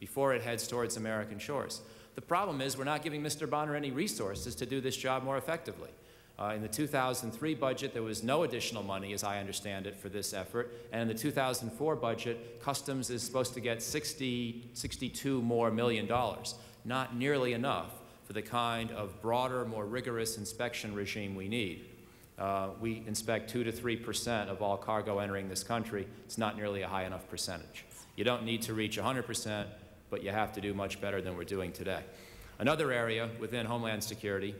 before it heads towards American shores. The problem is we're not giving Mr. Bonner any resources to do this job more effectively. Uh, in the 2003 budget, there was no additional money, as I understand it, for this effort. And in the 2004 budget, Customs is supposed to get 60, 62 more million dollars. Not nearly enough for the kind of broader, more rigorous inspection regime we need. Uh, we inspect 2 to 3 percent of all cargo entering this country. It's not nearly a high enough percentage. You don't need to reach 100 percent, but you have to do much better than we're doing today. Another area within Homeland Security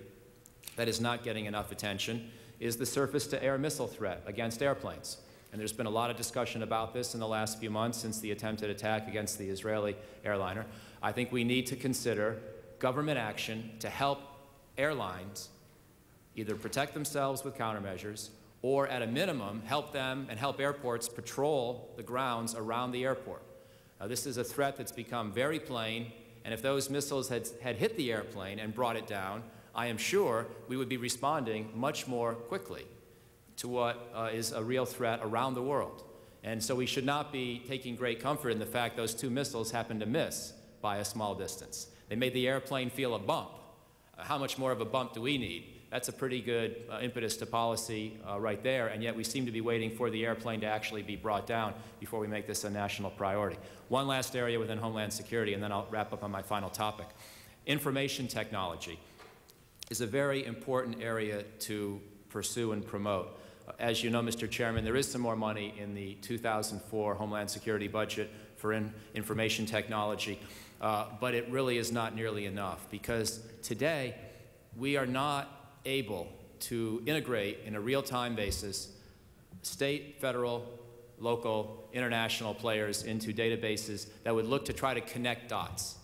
that is not getting enough attention is the surface-to-air missile threat against airplanes. And there's been a lot of discussion about this in the last few months since the attempted attack against the Israeli airliner. I think we need to consider government action to help airlines either protect themselves with countermeasures or at a minimum help them and help airports patrol the grounds around the airport. Now, this is a threat that's become very plain, and if those missiles had, had hit the airplane and brought it down, I am sure we would be responding much more quickly to what uh, is a real threat around the world. And so we should not be taking great comfort in the fact those two missiles happened to miss by a small distance. They made the airplane feel a bump. Uh, how much more of a bump do we need? That's a pretty good uh, impetus to policy uh, right there, and yet we seem to be waiting for the airplane to actually be brought down before we make this a national priority. One last area within Homeland Security, and then I'll wrap up on my final topic. Information technology is a very important area to pursue and promote. As you know, Mr. Chairman, there is some more money in the 2004 Homeland Security budget for in information technology, uh, but it really is not nearly enough because today we are not able to integrate in a real-time basis state, federal, local, international players into databases that would look to try to connect dots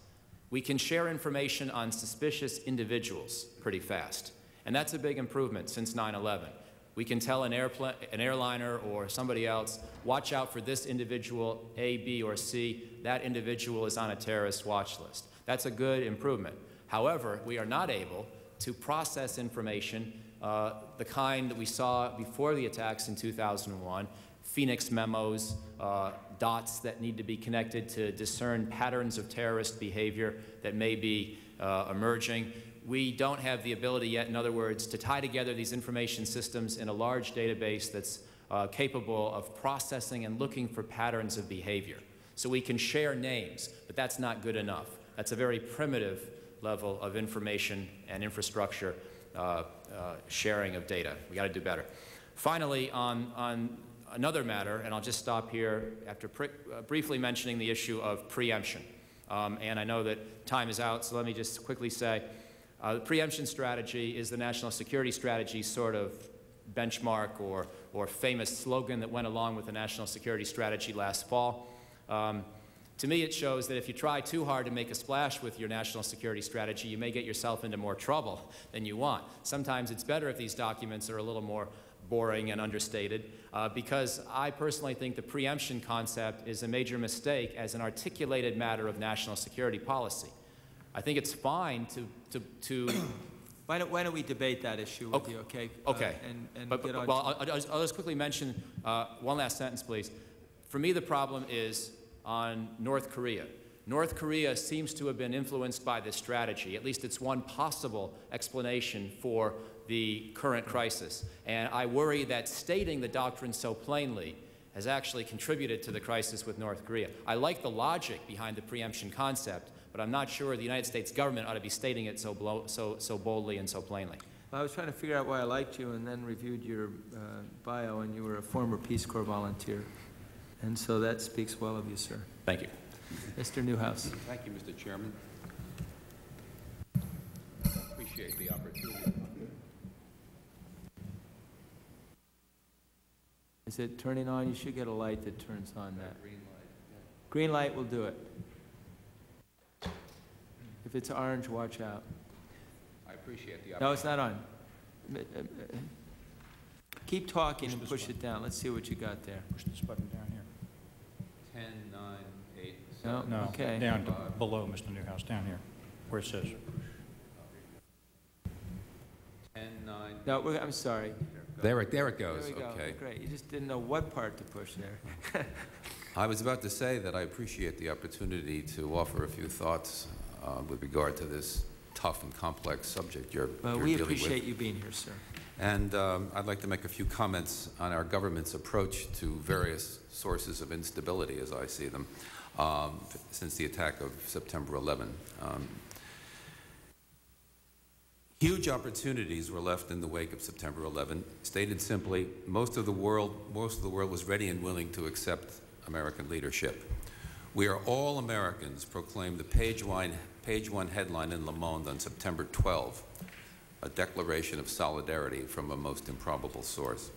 we can share information on suspicious individuals pretty fast. And that's a big improvement since 9-11. We can tell an, an airliner or somebody else, watch out for this individual, A, B, or C. That individual is on a terrorist watch list. That's a good improvement. However, we are not able to process information uh, the kind that we saw before the attacks in 2001, Phoenix memos, uh, dots that need to be connected to discern patterns of terrorist behavior that may be uh, emerging. We don't have the ability yet, in other words, to tie together these information systems in a large database that's uh, capable of processing and looking for patterns of behavior. So we can share names, but that's not good enough. That's a very primitive level of information and infrastructure uh, uh sharing of data. We got to do better. Finally, on, on another matter, and I'll just stop here after uh, briefly mentioning the issue of preemption. Um, and I know that time is out, so let me just quickly say uh, the preemption strategy is the national security strategy sort of benchmark or, or famous slogan that went along with the national security strategy last fall. Um, to me, it shows that if you try too hard to make a splash with your national security strategy, you may get yourself into more trouble than you want. Sometimes it's better if these documents are a little more boring and understated, uh, because I personally think the preemption concept is a major mistake as an articulated matter of national security policy. I think it's fine to, to, to [COUGHS] why, don't, why don't we debate that issue with okay. you, okay? Okay. Uh, and, and but, but, well, I'll, I'll, just quickly mention uh, one last sentence, please. For me, the problem is on North Korea. North Korea seems to have been influenced by this strategy. At least it's one possible explanation for the current crisis. And I worry that stating the doctrine so plainly has actually contributed to the crisis with North Korea. I like the logic behind the preemption concept, but I'm not sure the United States government ought to be stating it so, blow, so, so boldly and so plainly. Well, I was trying to figure out why I liked you and then reviewed your uh, bio, and you were a former Peace Corps volunteer. And so that speaks well of you, sir. Thank you. Mr. Newhouse. Thank you, Mr. Chairman. Appreciate the opportunity. Is it turning on? You should get a light that turns on that. Green light Green light will do it. If it's orange, watch out. I appreciate the opportunity. No, it's not on. Keep talking and push it down. Let's see what you got there. Push this button down here. 10, 9, 8, No, 7. No, Okay. down to below, Mr. Newhouse, down here, where it says. 10, 9. No, we're- I'm sorry. There it, there it There goes, we go. okay. Great. You just didn't know what part to push there. [LAUGHS] I was about to say that I appreciate the opportunity to offer a few thoughts uh, with regard to this tough and complex subject you're, Well, you're we dealing with. appreciate you being here, sir. And um, I'd like to make a few comments on our government's approach to various sources of instability, as I see them, um, since the attack of September 11. Um, huge opportunities were left in the wake of September 11. Stated simply, most of the world, most of the world was ready and willing to accept American leadership. We are all Americans, proclaimed the page one, page one headline in Le Monde on September 12 a declaration of solidarity from a most improbable source.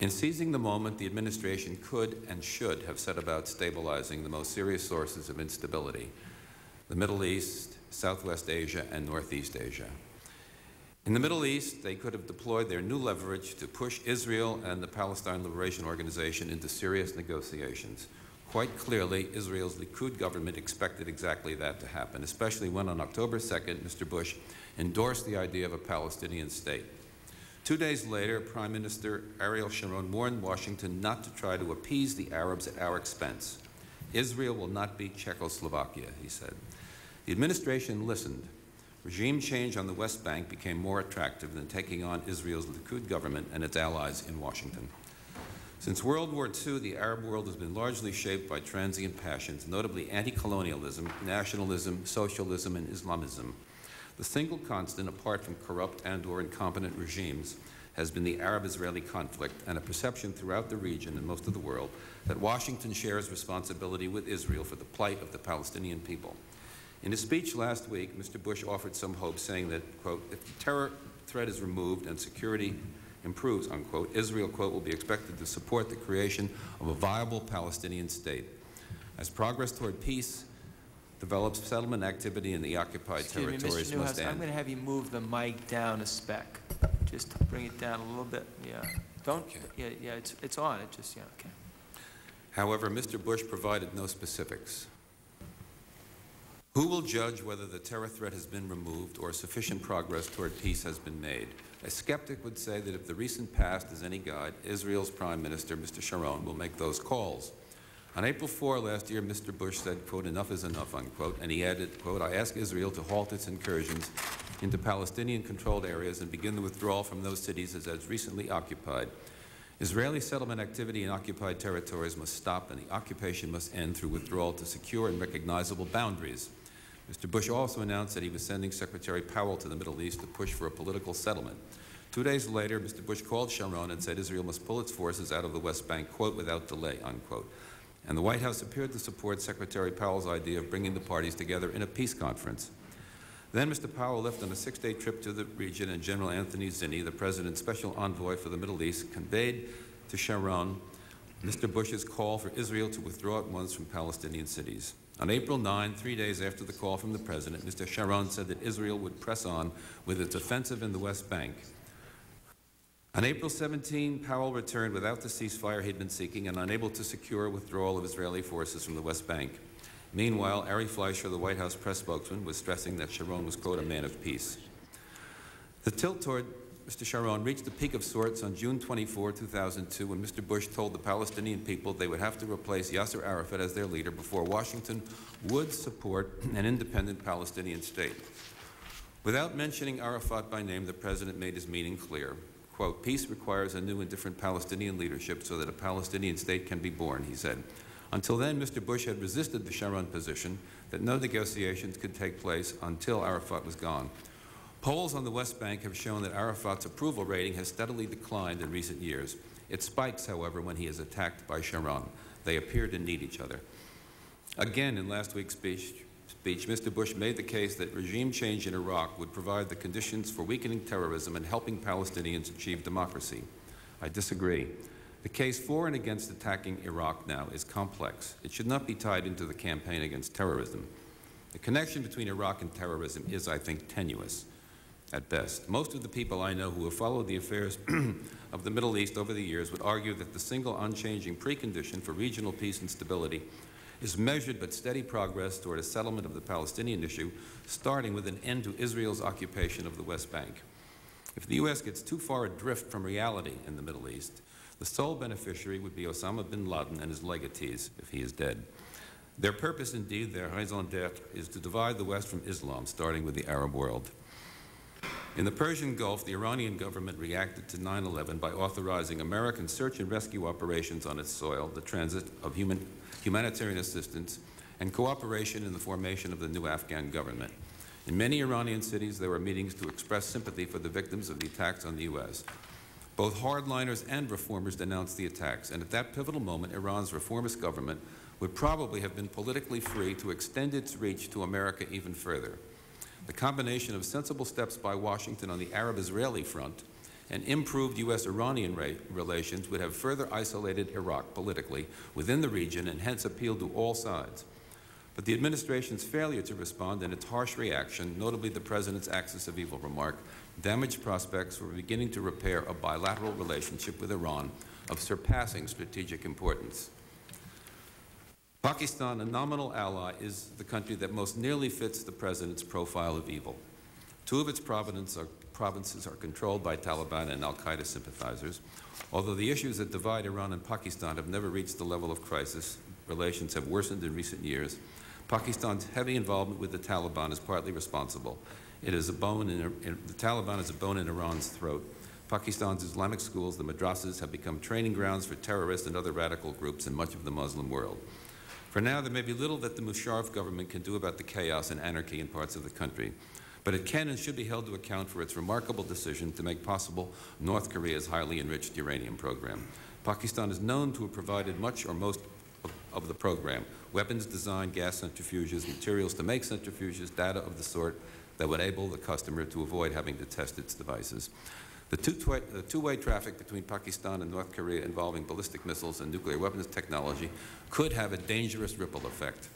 In seizing the moment, the administration could and should have set about stabilizing the most serious sources of instability the Middle East, Southwest Asia, and Northeast Asia. In the Middle East, they could have deployed their new leverage to push Israel and the Palestine Liberation Organization into serious negotiations. Quite clearly, Israel's Likud government expected exactly that to happen, especially when on October 2nd, Mr. Bush endorsed the idea of a Palestinian state. Two days later, Prime Minister Ariel Sharon warned Washington not to try to appease the Arabs at our expense. Israel will not be Czechoslovakia, he said. The administration listened. Regime change on the West Bank became more attractive than taking on Israel's Likud government and its allies in Washington. Since World War II, the Arab world has been largely shaped by transient passions, notably anti-colonialism, nationalism, socialism, and Islamism. The single constant, apart from corrupt and or incompetent regimes, has been the Arab-Israeli conflict and a perception throughout the region and most of the world that Washington shares responsibility with Israel for the plight of the Palestinian people. In his speech last week, Mr. Bush offered some hope, saying that, quote, if the terror threat is removed and security improves, unquote, Israel, quote, will be expected to support the creation of a viable Palestinian state. As progress toward peace develops, settlement activity in the occupied Excuse me, territories Mr. must Newhouse, I'm end. going to have you move the mic down a speck. Just to bring it down a little bit, yeah. Don't, Okay. yeah, yeah, it's, it's on, it just, yeah, okay. However, Mr. Bush provided no specifics. Who will judge whether the terror threat has been removed or sufficient progress toward peace has been made? A skeptic would say that if the recent past is any guide, Israel's Prime Minister, Mr. Sharon, will make those calls. On April 4 last year, Mr. Bush said, quote, enough is enough, unquote, and he added, quote, I ask Israel to halt its incursions into Palestinian-controlled areas and begin the withdrawal from those cities as, as recently occupied. Israeli settlement activity in occupied territories must stop and the occupation must end through withdrawal to secure and recognizable boundaries. Mr. Bush also announced that he was sending Secretary Powell to the Middle East to push for a political settlement. Two days later, Mr. Bush called Sharon and said Israel must pull its forces out of the West Bank, quote, without delay, unquote. And the White House appeared to support Secretary Powell's idea of bringing the parties together in a peace conference. Then Mr. Powell left on a six-day trip to the region, and General Anthony Zinni, the President's special envoy for the Middle East, conveyed to Sharon Mr. Bush's call for Israel to withdraw at once from Palestinian cities. On April 9, three days after the call from the President, Mr. Sharon said that Israel would press on with its offensive in the West Bank. On April 17, Powell returned without the ceasefire he'd been seeking and unable to secure withdrawal of Israeli forces from the West Bank. Meanwhile, Ari Fleischer, the White House press spokesman, was stressing that Sharon was, quote, a man of peace. The tilt toward Mr. Sharon reached the peak of sorts on June 24, 2002, when Mr. Bush told the Palestinian people they would have to replace Yasser Arafat as their leader before Washington would support an independent Palestinian state. Without mentioning Arafat by name, the president made his meaning clear. Quote, peace requires a new and different Palestinian leadership so that a Palestinian state can be born, he said. Until then, Mr. Bush had resisted the Sharon position that no negotiations could take place until Arafat was gone. Polls on the West Bank have shown that Arafat's approval rating has steadily declined in recent years. It spikes, however, when he is attacked by Sharon. They appear to need each other. Again, in last week's speech, speech, Mr. Bush made the case that regime change in Iraq would provide the conditions for weakening terrorism and helping Palestinians achieve democracy. I disagree. The case for and against attacking Iraq now is complex. It should not be tied into the campaign against terrorism. The connection between Iraq and terrorism is, I think, tenuous at best. Most of the people I know who have followed the affairs [CLEARS THROAT] of the Middle East over the years would argue that the single unchanging precondition for regional peace and stability is measured but steady progress toward a settlement of the Palestinian issue, starting with an end to Israel's occupation of the West Bank. If the U.S. gets too far adrift from reality in the Middle East, the sole beneficiary would be Osama bin Laden and his legatees if he is dead. Their purpose, indeed, their raison d'etre, is to divide the West from Islam, starting with the Arab world. In the Persian Gulf, the Iranian government reacted to 9-11 by authorizing American search and rescue operations on its soil, the transit of human, humanitarian assistance, and cooperation in the formation of the new Afghan government. In many Iranian cities, there were meetings to express sympathy for the victims of the attacks on the U.S. Both hardliners and reformers denounced the attacks, and at that pivotal moment, Iran's reformist government would probably have been politically free to extend its reach to America even further. The combination of sensible steps by Washington on the Arab-Israeli front and improved U.S.-Iranian relations would have further isolated Iraq politically within the region and hence appealed to all sides. But the administration's failure to respond and its harsh reaction, notably the President's axis of evil remark, damaged prospects for beginning to repair a bilateral relationship with Iran of surpassing strategic importance. Pakistan, a nominal ally, is the country that most nearly fits the President's profile of evil. Two of its provinces are, provinces are controlled by Taliban and al-Qaeda sympathizers. Although the issues that divide Iran and Pakistan have never reached the level of crisis, relations have worsened in recent years, Pakistan's heavy involvement with the Taliban is partly responsible. It is a bone in, in, the Taliban is a bone in Iran's throat. Pakistan's Islamic schools, the madrasas, have become training grounds for terrorists and other radical groups in much of the Muslim world. For now, there may be little that the Musharraf government can do about the chaos and anarchy in parts of the country, but it can and should be held to account for its remarkable decision to make possible North Korea's highly enriched uranium program. Pakistan is known to have provided much or most of, of the program, weapons design, gas centrifuges, materials to make centrifuges, data of the sort that would enable the customer to avoid having to test its devices. The two-way traffic between Pakistan and North Korea involving ballistic missiles and nuclear weapons technology could have a dangerous ripple effect.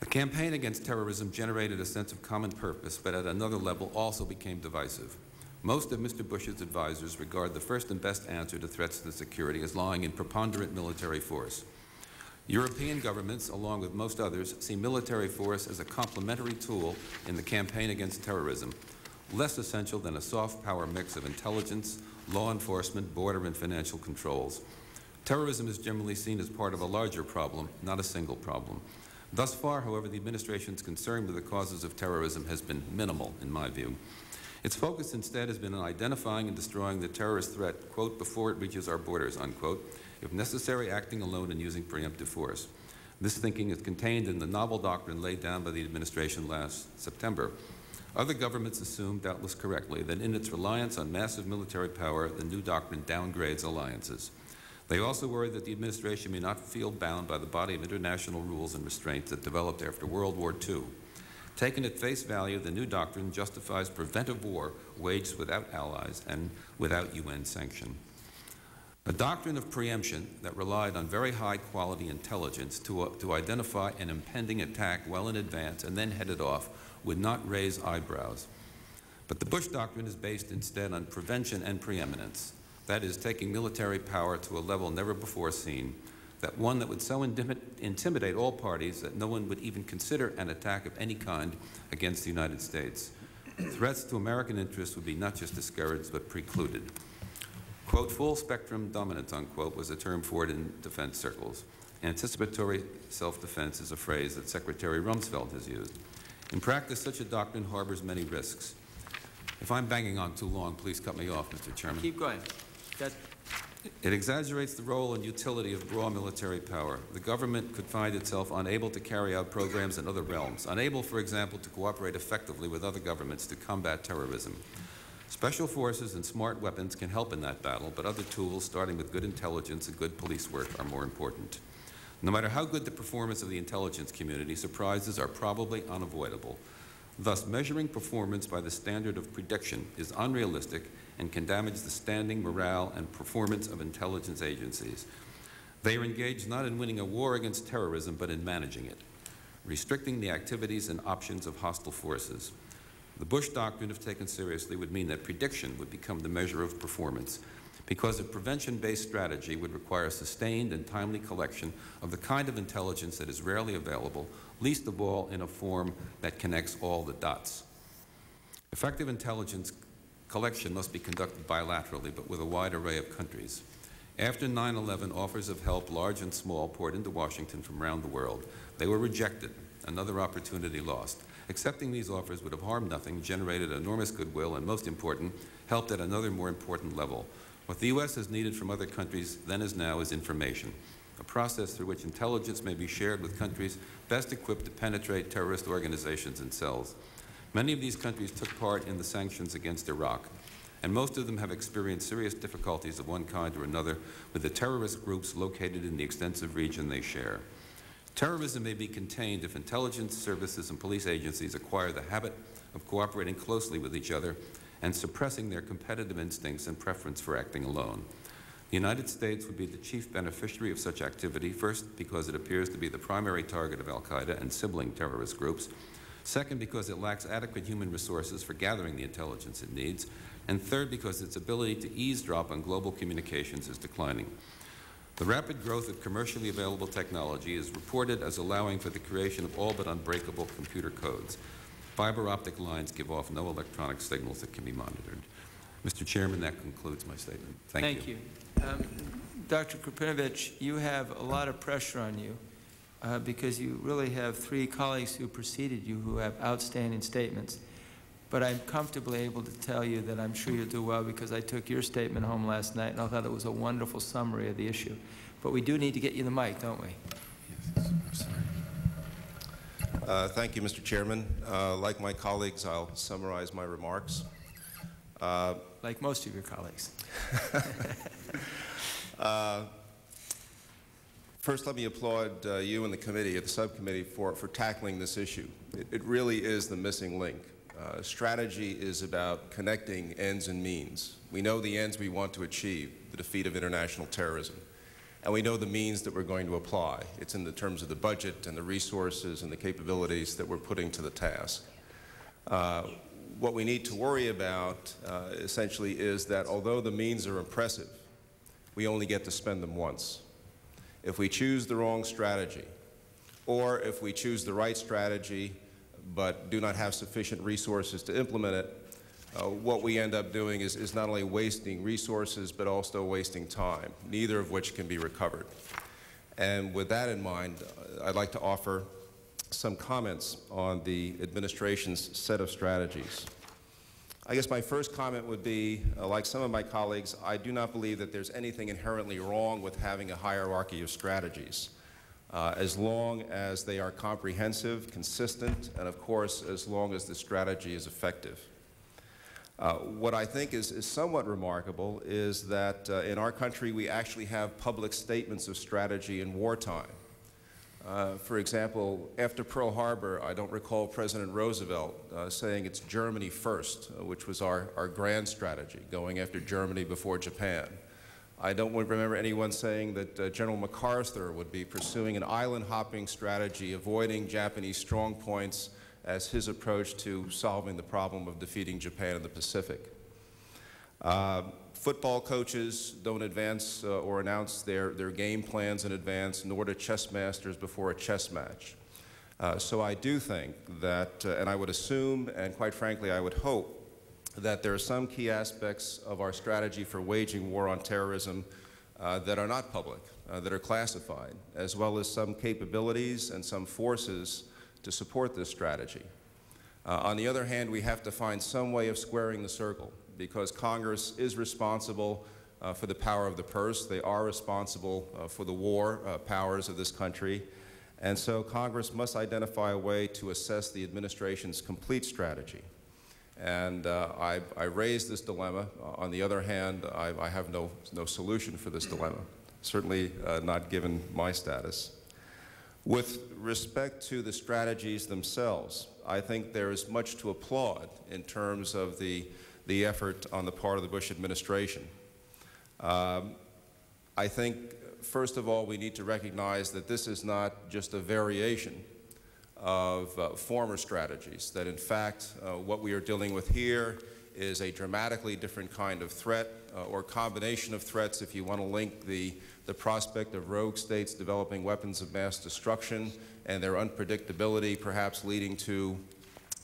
The campaign against terrorism generated a sense of common purpose, but at another level also became divisive. Most of Mr. Bush's advisors regard the first and best answer to threats to security as lying in preponderant military force. European governments, along with most others, see military force as a complementary tool in the campaign against terrorism, less essential than a soft power mix of intelligence, law enforcement, border and financial controls. Terrorism is generally seen as part of a larger problem, not a single problem. Thus far, however, the administration's concern with the causes of terrorism has been minimal, in my view. Its focus instead has been on identifying and destroying the terrorist threat, quote, before it reaches our borders, unquote, if necessary, acting alone and using preemptive force. This thinking is contained in the novel doctrine laid down by the administration last September, other governments assume, doubtless correctly, that in its reliance on massive military power, the new doctrine downgrades alliances. They also worry that the administration may not feel bound by the body of international rules and restraints that developed after World War II. Taken at face value, the new doctrine justifies preventive war waged without allies and without UN sanction. A doctrine of preemption that relied on very high quality intelligence to, uh, to identify an impending attack well in advance and then head it off would not raise eyebrows. But the Bush doctrine is based instead on prevention and preeminence. That is, taking military power to a level never before seen, that one that would so intimidate all parties that no one would even consider an attack of any kind against the United States. Threats to American interests would be not just discouraged, but precluded. Quote, full spectrum dominance, unquote, was a term for it in defense circles. Anticipatory self-defense is a phrase that Secretary Rumsfeld has used. In practice, such a doctrine harbors many risks. If I'm banging on too long, please cut me off, Mr. Chairman. Keep going. It exaggerates the role and utility of raw military power. The government could find itself unable to carry out programs in other realms, unable, for example, to cooperate effectively with other governments to combat terrorism. Special forces and smart weapons can help in that battle, but other tools, starting with good intelligence and good police work, are more important. No matter how good the performance of the intelligence community, surprises are probably unavoidable. Thus, measuring performance by the standard of prediction is unrealistic and can damage the standing, morale, and performance of intelligence agencies. They are engaged not in winning a war against terrorism, but in managing it, restricting the activities and options of hostile forces. The Bush Doctrine, if taken seriously, would mean that prediction would become the measure of performance, because a prevention-based strategy would require sustained and timely collection of the kind of intelligence that is rarely available, least of all in a form that connects all the dots. Effective intelligence collection must be conducted bilaterally, but with a wide array of countries. After 9-11, offers of help, large and small, poured into Washington from around the world. They were rejected, another opportunity lost. Accepting these offers would have harmed nothing, generated enormous goodwill, and most important, helped at another more important level. What the U.S. has needed from other countries then as now is information, a process through which intelligence may be shared with countries best equipped to penetrate terrorist organizations and cells. Many of these countries took part in the sanctions against Iraq, and most of them have experienced serious difficulties of one kind or another with the terrorist groups located in the extensive region they share. Terrorism may be contained if intelligence services and police agencies acquire the habit of cooperating closely with each other and suppressing their competitive instincts and preference for acting alone. The United States would be the chief beneficiary of such activity, first because it appears to be the primary target of al-Qaeda and sibling terrorist groups, second because it lacks adequate human resources for gathering the intelligence it needs, and third because its ability to eavesdrop on global communications is declining. The rapid growth of commercially available technology is reported as allowing for the creation of all but unbreakable computer codes. Fiber optic lines give off no electronic signals that can be monitored. Mr. Chairman, that concludes my statement. Thank, you. thank you. you. Um, Dr. Krepinevich, you have a lot of pressure on you uh, because you really have three colleagues who preceded you who have outstanding statements. But I'm comfortably able to tell you that I'm sure you'll do well because I took your statement home last night and I thought it was a wonderful summary of the issue. But we do need to get you the mic, don't we? Yes, sorry. Uh, thank you, Mr. Chairman. Uh, like my colleagues, I'll summarize my remarks. Uh, like most of your colleagues. [LAUGHS] First, let me applaud uh, you and the committee, the subcommittee, for, for tackling this issue. It, it really is the missing link. Uh, strategy is about connecting ends and means. We know the ends we want to achieve, the defeat of international terrorism. And we know the means that we're going to apply. It's in the terms of the budget and the resources and the capabilities that we're putting to the task. Uh, what we need to worry about, uh, essentially, is that although the means are impressive, we only get to spend them once. If we choose the wrong strategy, or if we choose the right strategy but do not have sufficient resources to implement it, uh, what we end up doing is, is not only wasting resources but also wasting time, neither of which can be recovered. And with that in mind, uh, I'd like to offer some comments on the administration's set of strategies. I guess my first comment would be, uh, like some of my colleagues, I do not believe that there's anything inherently wrong with having a hierarchy of strategies uh, as long as they are comprehensive, consistent, and of course, as long as the strategy is effective. Uh, what I think is, is, somewhat remarkable is that uh, in our country we actually have public statements of strategy in wartime. Uh, for example, after Pearl Harbor, I don't recall President Roosevelt uh, saying it's Germany first, uh, which was our, our grand strategy, going after Germany before Japan. I don't remember anyone saying that uh, General MacArthur would be pursuing an island hopping strategy, avoiding Japanese strong points as his approach to solving the problem of defeating Japan in the Pacific. Uh, football coaches don't advance uh, or announce their, their game plans in advance, nor do chess masters before a chess match. Uh, so I do think that, uh, and I would assume, and quite frankly, I would hope, that there are some key aspects of our strategy for waging war on terrorism uh, that are not public, that are classified, as well as some capabilities and some forces to support this strategy. On the other hand, we have to find some way of squaring the circle because Congress is responsible uh, for the power of the purse. They are responsible uh, for the war uh, powers of this country. And so Congress must identify a way to assess the administration's complete strategy. And uh, I, I raised this dilemma. Uh, on the other hand, I, I, have no, no solution for this dilemma, certainly uh, not given my status. With respect to the strategies themselves, I think there is much to applaud in terms of the, the effort on the part of the Bush administration. Um, I think, first of all, we need to recognize that this is not just a variation of uh, former strategies, that in fact uh, what we are dealing with here is a dramatically different kind of threat uh, or combination of threats if you want to link the, the prospect of rogue states developing weapons of mass destruction and their unpredictability perhaps leading to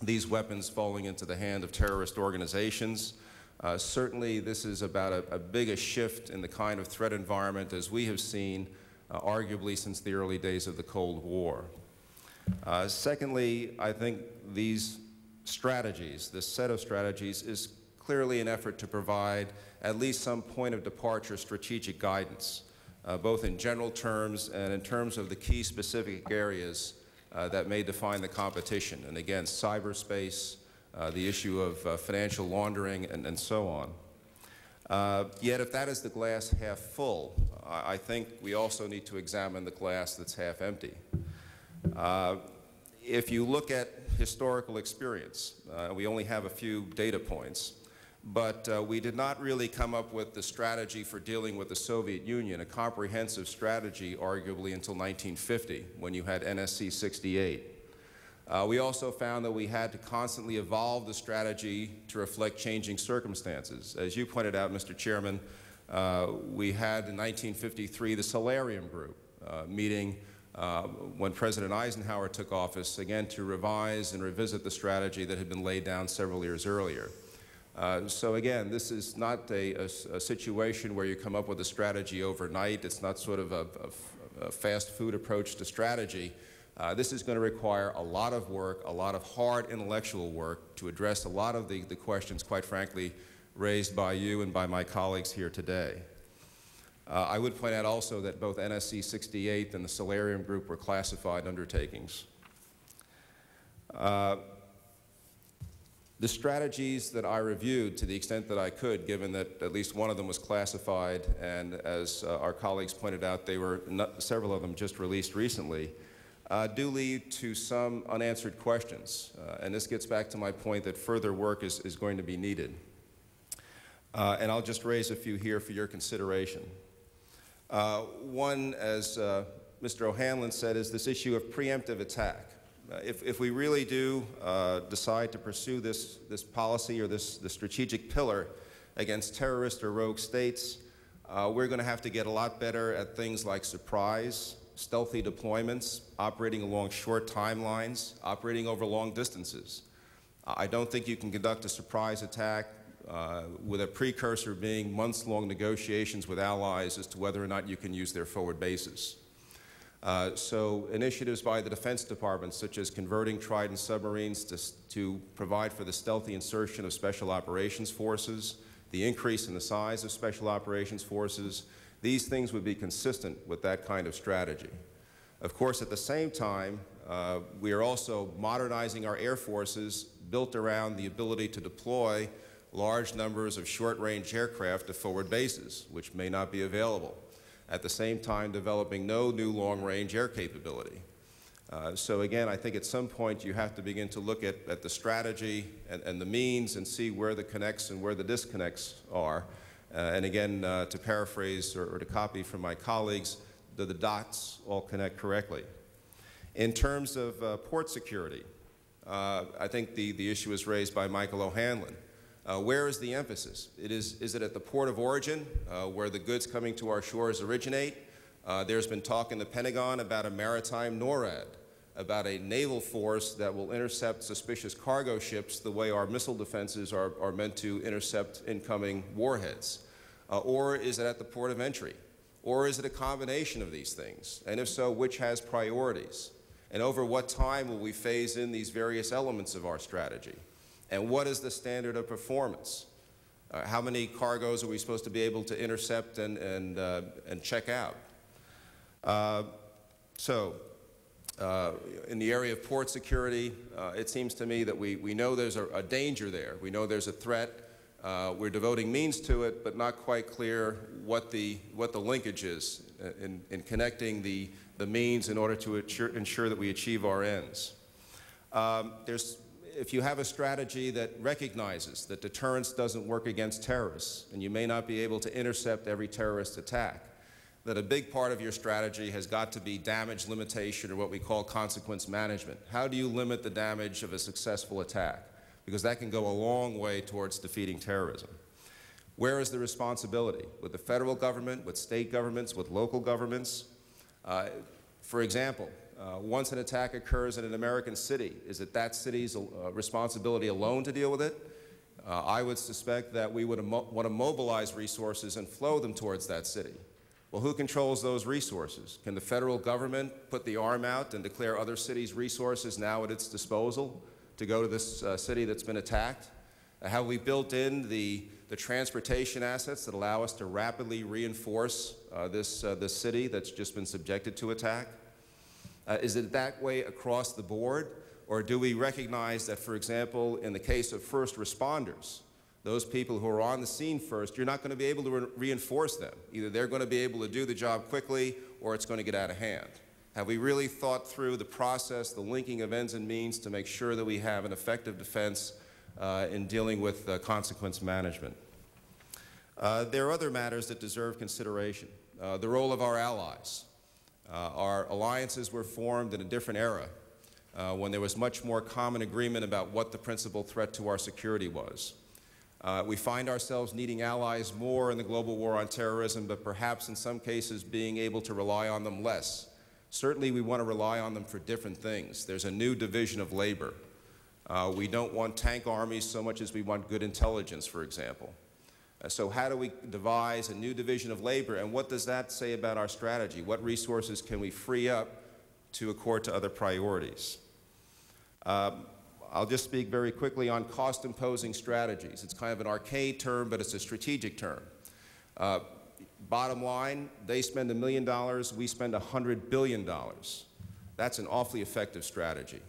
these weapons falling into the hand of terrorist organizations. Uh, certainly, this is about a, a bigger shift in the kind of threat environment as we have seen, uh, arguably since the early days of the Cold War. Uh, secondly, I think these strategies, this set of strategies, is clearly an effort to provide at least some point of departure strategic guidance, uh, both in general terms and in terms of the key specific areas uh, that may define the competition. And again, cyberspace, uh, the issue of uh, financial laundering, and, and so on. Uh, yet if that is the glass half full, I, I think we also need to examine the glass that's half empty. Uh, if you look at historical experience, uh, we only have a few data points, but uh, we did not really come up with the strategy for dealing with the Soviet Union, a comprehensive strategy arguably until 1950 when you had NSC 68. Uh, we also found that we had to constantly evolve the strategy to reflect changing circumstances. As you pointed out, Mr. Chairman, uh, we had in 1953 the Solarium Group uh, meeting uh, when President Eisenhower took office, again to revise and revisit the strategy that had been laid down several years earlier. Uh, so again, this is not a, a, a, situation where you come up with a strategy overnight. It's not sort of a, a fast food approach to strategy. Uh, this is going to require a lot of work, a lot of hard intellectual work to address a lot of the, the questions, quite frankly, raised by you and by my colleagues here today. Uh, I would point out also that both NSC 68 and the Solarium Group were classified undertakings. The strategies that I reviewed, to the extent that I could, given that at least one of them was classified, and as uh, our colleagues pointed out, they were not, several of them just released recently, uh, do lead to some unanswered questions. Uh, and this gets back to my point that further work is, is going to be needed. Uh, and I'll just raise a few here for your consideration. Uh, one, as uh, Mr. O'Hanlon said, is this issue of preemptive attack. Uh, if, if, we really do uh, decide to pursue this, this policy or this, this strategic pillar against terrorist or rogue states, uh, we're going to have to get a lot better at things like surprise, stealthy deployments, operating along short timelines, operating over long distances. I don't think you can conduct a surprise attack uh, with a precursor being months-long negotiations with allies as to whether or not you can use their forward bases. Uh, so initiatives by the Defense Department, such as converting Trident submarines to, to provide for the stealthy insertion of Special Operations Forces, the increase in the size of Special Operations Forces, these things would be consistent with that kind of strategy. Of course, at the same time, uh, we are also modernizing our air forces built around the ability to deploy large numbers of short-range aircraft to forward bases, which may not be available. At the same time, developing no new long-range air capability. Uh, so again, I think at some point you have to begin to look at, at the strategy and, and, the means and see where the connects and where the disconnects are. Uh, and again, uh, to paraphrase or, or, to copy from my colleagues, do the dots all connect correctly? In terms of uh, port security, uh, I think the, the issue was raised by Michael O'Hanlon. Uh, where is the emphasis? It is, is it at the port of origin, uh, where the goods coming to our shores originate? Uh, there's been talk in the Pentagon about a maritime NORAD, about a naval force that will intercept suspicious cargo ships the way our missile defenses are, are meant to intercept incoming warheads. Uh, or is it at the port of entry? Or is it a combination of these things? And if so, which has priorities? And over what time will we phase in these various elements of our strategy? And what is the standard of performance? Uh, how many cargoes are we supposed to be able to intercept and, and, uh, and check out? Uh, so, uh, in the area of port security, uh, it seems to me that we, we know there's a, a danger there. We know there's a threat. Uh, we're devoting means to it, but not quite clear what the, what the linkage is in, in connecting the, the means in order to ensure, ensure that we achieve our ends. Um, there's if you have a strategy that recognizes that deterrence doesn't work against terrorists, and you may not be able to intercept every terrorist attack, that a big part of your strategy has got to be damage limitation or what we call consequence management. How do you limit the damage of a successful attack? Because that can go a long way towards defeating terrorism. Where is the responsibility? With the federal government, with state governments, with local governments? Uh, for example, uh, once an attack occurs in an American city, is it that city's uh, responsibility alone to deal with it? Uh, I would suspect that we would want to mobilize resources and flow them towards that city. Well, who controls those resources? Can the federal government put the arm out and declare other cities' resources now at its disposal to go to this uh, city that's been attacked? Uh, have we built in the, the transportation assets that allow us to rapidly reinforce uh, this, this city that's just been subjected to attack? Uh, is it that way across the board? Or do we recognize that, for example, in the case of first responders, those people who are on the scene first, you're not going to be able to re reinforce them. Either they're going to be able to do the job quickly or it's going to get out of hand. Have we really thought through the process, the linking of ends and means to make sure that we have an effective defense uh, in dealing with uh, consequence management? Uh, there are other matters that deserve consideration. Uh, the role of our allies. Uh, our alliances were formed in a different era uh, when there was much more common agreement about what the principal threat to our security was. Uh, we find ourselves needing allies more in the global war on terrorism, but perhaps in some cases being able to rely on them less. Certainly we want to rely on them for different things. There's a new division of labor. Uh, we don't want tank armies so much as we want good intelligence, for example. So how do we devise a new division of labor, and what does that say about our strategy? What resources can we free up to accord to other priorities? Um, I'll just speak very quickly on cost-imposing strategies. It's kind of an arcade term, but it's a strategic term. Uh, bottom line, they spend a million dollars, we spend a hundred billion dollars. That's an awfully effective strategy.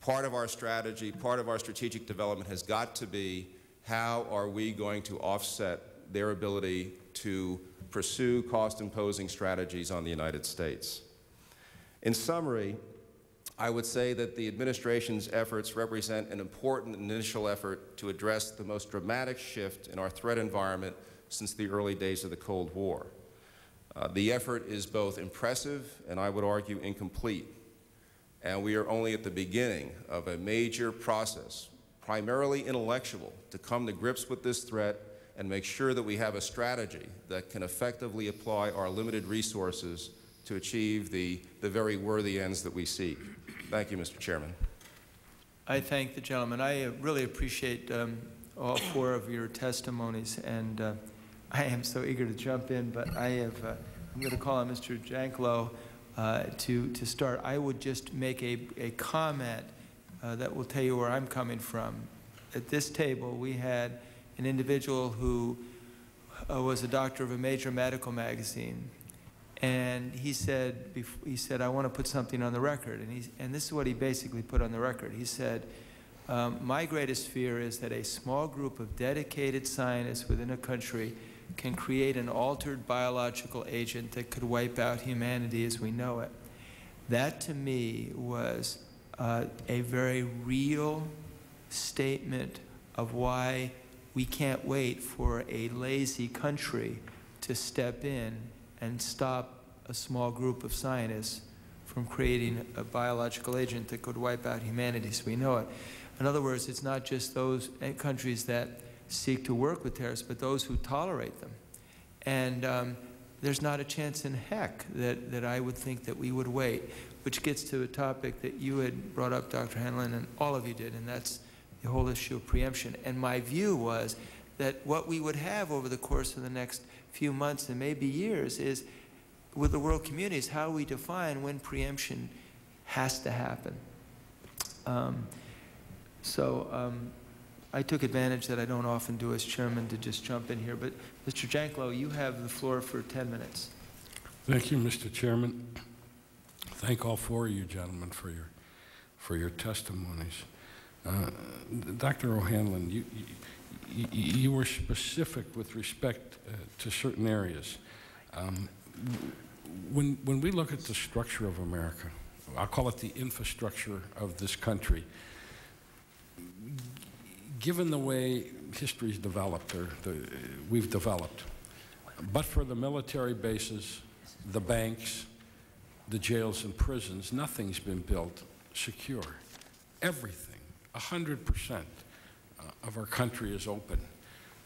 Part of our strategy, part of our strategic development has got to be how are we going to offset their ability to pursue cost-imposing strategies on the United States? In summary, I would say that the administration's efforts represent an important initial effort to address the most dramatic shift in our threat environment since the early days of the Cold War. Uh, the effort is both impressive and I would argue incomplete. And we are only at the beginning of a major process primarily intellectual, to come to grips with this threat and make sure that we have a strategy that can effectively apply our limited resources to achieve the, the very worthy ends that we seek. Thank you, Mr. Chairman. I thank the gentleman. I uh, really appreciate um, all four of your testimonies, and uh, I am so eager to jump in, but I have, uh, I'm going to call on Mr. Janklow uh, to, to start. I would just make a, a comment uh, that will tell you where I'm coming from. At this table, we had an individual who uh, was a doctor of a major medical magazine, and he said, he said, I want to put something on the record, and, he, and this is what he basically put on the record. He said, um, my greatest fear is that a small group of dedicated scientists within a country can create an altered biological agent that could wipe out humanity as we know it. That to me was uh, a very real statement of why we can't wait for a lazy country to step in and stop a small group of scientists from creating a biological agent that could wipe out humanity as we know it. In other words, it's not just those countries that seek to work with terrorists, but those who tolerate them. And um, there's not a chance in heck that, that I would think that we would wait which gets to a topic that you had brought up, Dr. Hanlon, and all of you did, and that's the whole issue of preemption. And my view was that what we would have over the course of the next few months and maybe years is with the world communities how we define when preemption has to happen. Um, So um, I took advantage that I don't often do as chairman to just jump in here, but Mr. Janklow, you have the floor for 10 minutes. Thank you, Mr. Chairman. Thank all four of you gentlemen for your, for your testimonies. Uh, Dr. O'Hanlon, you, you, you were specific with respect uh, to certain areas. Um, when, when we look at the structure of America, I'll call it the infrastructure of this country, given the way history's developed, or the, we've developed, but for the military bases, the banks, the jails and prisons, nothing's been built secure. Everything, 100% uh, of our country is open.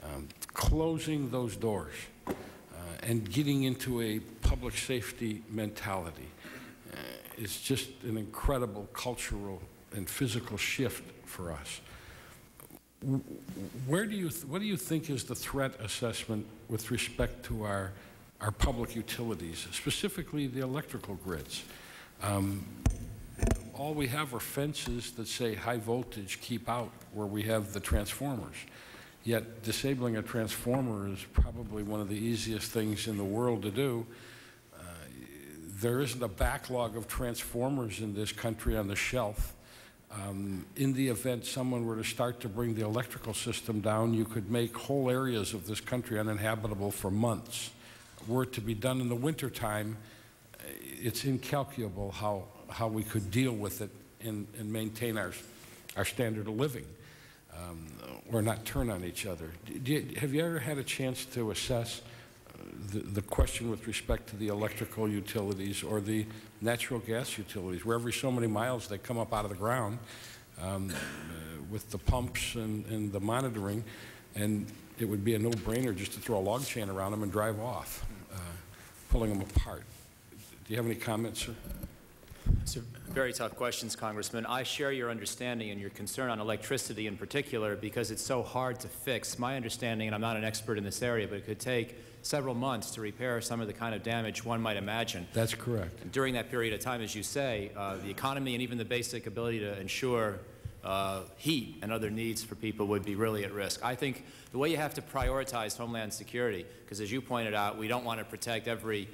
Um, closing those doors uh, and getting into a public safety mentality uh, is just an incredible cultural and physical shift for us. Where do you, what do you think is the threat assessment with respect to our, our public utilities, specifically the electrical grids? Um, all we have are fences that say high voltage, keep out, where we have the transformers. Yet disabling a transformer is probably one of the easiest things in the world to do. Uh, there isn't a backlog of transformers in this country on the shelf um, in the event someone were to start to bring the electrical system down, you could make whole areas of this country uninhabitable for months. Were it to be done in the wintertime, uh, it's incalculable how, how we could deal with it and, and maintain our, our standard of living um, or not turn on each other. You, have you ever had a chance to assess the, the question with respect to the electrical utilities or the natural gas utilities, where every so many miles they come up out of the ground um, uh, with the pumps and, and the monitoring, and it would be a no-brainer just to throw a log chain around them and drive off, uh, pulling them apart. Do you have any comments, sir? It's very tough questions, Congressman. I share your understanding and your concern on electricity in particular because it's so hard to fix. My understanding, and I'm not an expert in this area, but it could take several months to repair some of the kind of damage one might imagine. That's correct. During that period of time, as you say, uh, the economy and even the basic ability to ensure uh, heat and other needs for people would be really at risk. I think the way you have to prioritize homeland security, because as you pointed out, we don't want to protect every,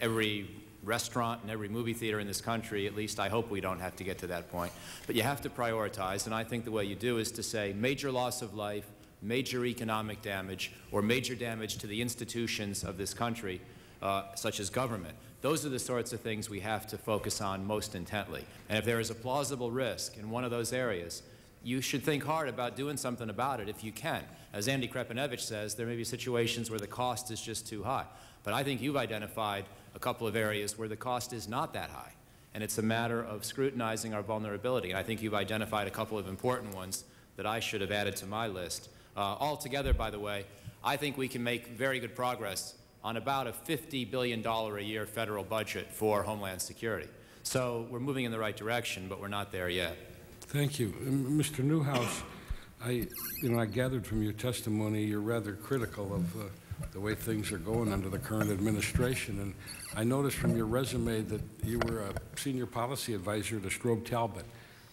every restaurant and every movie theater in this country, at least I hope we don't have to get to that point. But you have to prioritize, and I think the way you do is to say major loss of life, major economic damage or major damage to the institutions of this country, uh, such as government. Those are the sorts of things we have to focus on most intently. And if there is a plausible risk in one of those areas, you should think hard about doing something about it if you can. As Andy Krepinevich says, there may be situations where the cost is just too high. But I think you've identified a couple of areas where the cost is not that high. And it's a matter of scrutinizing our vulnerability. And I think you've identified a couple of important ones that I should have added to my list. Uh, altogether, by the way, I think we can make very good progress on about a $50 billion a year federal budget for Homeland Security. So we're moving in the right direction, but we're not there yet. Thank you. Mr. Newhouse, I, you know, I gathered from your testimony you're rather critical of uh, the way things are going under the current administration. And I noticed from your resume that you were a senior policy advisor to Strobe Talbott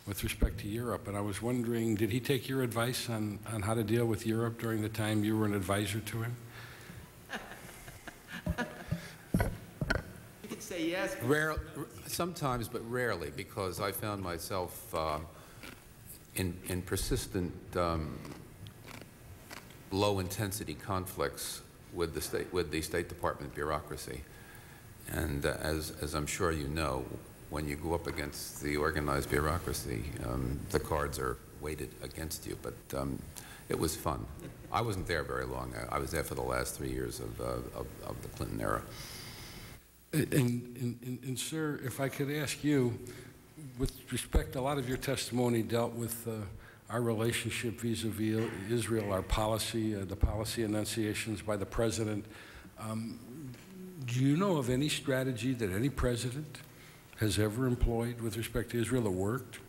with respect to Europe. And I was wondering, did he take your advice on, on how to deal with Europe during the time you were an advisor to him? You can say yes. Rare, sometimes, but rarely, because I found myself uh, in, in persistent um, low-intensity conflicts with the state with the State Department bureaucracy. And uh, as, as I'm sure you know, when you go up against the organized bureaucracy, um, the cards are weighted against you. But um, it was fun. I wasn't there very long. I, was there for the last three years of, uh, of, of, the Clinton era. And, and, and, and, sir, if I could ask you, with respect, a lot of your testimony dealt with uh, our relationship vis-a-vis -vis Israel, our policy, uh, the policy enunciations by the president. Um, do you know of any strategy that any president has ever employed with respect to Israel that worked,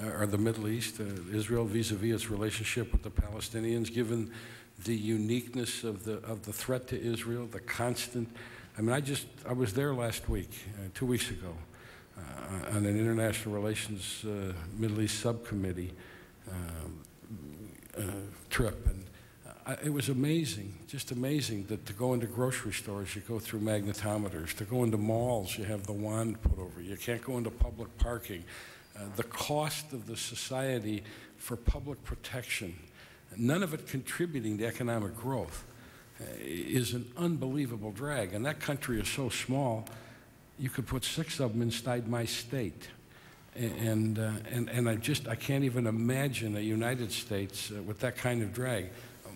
or the Middle East, uh, Israel vis-a-vis -vis its relationship with the Palestinians, given the uniqueness of the, of the threat to Israel, the constant, I mean, I just, I was there last week, uh, two weeks ago, uh, on an international relations uh, Middle East subcommittee um, uh, trip, and I, it was amazing, just amazing that to go into grocery stores, you go through magnetometers. To go into malls, you have the wand put over you. You can't go into public parking. Uh, the cost of the society for public protection, none of it contributing to economic growth, uh, is an unbelievable drag. And that country is so small, you could put six of them inside my state. And, uh, and, and I just, I can't even imagine a United States uh, with that kind of drag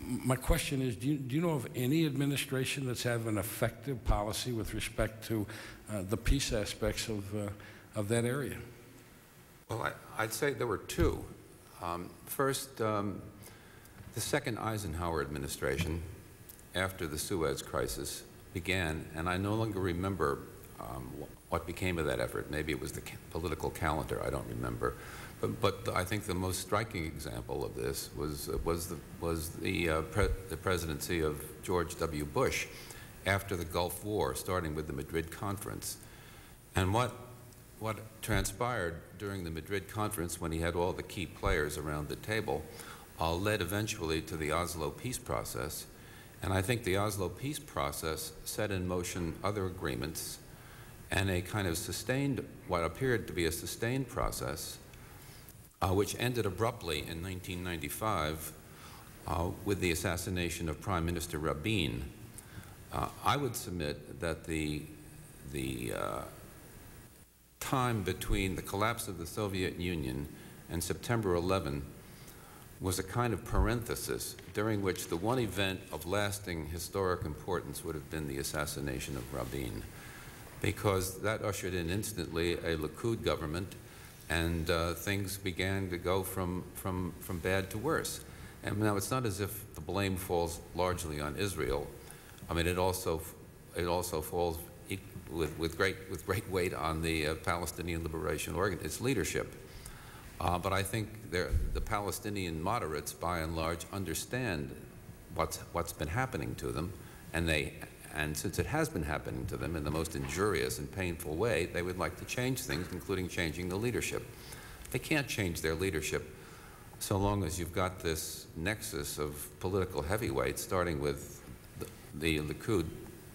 my question is, do you, do you know of any administration that's had an effective policy with respect to uh, the peace aspects of, uh, of that area? Well, I, would say there were two. Um, first, um, the second Eisenhower administration, after the Suez crisis, began, and I no longer remember um, what became of that effort. Maybe it was the political calendar, I don't remember. But, but, I think the most striking example of this was, was, the, was the, uh, pre the presidency of George W. Bush after the Gulf War, starting with the Madrid Conference. And what, what transpired during the Madrid Conference when he had all the key players around the table uh, led eventually to the Oslo peace process. And I think the Oslo peace process set in motion other agreements and a kind of sustained, what appeared to be a sustained process uh, which ended abruptly in 1995 uh, with the assassination of Prime Minister Rabin. Uh, I would submit that the, the uh, time between the collapse of the Soviet Union and September 11 was a kind of parenthesis during which the one event of lasting historic importance would have been the assassination of Rabin, because that ushered in instantly a Likud government and uh, things began to go from, from, from bad to worse. And now it's not as if the blame falls largely on Israel. I mean, it also, it also falls with, with, great, with great weight on the uh, Palestinian Liberation Organ, its leadership. Uh, but I think the Palestinian moderates, by and large, understand what's, what's been happening to them, and they and since it has been happening to them in the most injurious and painful way, they would like to change things, including changing the leadership. They can't change their leadership so long as you've got this nexus of political heavyweights, starting with the, the Likud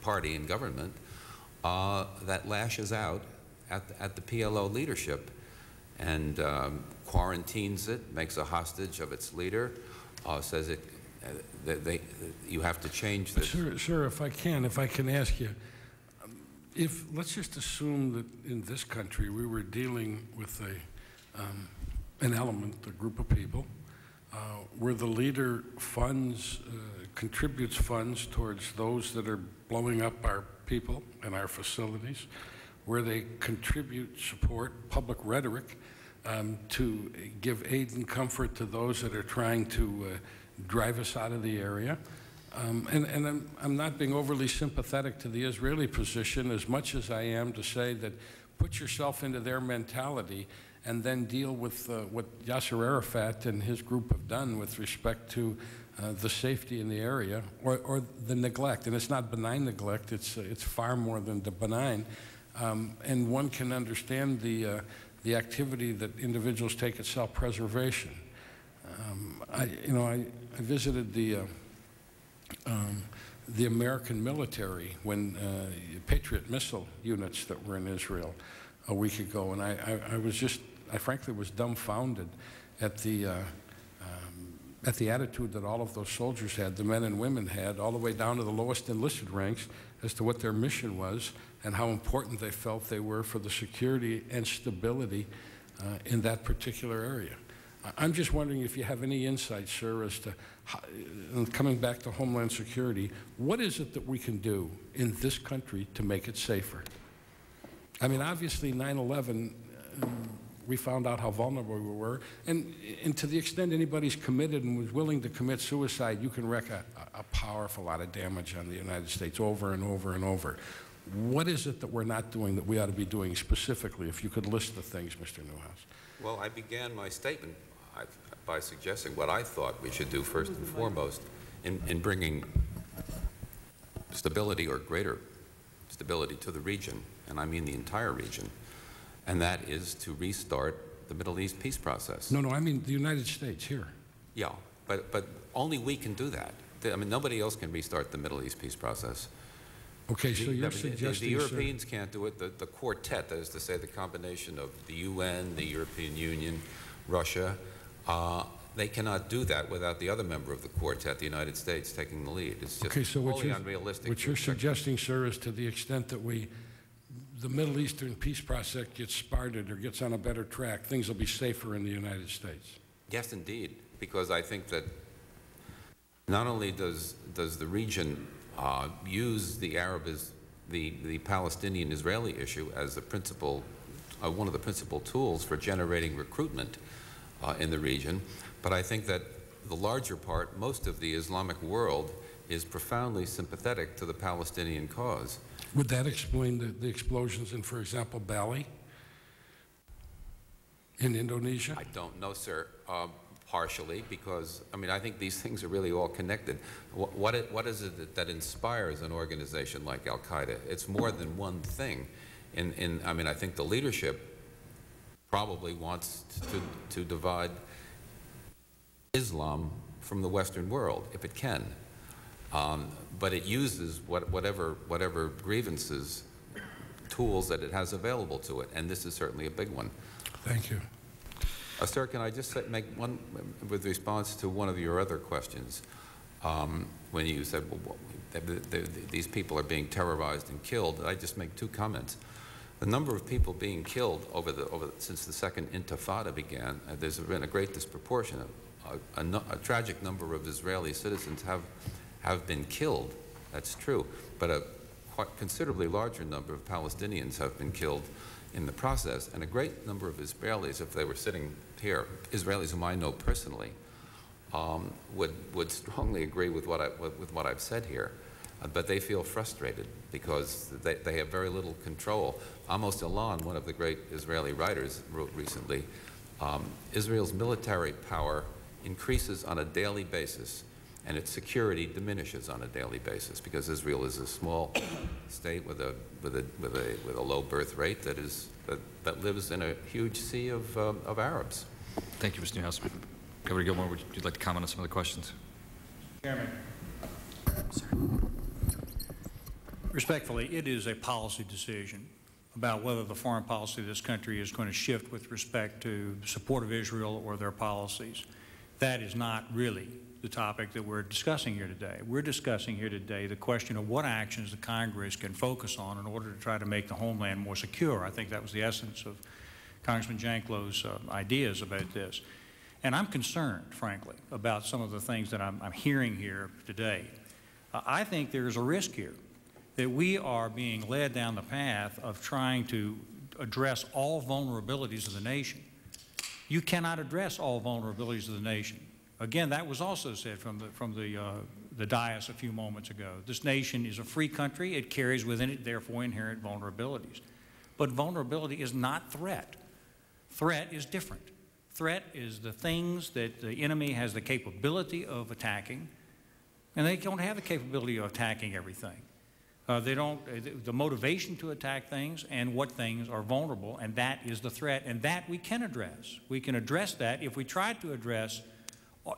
party in government, uh, that lashes out at, at the PLO leadership and um, quarantines it, makes a hostage of its leader, uh, says it they, they, you have to change this. Sir, sir, if I can, if I can ask you, if let's just assume that in this country we were dealing with a um, an element, a group of people, uh, where the leader funds uh, contributes funds towards those that are blowing up our people and our facilities, where they contribute support, public rhetoric, um, to give aid and comfort to those that are trying to uh, drive us out of the area. Um, and, and I'm, I'm, not being overly sympathetic to the Israeli position as much as I am to say that put yourself into their mentality and then deal with uh, what Yasser Arafat and his group have done with respect to uh, the safety in the area or, or, the neglect. And it's not benign neglect, it's, uh, it's far more than the benign. Um, and one can understand the, uh, the activity that individuals take at self-preservation. Um, I, you know, I, I visited the, uh, um, the American military when uh, Patriot missile units that were in Israel a week ago, and I, I, I was just, I frankly was dumbfounded at the, uh, at the attitude that all of those soldiers had, the men and women had, all the way down to the lowest enlisted ranks as to what their mission was and how important they felt they were for the security and stability uh, in that particular area. I'm just wondering if you have any insight, sir, as to, how, coming back to Homeland Security, what is it that we can do in this country to make it safer? I mean, obviously 9-11, um, we found out how vulnerable we were, and, and to the extent anybody's committed and was willing to commit suicide, you can wreak a, a powerful lot of damage on the United States over and over and over. What is it that we're not doing that we ought to be doing specifically, if you could list the things, Mr. Newhouse? Well, I began my statement by suggesting what I thought we should do first and foremost in, in bringing stability or greater stability to the region, and I mean the entire region. And that is to restart the Middle East peace process. No, no, I mean the United States here. Yeah, but, but only we can do that. I mean, nobody else can restart the Middle East peace process. Okay, so The- you're the- suggesting, The sir- Europeans can't do it, the, the quartet, that is to say, the combination of the UN, the European Union, Russia, uh, they cannot do that without the other member of the quartet, the United States, taking the lead. It's Okay, just so what you're, unrealistic. what you're suggesting, sir, is to the extent that we, the Middle Eastern peace process gets started or gets on a better track, things will be safer in the United States. Yes, indeed, because I think that not only does, does the region uh, use the Arab as the, the Palestinian-Israeli issue as the principal, uh, one of the principal tools for generating recruitment uh, in the region, but I think that the larger part, most of the Islamic world, is profoundly sympathetic to the Palestinian cause. Would that explain the, the explosions in, for example, Bali in Indonesia? I don't know, sir, um, partially, because, I mean, I think these [LAUGHS] things are really all connected. What, what, it, what is it that, that inspires an organization like Al-Qaeda? It's more than one thing. In, in, I mean, I think the leadership probably wants to, to divide Islam from the Western world, if it can. Um, but it uses what, whatever, whatever grievances, tools that it has available to it, and this is certainly a big one. Thank you. Uh, sir, can I just say, make one, with response to one of your other questions, um, when you said, well, what, the, the, the, these people are being terrorized and killed, I just make two comments. The number of people being killed over the, over, since the second Intifada began, uh, there's been a great disproportion. A, a, a tragic number of Israeli citizens have, have been killed, that's true, but a quite considerably larger number of Palestinians have been killed in the process, and a great number of Israelis, if they were sitting here, Israelis whom I know personally, um, would, would strongly agree with what, I, with, what I've said here. Uh, but they feel frustrated because they, they have very little control. Amos Elon, one of the great Israeli writers, wrote recently, um, Israel's military power increases on a daily basis and its security diminishes on a daily basis because Israel is a small [COUGHS] state with a, with a, with a, with a low birth rate that, is, that, that lives in a huge sea of, um, of Arabs. Thank you, Mr. Newhouse. Governor Gilmore, would you like to comment on some of the questions? Chairman. Respectfully, it is a policy decision about whether the foreign policy of this country is going to shift with respect to support of Israel or their policies. That is not really the topic that we're discussing here today. We're discussing here today the question of what actions the Congress can focus on in order to try to make the homeland more secure. I think that was the essence of Congressman Janklow's uh, ideas about this. And I'm concerned, frankly, about some of the things that I'm, I'm hearing here today. Uh, I think there's a risk here that we are being led down the path of trying to address all vulnerabilities of the nation. You cannot address all vulnerabilities of the nation. Again, that was also said from the, from the, uh, the dais a few moments ago. This nation is a free country. It carries within it, therefore, inherent vulnerabilities. But vulnerability is not threat. Threat is different. Threat is the things that the enemy has the capability of attacking, and they don't have the capability of attacking everything. Uh, they don't, uh, the- the motivation to attack things and what things are vulnerable, and that is the threat, and that we can address. We can address that if we try to address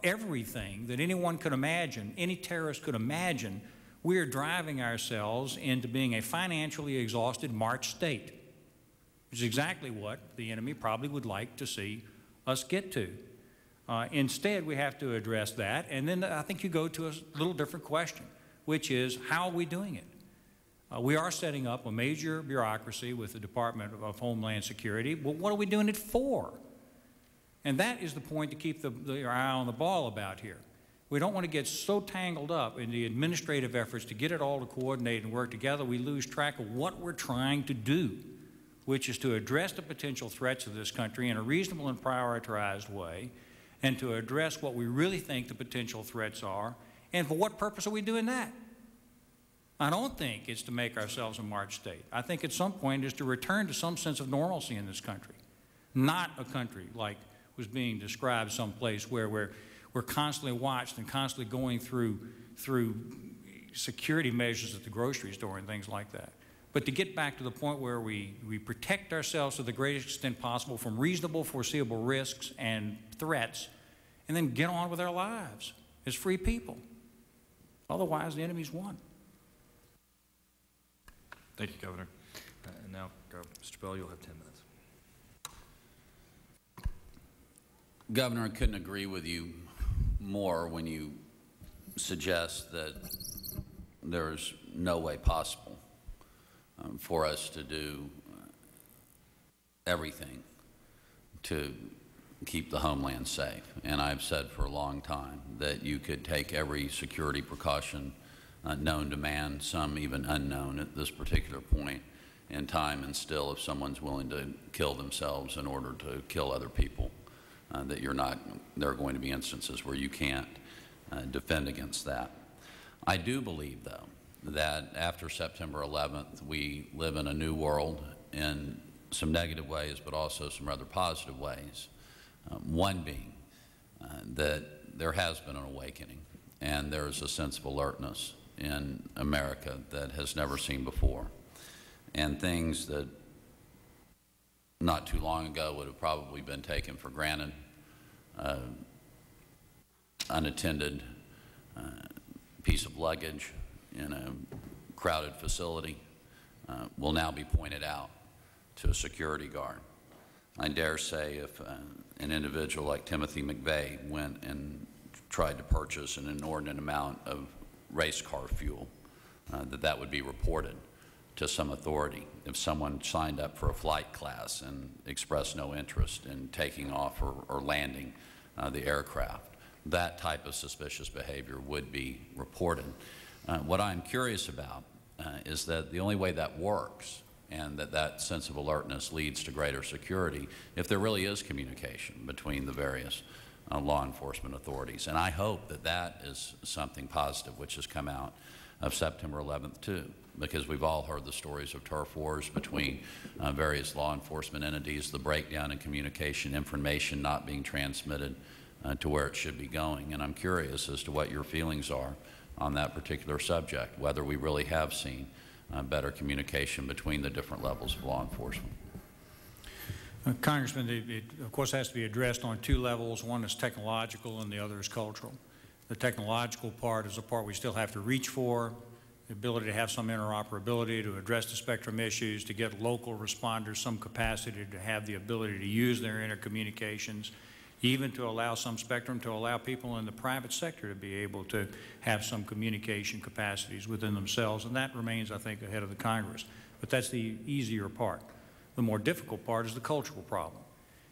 everything that anyone could imagine, any terrorist could imagine, we are driving ourselves into being a financially exhausted March state, which is exactly what the enemy probably would like to see us get to. Uh, instead, we have to address that, and then I think you go to a little different question, which is how are we doing it? Uh, we are setting up a major bureaucracy with the Department of Homeland Security. Well, what are we doing it for? And that is the point to keep the, the, eye on the ball about here. We don't want to get so tangled up in the administrative efforts to get it all to coordinate and work together, we lose track of what we're trying to do, which is to address the potential threats of this country in a reasonable and prioritized way, and to address what we really think the potential threats are, and for what purpose are we doing that? I don't think it's to make ourselves a March state. I think at some point is to return to some sense of normalcy in this country, not a country like was being described someplace where we're, we're constantly watched and constantly going through, through security measures at the grocery store and things like that. but to get back to the point where we, we protect ourselves to the greatest extent possible from reasonable foreseeable risks and threats, and then get on with our lives as free people. Otherwise, the enemy's won. Thank you, Governor. Uh, And now, Mr. Bell, you'll have 10 minutes. Governor, I couldn't agree with you more when you suggest that there's no way possible um, for us to do everything to keep the homeland safe. And I've said for a long time that you could take every security precaution uh, known to man, some even unknown at this particular point in time, and still, if someone's willing to kill themselves in order to kill other people, uh, that you're not, there are going to be instances where you can't uh, defend against that. I do believe, though, that after September 11th, we live in a new world in some negative ways, but also some rather positive ways. Um, one being uh, that there has been an awakening and there's a sense of alertness in America that has never seen before. And things that not too long ago would have probably been taken for granted, uh, unattended uh, piece of luggage in a crowded facility uh, will now be pointed out to a security guard. I dare say if uh, an individual like Timothy McVeigh went and tried to purchase an inordinate amount of race car fuel, uh, that that would be reported to some authority. If someone signed up for a flight class and expressed no interest in taking off or, or landing uh, the aircraft, that type of suspicious behavior would be reported. Uh, what I'm curious about uh, is that the only way that works and that that sense of alertness leads to greater security if there really is communication between the various uh, law enforcement authorities. And I hope that that is something positive which has come out of September 11th too, because we've all heard the stories of turf wars between uh, various law enforcement entities, the breakdown in communication, information not being transmitted uh, to where it should be going. And I'm curious as to what your feelings are on that particular subject, whether we really have seen uh, better communication between the different levels of law enforcement. Uh, Congressman, it, it, of course, has to be addressed on two levels. One is technological and the other is cultural. The technological part is the part we still have to reach for, the ability to have some interoperability, to address the spectrum issues, to get local responders some capacity to have the ability to use their intercommunications, even to allow some spectrum to allow people in the private sector to be able to have some communication capacities within themselves. And that remains, I think, ahead of the Congress. But that's the easier part. The more difficult part is the cultural problem,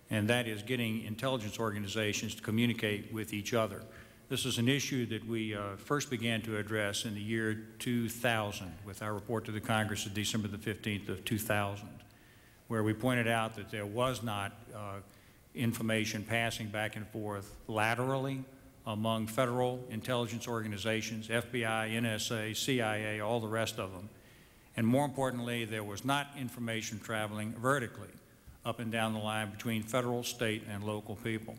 and that is getting intelligence organizations to communicate with each other. This is an issue that we uh, first began to address in the year 2000 with our report to the Congress of December the 15th of 2000, where we pointed out that there was not uh, information passing back and forth laterally among federal intelligence organizations, FBI, NSA, CIA, all the rest of them. And more importantly, there was not information traveling vertically up and down the line between federal, state, and local people.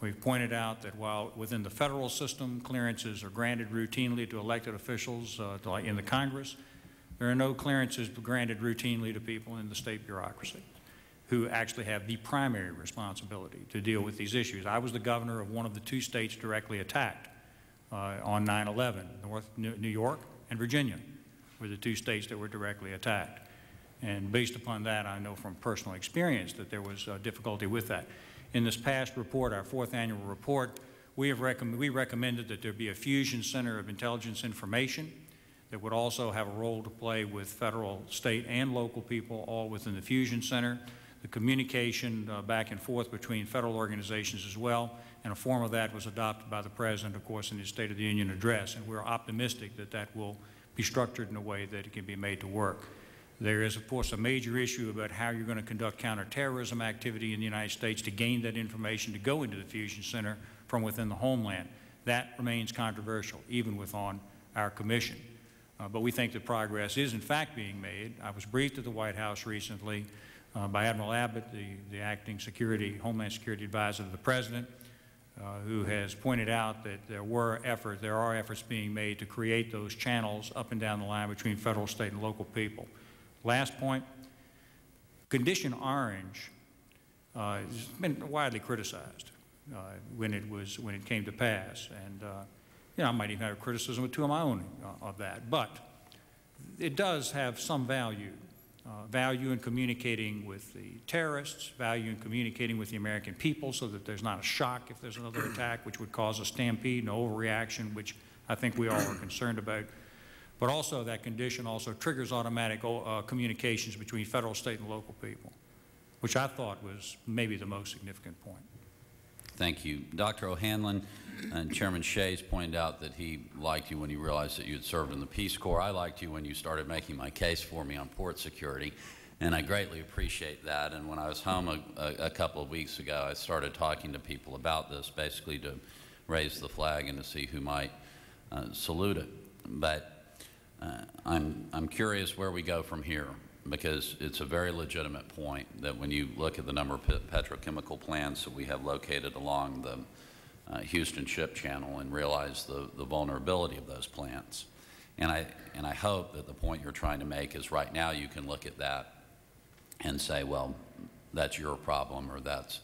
We've pointed out that while within the federal system, clearances are granted routinely to elected officials uh, in the Congress, there are no clearances granted routinely to people in the state bureaucracy who actually have the primary responsibility to deal with these issues. I was the governor of one of the two states directly attacked uh, on 9-11, North New York and Virginia were the two states that were directly attacked. And based upon that, I know from personal experience that there was uh, difficulty with that. In this past report, our fourth annual report, we have we recommended that there be a fusion center of intelligence information that would also have a role to play with federal, state, and local people all within the fusion center. The communication uh, back and forth between federal organizations as well, and a form of that was adopted by the President, of course, in his State of the Union address, and we're optimistic that that will be structured in a way that it can be made to work. There is, of course, a major issue about how you're going to conduct counterterrorism activity in the United States to gain that information to go into the Fusion Center from within the homeland. That remains controversial, even within our commission. Uh, but we think that progress is, in fact, being made. I was briefed at the White House recently uh, by Admiral Abbott, the, the acting security, Homeland Security Advisor to the President, uh, who has pointed out that there were efforts, there are efforts being made to create those channels up and down the line between federal, state, and local people Last point, Condition Orange uh, has been widely criticized uh, when it was when it came to pass, and uh, you know I might even have a criticism or two of my own uh, of that, but it does have some value. Uh, value in communicating with the terrorists, value in communicating with the American people so that there's not a shock if there's another attack, which would cause a stampede, an overreaction, which I think we all are concerned about. But also that condition also triggers automatic uh, communications between federal, state, and local people, which I thought was maybe the most significant point. Thank you. Dr. O'Hanlon and Chairman Shays pointed out that he liked you when he realized that you had served in the Peace Corps. I liked you when you started making my case for me on port security, and I greatly appreciate that. And when I was home a, a, a couple of weeks ago, I started talking to people about this, basically to raise the flag and to see who might uh, salute it. But uh, I'm, I'm curious where we go from here because it's a very legitimate point that when you look at the number of petrochemical plants that we have located along the uh, Houston Ship Channel and realize the, the vulnerability of those plants. And I, and I hope that the point you're trying to make is right now you can look at that and say, well, that's your problem or that's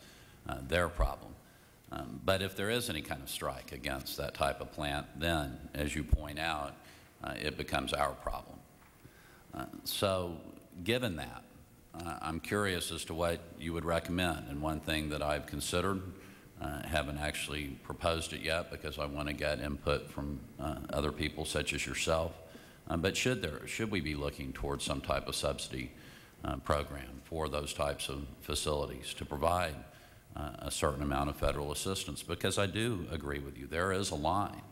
uh, their problem. Um, but if there is any kind of strike against that type of plant, then, as you point out, it becomes our problem. Uh, so given that, uh, I'm curious as to what you would recommend. And one thing that I've considered, uh, haven't actually proposed it yet because I want to get input from uh, other people such as yourself, uh, but should, there, should we be looking towards some type of subsidy uh, program for those types of facilities to provide uh, a certain amount of federal assistance? Because I do agree with you, there is a line.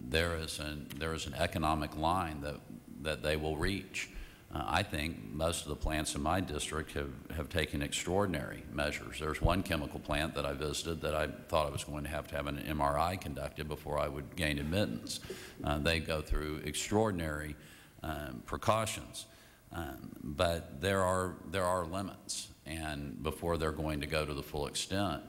There, is an, there is an economic line that, that they will reach. Uh, I think most of the plants in my district have, have taken extraordinary measures. There's one chemical plant that I visited that I thought I was going to have to have an MRI conducted before I would gain admittance. Uh, they go through extraordinary um, precautions. Um, but there are, there are limits, and before they're going to go to the full extent,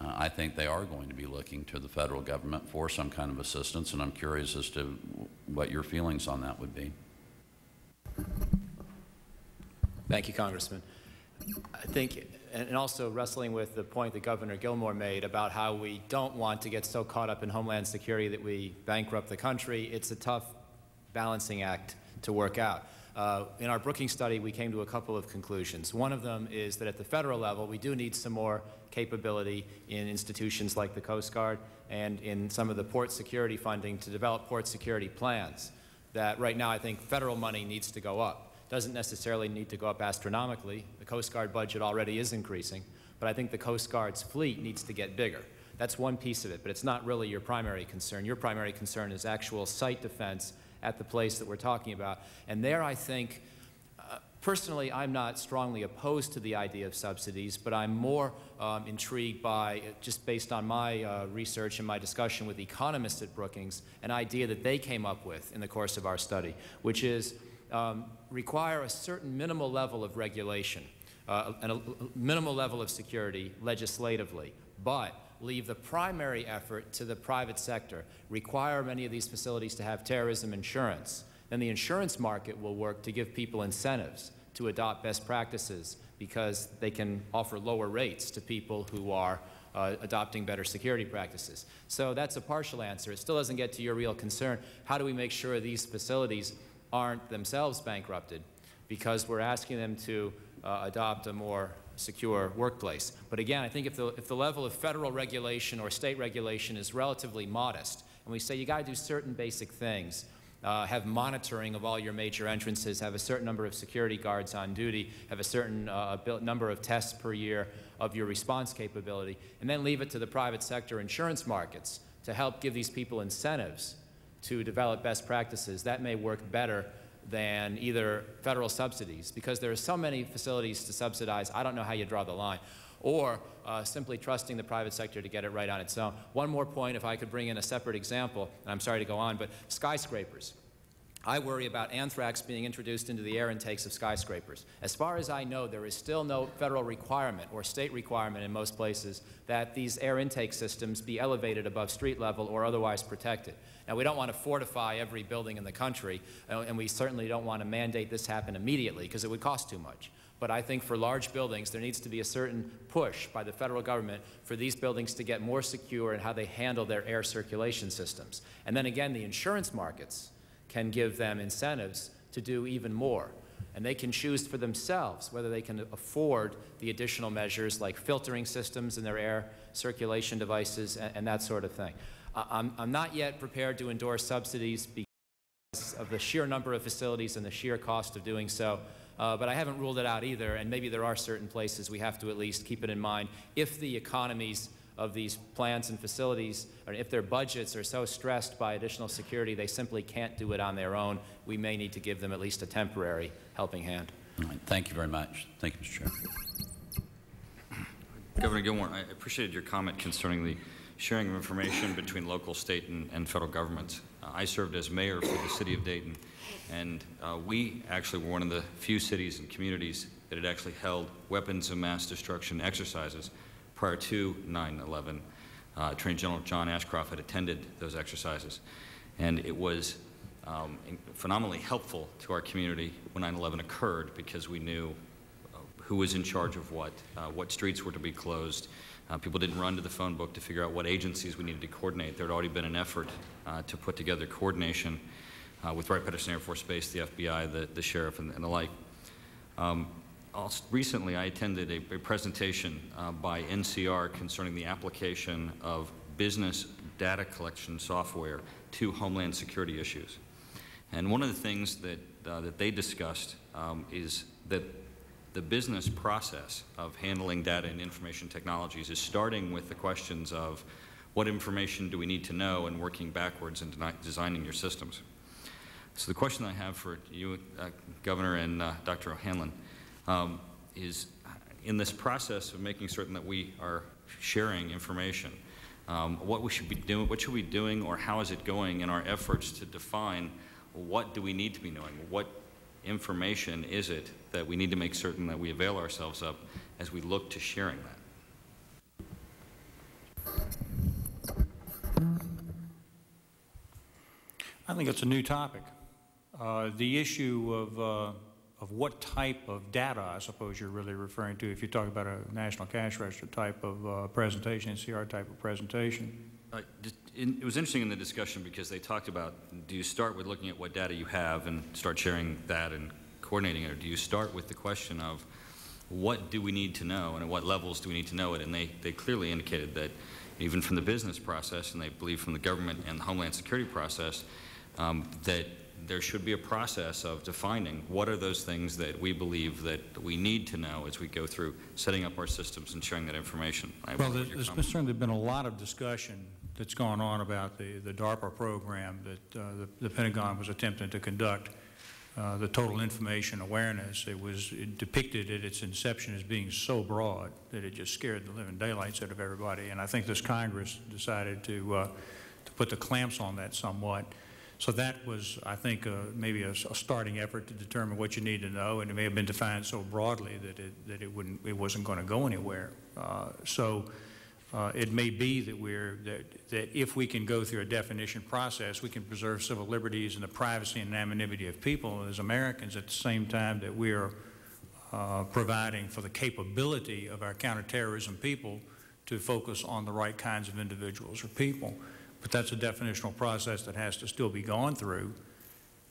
uh, I think they are going to be looking to the federal government for some kind of assistance, and I'm curious as to what your feelings on that would be. Thank you, Congressman. I think, and also wrestling with the point that Governor Gilmore made about how we don't want to get so caught up in homeland security that we bankrupt the country, it's a tough balancing act to work out. Uh, in our Brookings study, we came to a couple of conclusions. One of them is that at the federal level, we do need some more capability in institutions like the Coast Guard and in some of the port security funding to develop port security plans that right now I think federal money needs to go up doesn't necessarily need to go up astronomically. The Coast Guard budget already is increasing, but I think the Coast Guard's fleet needs to get bigger. That's one piece of it, but it's not really your primary concern. Your primary concern is actual site defense at the place that we're talking about. And there I think, uh, personally, I'm not strongly opposed to the idea of subsidies, but I'm more um, intrigued by, just based on my uh, research and my discussion with economists at Brookings, an idea that they came up with in the course of our study, which is um, require a certain minimal level of regulation uh, and a minimal level of security legislatively, but leave the primary effort to the private sector, require many of these facilities to have terrorism insurance, then the insurance market will work to give people incentives to adopt best practices because they can offer lower rates to people who are uh, adopting better security practices. So that's a partial answer. It still doesn't get to your real concern. How do we make sure these facilities aren't themselves bankrupted because we're asking them to uh, adopt a more secure workplace. But again, I think if the, if the level of federal regulation or state regulation is relatively modest, and we say you got to do certain basic things, uh, have monitoring of all your major entrances, have a certain number of security guards on duty, have a certain uh, number of tests per year of your response capability, and then leave it to the private sector insurance markets to help give these people incentives to develop best practices, that may work better than either federal subsidies, because there are so many facilities to subsidize, I don't know how you draw the line, or uh, simply trusting the private sector to get it right on its own. One more point, if I could bring in a separate example, and I'm sorry to go on, but skyscrapers. I worry about anthrax being introduced into the air intakes of skyscrapers. As far as I know, there is still no federal requirement or state requirement in most places that these air intake systems be elevated above street level or otherwise protected. Now, we don't want to fortify every building in the country, uh, and we certainly don't want to mandate this happen immediately because it would cost too much. But I think for large buildings, there needs to be a certain push by the federal government for these buildings to get more secure in how they handle their air circulation systems. And then again, the insurance markets can give them incentives to do even more. And they can choose for themselves whether they can afford the additional measures like filtering systems in their air circulation devices and, and that sort of thing. I'm, I'm not yet prepared to endorse subsidies because of the sheer number of facilities and the sheer cost of doing so. Uh, but I haven't ruled it out either, and maybe there are certain places we have to at least keep it in mind if the economies of these plants and facilities, or if their budgets are so stressed by additional security they simply can't do it on their own, we may need to give them at least a temporary helping hand. All right, thank you very much. Thank you, Mr. Chair. Governor Gilmore, I appreciated your comment concerning the sharing of information between local, state, and, and federal governments. Uh, I served as mayor for the city of Dayton, and uh, we actually were one of the few cities and communities that had actually held weapons of mass destruction exercises prior to 9-11. Uh, Attorney General John Ashcroft had attended those exercises, and it was um, phenomenally helpful to our community when 9-11 occurred because we knew uh, who was in charge of what, uh, what streets were to be closed. Uh, people didn't run to the phone book to figure out what agencies we needed to coordinate. There had already been an effort uh, to put together coordination uh, with Wright-Patterson Air Force Base, the FBI, the, the sheriff, and, and the like. Um, also, recently, I attended a, a presentation uh, by NCR concerning the application of business data collection software to Homeland Security issues. And one of the things that, uh, that they discussed um, is that the business process of handling data and information technologies is starting with the questions of what information do we need to know and working backwards and designing your systems. So the question I have for you, uh, Governor and uh, Dr. O'Hanlon, um, is in this process of making certain that we are sharing information, um, what we should be doing, what should we be doing, or how is it going in our efforts to define what do we need to be knowing, what information is it that we need to make certain that we avail ourselves of as we look to sharing that. I think it's a new topic. Uh, the issue of uh, of what type of data, I suppose you're really referring to, if you talk about a national cash register type of uh, presentation, NCR type of presentation. Uh, in, it was interesting in the discussion because they talked about, do you start with looking at what data you have and start sharing that and coordinating it, or do you start with the question of what do we need to know and at what levels do we need to know it? And they, they clearly indicated that even from the business process, and they believe from the government and the Homeland Security process, um, that there should be a process of defining what are those things that we believe that we need to know as we go through setting up our systems and sharing that information. I well, there's, there's certainly been a lot of discussion that's gone on about the, the DARPA program that uh, the, the, Pentagon was attempting to conduct, uh, the total information awareness. It was it depicted at its inception as being so broad that it just scared the living daylights out of everybody. And I think this Congress decided to, uh, to put the clamps on that somewhat. So that was, I think, uh, maybe a, a, starting effort to determine what you need to know, and it may have been defined so broadly that it, that it, wouldn't, it wasn't going to go anywhere. Uh, so uh, it may be that we're, that, that if we can go through a definition process, we can preserve civil liberties and the privacy and anonymity of people as Americans at the same time that we are uh, providing for the capability of our counterterrorism people to focus on the right kinds of individuals or people but that's a definitional process that has to still be gone through.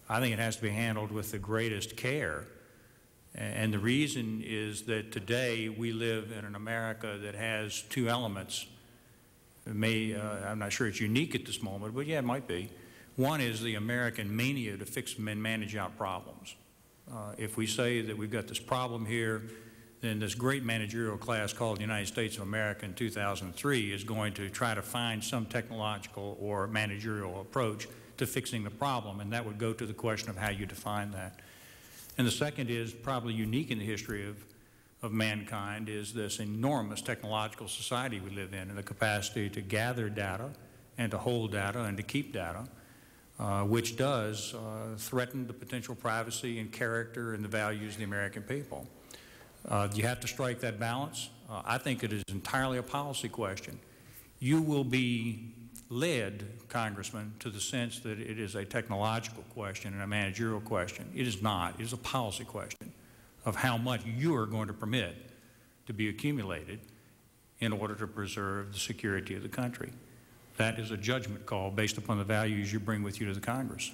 I think it has to be handled with the greatest care. And the reason is that today we live in an America that has two elements. It may, uh, I'm not sure it's unique at this moment, but yeah, it might be. One is the American mania to fix and manage out problems. Uh, if we say that we've got this problem here, then this great managerial class called the United States of America in 2003 is going to try to find some technological or managerial approach to fixing the problem, and that would go to the question of how you define that. And the second is probably unique in the history of, of mankind is this enormous technological society we live in and the capacity to gather data and to hold data and to keep data uh, which does uh, threaten the potential privacy and character and the values of the American people. Uh, You have to strike that balance. Uh, I think it is entirely a policy question. You will be led, Congressman, to the sense that it is a technological question and a managerial question. It is not. It is a policy question of how much you are going to permit to be accumulated in order to preserve the security of the country. That is a judgment call based upon the values you bring with you to the Congress.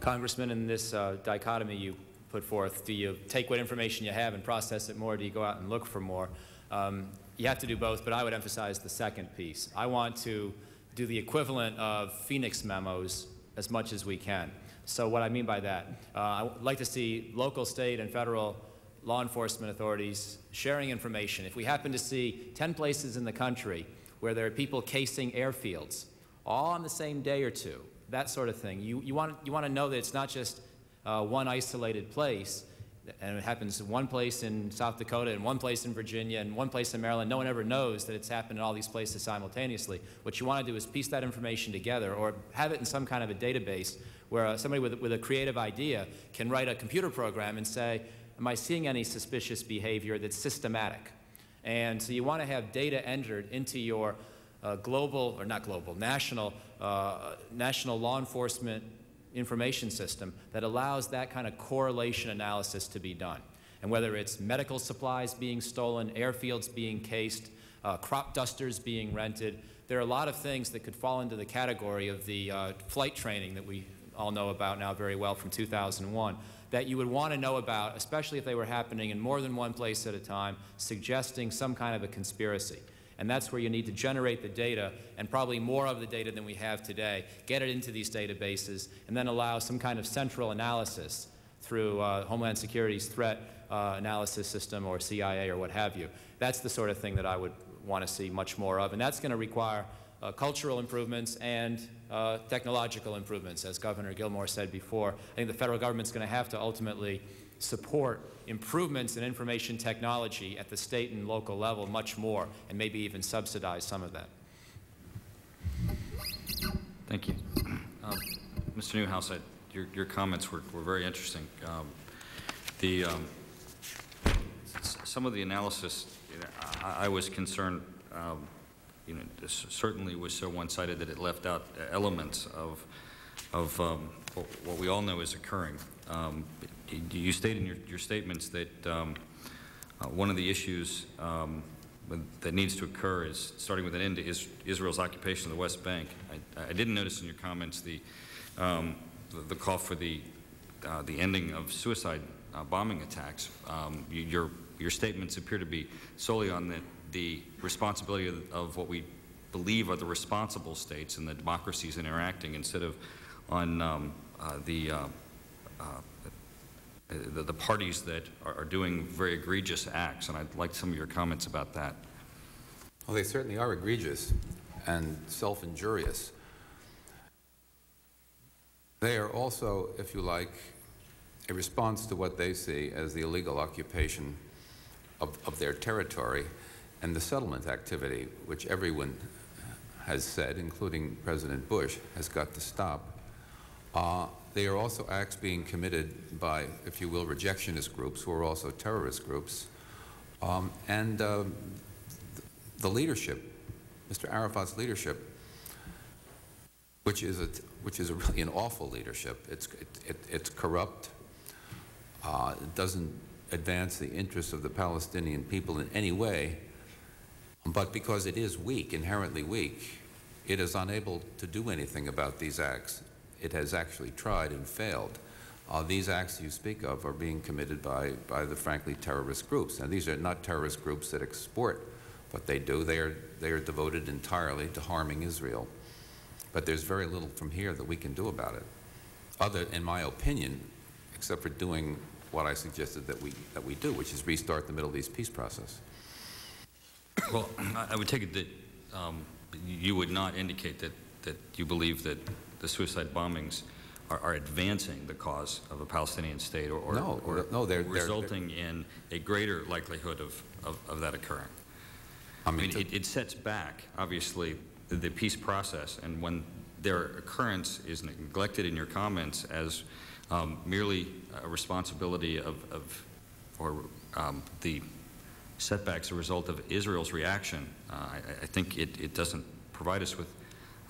Congressman, in this uh, dichotomy you put forth, do you take what information you have and process it more, or do you go out and look for more? Um, you have to do both, but I would emphasize the second piece. I want to do the equivalent of Phoenix memos as much as we can. So what I mean by that, uh, I would like to see local, state, and federal law enforcement authorities sharing information. If we happen to see 10 places in the country where there are people casing airfields, all on the same day or two, that sort of thing, you, you, want, you want to know that it's not just uh, one isolated place, and it happens in one place in South Dakota and one place in Virginia and one place in Maryland. No one ever knows that it's happened in all these places simultaneously. What you want to do is piece that information together or have it in some kind of a database where uh, somebody with, with a creative idea can write a computer program and say, am I seeing any suspicious behavior that's systematic? And so you want to have data entered into your uh, global, or not global, national, uh, national law enforcement information system that allows that kind of correlation analysis to be done. And whether it's medical supplies being stolen, airfields being cased, uh, crop dusters being rented, there are a lot of things that could fall into the category of the uh, flight training that we all know about now very well from 2001 that you would want to know about, especially if they were happening in more than one place at a time, suggesting some kind of a conspiracy. And that's where you need to generate the data, and probably more of the data than we have today, get it into these databases, and then allow some kind of central analysis through uh, Homeland Security's threat uh, analysis system or CIA or what have you. That's the sort of thing that I would want to see much more of, and that's going to require uh, cultural improvements and uh, technological improvements, as Governor Gilmore said before. I think the federal government's going to have to ultimately support improvements in information technology at the state and local level much more, and maybe even subsidize some of that. Thank you. Um, Mr. Newhouse, I, your, your comments were, were very interesting. Um, the, um, some of the analysis, you know, I, I, was concerned, um, you know, certainly was so one-sided that it left out elements of, of um, what, we all know is occurring. Um, you state in your, your statements that um, uh, one of the issues um, that needs to occur is starting with an end to is Israel's occupation of the West Bank. I, I didn't notice in your comments the, um, the, the, call for the, uh, the ending of suicide uh, bombing attacks. Um, you, your, your statements appear to be solely on the, the responsibility of, of what we believe are the responsible states and the democracies interacting instead of on um, uh, the uh, uh, the, the parties that are, are, doing very egregious acts, and I'd like some of your comments about that. Well, they certainly are egregious and self-injurious. They are also, if you like, a response to what they see as the illegal occupation of, of their territory and the settlement activity, which everyone has said, including President Bush, has got to stop. Uh, they are also acts being committed by, if you will, rejectionist groups who are also terrorist groups. Um, and uh, the leadership, Mr. Arafat's leadership, which is a, which is a really an awful leadership. It's, it, it, it's corrupt. Uh, it doesn't advance the interests of the Palestinian people in any way. But because it is weak, inherently weak, it is unable to do anything about these acts it has actually tried and failed. Uh, these acts you speak of are being committed by, by the frankly terrorist groups. And these are not terrorist groups that export what they do. They are, they are devoted entirely to harming Israel. But there's very little from here that we can do about it, other, in my opinion, except for doing what I suggested that we, that we do, which is restart the Middle East peace process. Well, [CLEARS THROAT] I would take it that um, you would not indicate that, that you believe that the suicide bombings are, are, advancing the cause of a Palestinian state or, or, no, or no, they're, resulting they're, in a greater likelihood of, of, of, that occurring? I mean, it, it sets back, obviously, the- peace process, and when their occurrence is neglected in your comments as um, merely a responsibility of, of or um, the setbacks a result of Israel's reaction, uh, I, I think it, it doesn't provide us with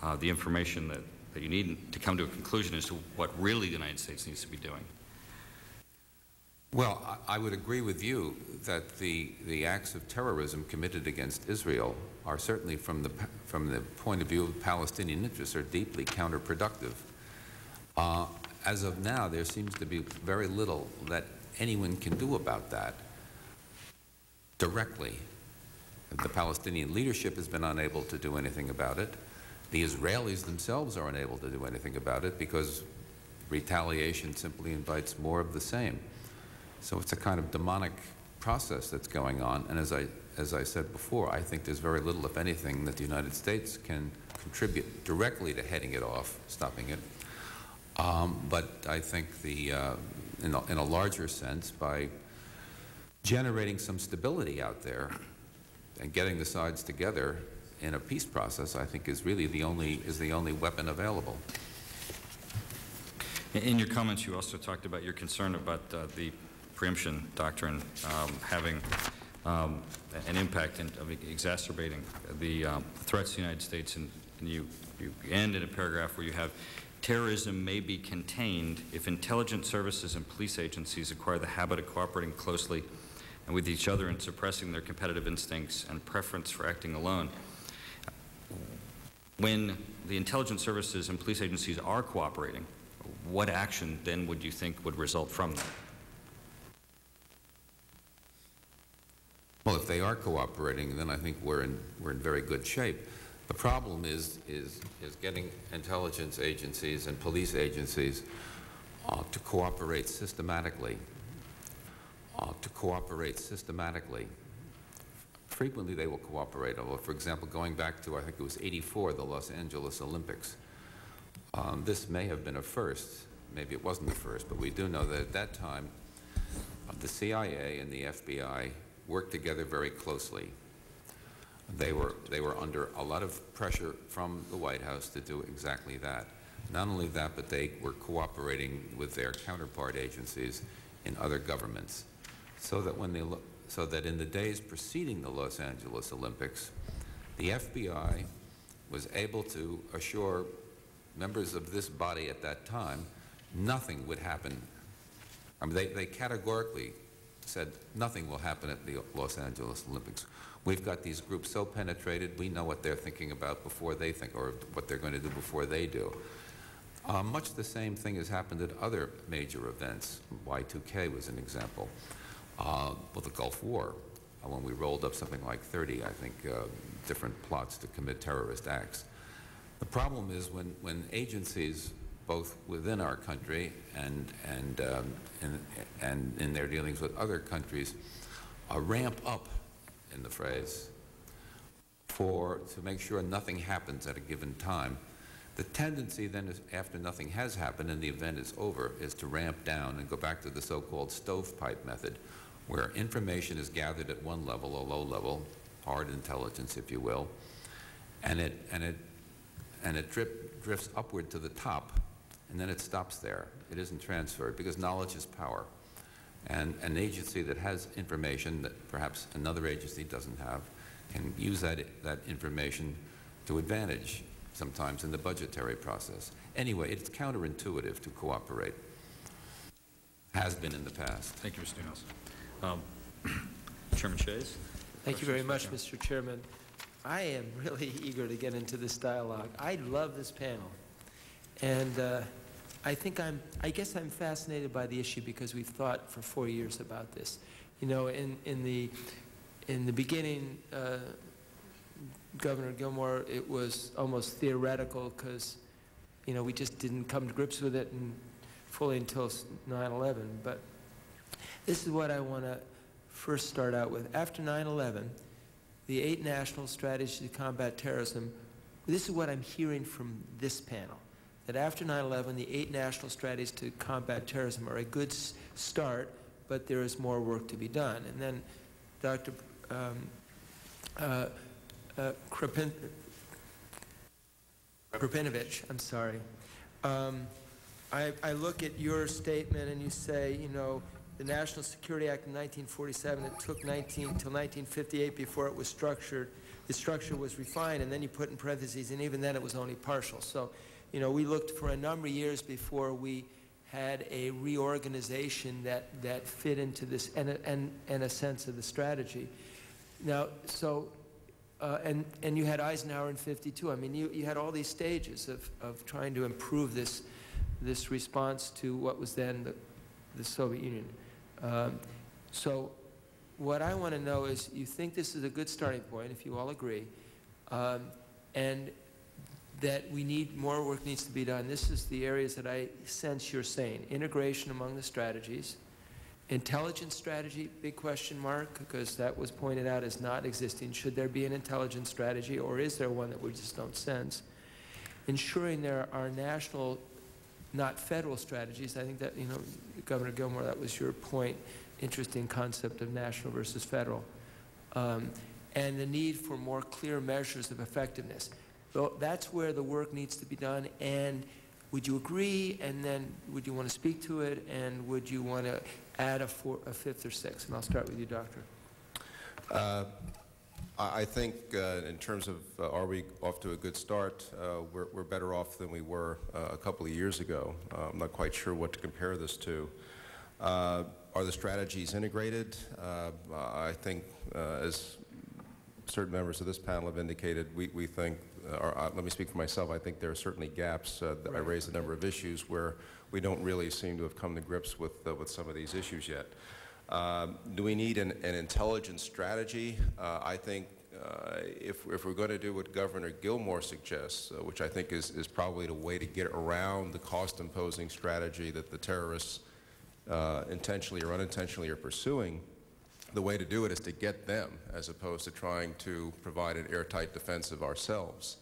uh, the information that, that you need to come to a conclusion as to what really the United States needs to be doing. Well, I would agree with you that the, the acts of terrorism committed against Israel are certainly from the, from the point of view of Palestinian interests are deeply counterproductive. Uh, as of now, there seems to be very little that anyone can do about that directly. The Palestinian leadership has been unable to do anything about it. The Israelis themselves are unable to do anything about it because retaliation simply invites more of the same. So it's a kind of demonic process that's going on. And as I, as I said before, I think there's very little, if anything, that the United States can contribute directly to heading it off, stopping it. Um, but I think the, uh, in, a, in a larger sense, by generating some stability out there and getting the sides together in a peace process, I think is really the only, is the only weapon available. In- your comments, you also talked about your concern about uh, the preemption doctrine um, having um, an impact and of exacerbating the um, threats to the United States, and and you you end in a paragraph where you have, "Terrorism may be contained if intelligence services and police agencies acquire the habit of cooperating closely and with each other in suppressing their competitive instincts and preference for acting alone." When the intelligence services and police agencies are cooperating, what action then would you think would result from that? Well, if they are cooperating, then I think we're in, we're in very good shape. The problem is, is, is getting intelligence agencies and police agencies uh, to cooperate systematically, uh, to cooperate systematically. Frequently they will cooperate. Although, for example, going back to, I think it was 84, the Los Angeles Olympics. Um, this may have been a first. Maybe it wasn't the first, but we do know that at that time, uh, the CIA and the FBI worked together very closely. They were, they were under a lot of pressure from the White House to do exactly that. Not only that, but they were cooperating with their counterpart agencies in other governments. So that when they look, so that in the days preceding the Los Angeles Olympics, the FBI was able to assure members of this body at that time nothing would happen. I mean, they, they categorically said nothing will happen at the Los Angeles Olympics. We've got these groups so penetrated, we know what they're thinking about before they think, or what they're going to do before they do. Uh, much the same thing has happened at other major events. Y2K was an example. Uh, well, the Gulf War, uh, when we rolled up something like 30, I think, uh, different plots to commit terrorist acts. The problem is when, when agencies, both within our country and, and, um, and, and in their dealings with other countries, uh, ramp up, in the phrase, for, to make sure nothing happens at a given time, the tendency then is, after nothing has happened and the event is over, is to ramp down and go back to the so-called stovepipe method, where information is gathered at one level, a low level, hard intelligence, if you will, and it, and it, and it drip, drifts upward to the top, and then it stops there. It isn't transferred, because knowledge is power. And an agency that has information that perhaps another agency doesn't have can use that, that information to advantage sometimes in the budgetary process. Anyway, it's counterintuitive to cooperate. Has been in the past. Thank you, Mr. Newhouse. Um, [CLEARS THROAT] Chairman Shays? Thank you very much, Mr. Chairman. I am [LAUGHS] really eager to get into this dialogue. I love this panel. And uh, I think I'm, I guess I'm fascinated by the issue because we've thought for four years about this. You know, in, in, the, in the beginning, uh, Governor Gilmore, it was almost theoretical because, you know, we just didn't come to grips with it and fully until 9-11. But this is what I want to first start out with. After 9-11, the eight national strategies to combat terrorism, this is what I'm hearing from this panel, that after 9-11, the eight national strategies to combat terrorism are a good start, but there is more work to be done. And then Dr. Um, uh, uh, I'm sorry. Um, I, I look at your statement and you say, you know, the National Security Act of 1947, it took 19 till 1958 before it was structured. The structure was refined, and then you put in parentheses, and even then it was only partial. So, you know, we looked for a number of years before we had a reorganization that, that fit into this and a, and, and a sense of the strategy. Now, so, uh, and, and you had Eisenhower in 52. I mean, you, you had all these stages of, of trying to improve this, this response to what was then the, the Soviet Union. Um, so what I want to know is, you think this is a good starting point, if you all agree, um, and that we need, more work needs to be done. This is the areas that I sense you're saying. Integration among the strategies. Intelligence strategy, big question mark, because that was pointed out as not existing. Should there be an intelligence strategy, or is there one that we just don't sense? Ensuring there are national, not federal strategies. I think that, you know, Governor Gilmore, that was your point. Interesting concept of national versus federal. Um, and the need for more clear measures of effectiveness. So that's where the work needs to be done. And would you agree? And then would you want to speak to it? And would you want to add a, four, a fifth or sixth? And I'll start with you, Doctor. Uh, I think uh, in terms of uh, are we off to a good start, uh, we're, we're better off than we were a couple of years ago. I'm not quite sure what to compare this to. Are the strategies integrated? I think, as certain members of this panel have indicated, we, we think, uh, or uh, let me speak for myself, I think there are certainly gaps. Uh, that I raised a number of issues where we don't really seem to have come to grips with, with some of these issues yet. Um, do we need an, an intelligence strategy? Uh, I think uh, if, if we're going to do what Governor Gilmore suggests, uh, which I think is, is probably the way to get around the cost-imposing strategy that the terrorists uh, intentionally or unintentionally are pursuing, the way to do it is to get them as opposed to trying to provide an airtight defense of ourselves.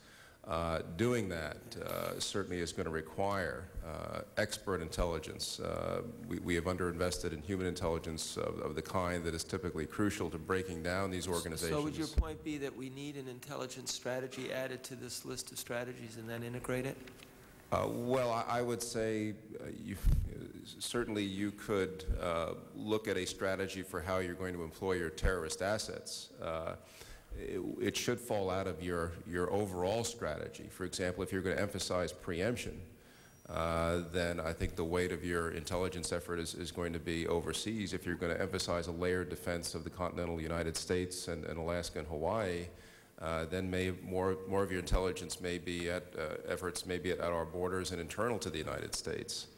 Uh, doing that uh, certainly is going to require uh, expert intelligence. Uh, we, we, have underinvested in human intelligence of, of, the kind that is typically crucial to breaking down these organizations. So would your point be that we need an intelligence strategy added to this list of strategies and then integrate it? Uh, well, I, I, would say uh, you, certainly you could uh, look at a strategy for how you're going to employ your terrorist assets. It, it, should fall out of your, your overall strategy. For example, if you're going to emphasize preemption, uh, then I think the weight of your intelligence effort is, is going to be overseas. If you're going to emphasize a layered defense of the continental United States and, and Alaska and Hawaii, uh, then may more, more of your intelligence may be at uh, efforts maybe at, at, our borders and internal to the United States,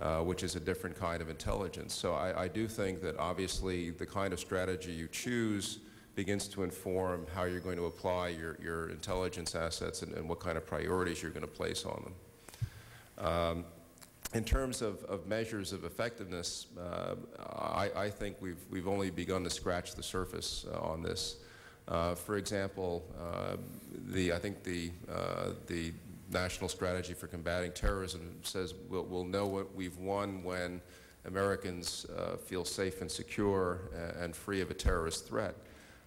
uh, which is a different kind of intelligence. So I, I, do think that obviously the kind of strategy you choose begins to inform how you're going to apply your, your intelligence assets and, and what kind of priorities you're going to place on them. Um, in terms of, of, measures of effectiveness, uh, I, I, think we've, we've only begun to scratch the surface uh, on this. Uh, for example, uh, the, I think the, uh, the National Strategy for Combating Terrorism says we'll, we'll know what we've won when Americans uh, feel safe and secure and free of a terrorist threat.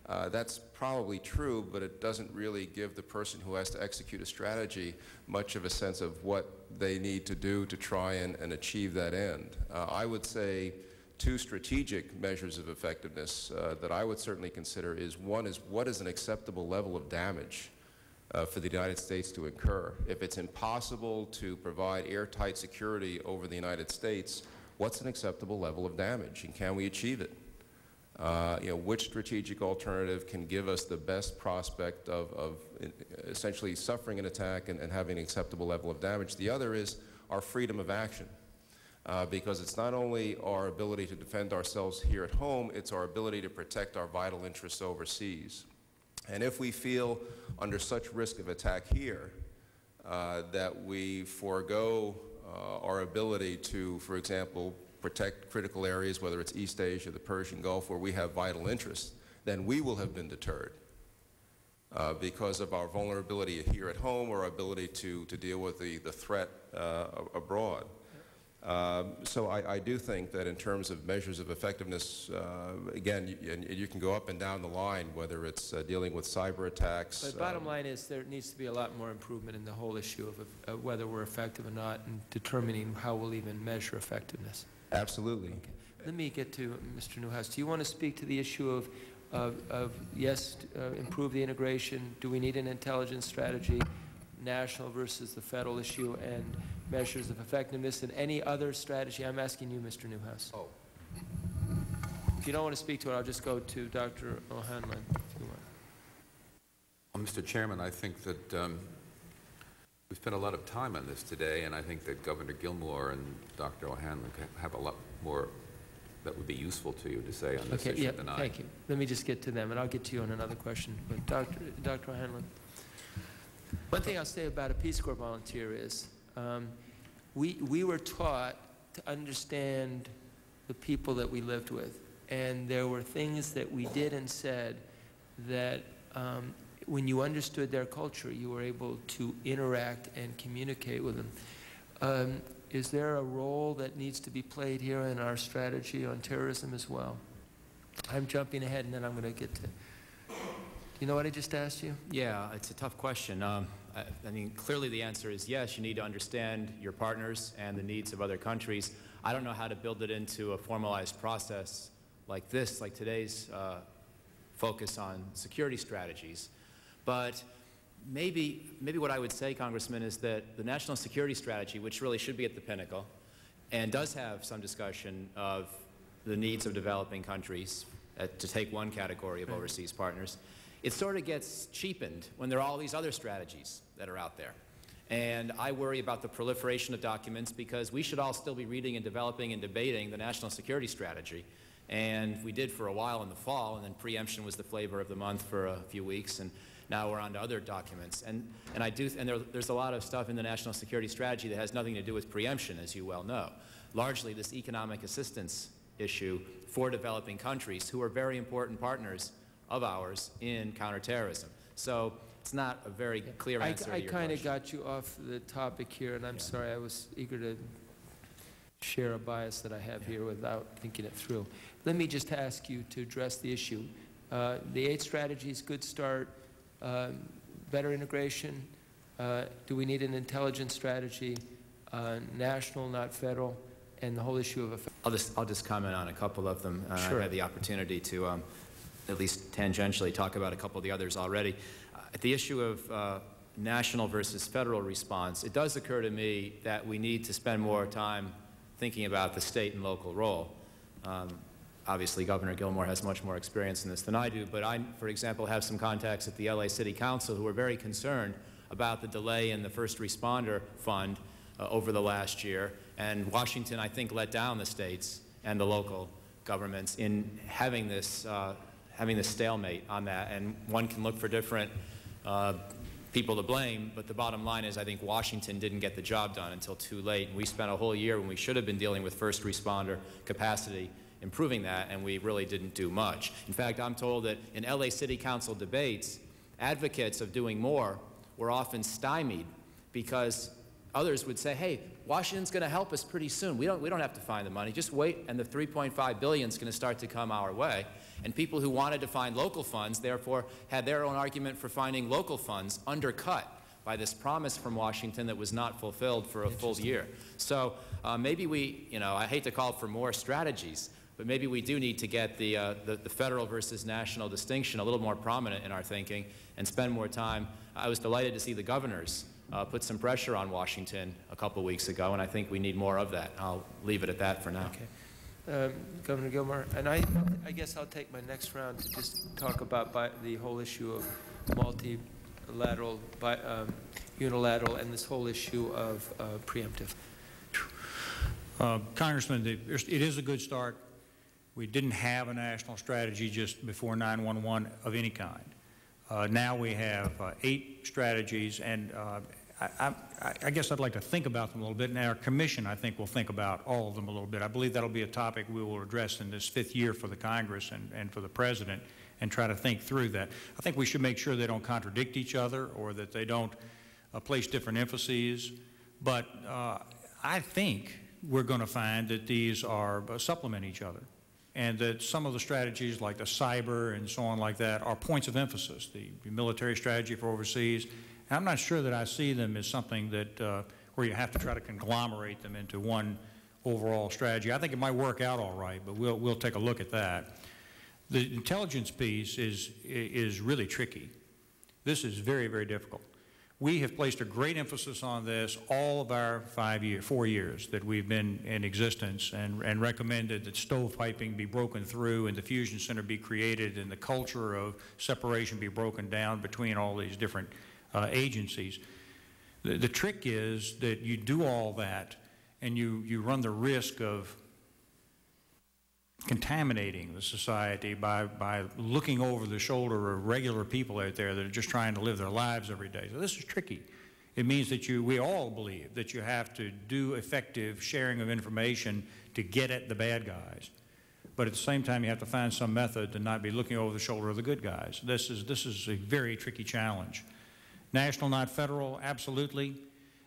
Uh, that's probably true, but it doesn't really give the person who has to execute a strategy much of a sense of what they need to do to try and, and achieve that end. Uh, I would say two strategic measures of effectiveness uh, that I would certainly consider is one is what is an acceptable level of damage uh, for the United States to incur. If it's impossible to provide airtight security over the United States, what's an acceptable level of damage and can we achieve it? Uh, you know, which strategic alternative can give us the best prospect of, of essentially suffering an attack and, and having an acceptable level of damage. The other is our freedom of action uh, because it's not only our ability to defend ourselves here at home, it's our ability to protect our vital interests overseas. And if we feel under such risk of attack here uh, that we forego uh, our ability to, for example, protect critical areas, whether it's East Asia, the Persian Gulf, where we have vital interests, then we will have been deterred. Uh, because of our vulnerability here at home or our ability to, to deal with the, the threat uh, abroad. Um, So I, I do think that in terms of measures of effectiveness, uh, again, you- and you can go up and down the line, whether it's uh, dealing with cyber attacks. But bottom um, line is, there needs to be a lot more improvement in the whole issue of of whether we're effective or not and determining how we'll even measure effectiveness. Absolutely. Let me get to Mr. Newhouse. Do you want to speak to the issue of, of, of yes, uh, improve the integration? Do we need an intelligence strategy, national versus the federal issue, and measures of effectiveness, and any other strategy? I'm asking you, Mr. Newhouse. Oh. If you don't want to speak to it, I'll just go to Dr. O'Hanlon, if you want. Well, Mr. Chairman, I think that um, we spent a lot of time on this today, and I think that Governor Gilmore and Dr. O'Hanlon have a lot more that would be useful to you to say on this Okay, issue yeah, than I. thank you. Let me just get to them, and I'll get to you on another question. But Dr. Dr. O'Hanlon, one thing I'll say about a Peace Corps volunteer is, um, we, we were taught to understand the people that we lived with, and there were things that we did and said that um, when you understood their culture, you were able to interact and communicate with them. Um, is there a role that needs to be played here in our strategy on terrorism as well? I'm jumping ahead, and then I'm going to get to. You know what I just asked you? Yeah, it's a tough question. Um, I, I mean, clearly the answer is yes, you need to understand your partners and the needs of other countries. I don't know how to build it into a formalized process like this, like today's uh, focus on security strategies. But maybe, maybe what I would say, Congressman, is that the national security strategy, which really should be at the pinnacle, and does have some discussion of the needs of developing countries, uh, to take one category of overseas partners, it sort of gets cheapened when there are all these other strategies that are out there. And I worry about the proliferation of documents because we should all still be reading and developing and debating the national security strategy. And we did for a while in the fall, and then preemption was the flavor of the month for a few weeks, and now we're on to other documents. And, and I do, and there, there's a lot of stuff in the national security strategy that has nothing to do with preemption, as you well know. Largely this economic assistance issue for developing countries who are very important partners of ours in counterterrorism. So it's not a very clear answer I to your kind of got you off the topic here, and I'm sorry, I was eager to share a bias that I have here without thinking it through. Let me just ask you to address the issue. Uh, the eight strategies, good start, um, better integration. Uh, do we need an intelligence strategy, uh, national, not federal, and the whole issue of I'll just, I'll just comment on a couple of them. Uh, Sure. I had the opportunity to um, at least tangentially talk about a couple of the others already. Uh, the issue of uh, national versus federal response, it does occur to me that we need to spend more time thinking about the state and local role. Um, obviously, Governor Gilmore has much more experience in this than I do, but I, for example, have some contacts at the LA City Council who are very concerned about the delay in the first responder fund uh, over the last year. And Washington, I think, let down the states and the local governments in having this, uh, having this stalemate on that. And one can look for different uh, people to blame, but the bottom line is I think Washington didn't get the job done until too late. And we spent a whole year when we should have been dealing with first responder capacity improving that, and we really didn't do much. In fact, I'm told that in LA City Council debates, advocates of doing more were often stymied because others would say, hey, Washington's going to help us pretty soon. We don't, we don't have to find the money. Just wait, and the 3.5 billion is going to start to come our way. And people who wanted to find local funds, therefore, had their own argument for finding local funds undercut by this promise from Washington that was not fulfilled for a full year. So uh, maybe we, you know, I hate to call for more strategies, but maybe we do need to get the, uh, the, the federal versus national distinction a little more prominent in our thinking and spend more time. I was delighted to see the governors uh, put some pressure on Washington a couple weeks ago, and I think we need more of that. I'll leave it at that for now. Okay. Um, Governor Gilmore, and I, I guess I'll take my next round to just talk about bi- the whole issue of multilateral, bi- um, unilateral, and this whole issue of uh, preemptive. Uh, Congressman, it is a good start. We didn't have a national strategy just before 911 of any kind. Uh, Now we have uh, eight strategies, and uh, I- I I guess I'd like to think about them a little bit, and our commission, I think, will think about all of them a little bit. I believe that'll be a topic we will address in this fifth year for the Congress and and for the President, and try to think through that. I think we should make sure they don't contradict each other, or that they don't uh, place different emphases, but uh, I think we're going to find that these are uh, supplement each other and that some of the strategies like the cyber and so on like that are points of emphasis, the military strategy for overseas. And I'm not sure that I see them as something that uh, where you have to try to conglomerate them into one overall strategy. I think it might work out all right, but we'll, we'll take a look at that. The intelligence piece is, is really tricky. This is very, very difficult. We have placed a great emphasis on this all of our five year, four years that we've been in existence and, and recommended that stovepiping be broken through and the fusion center be created and the culture of separation be broken down between all these different uh, agencies. The, the trick is that you do all that and you, you run the risk of contaminating the society by, by looking over the shoulder of regular people out there that are just trying to live their lives every day. So this is tricky. It means that you, we all believe that you have to do effective sharing of information to get at the bad guys. But at the same time, you have to find some method to not be looking over the shoulder of the good guys. This is, this is a very tricky challenge. National, not federal, absolutely.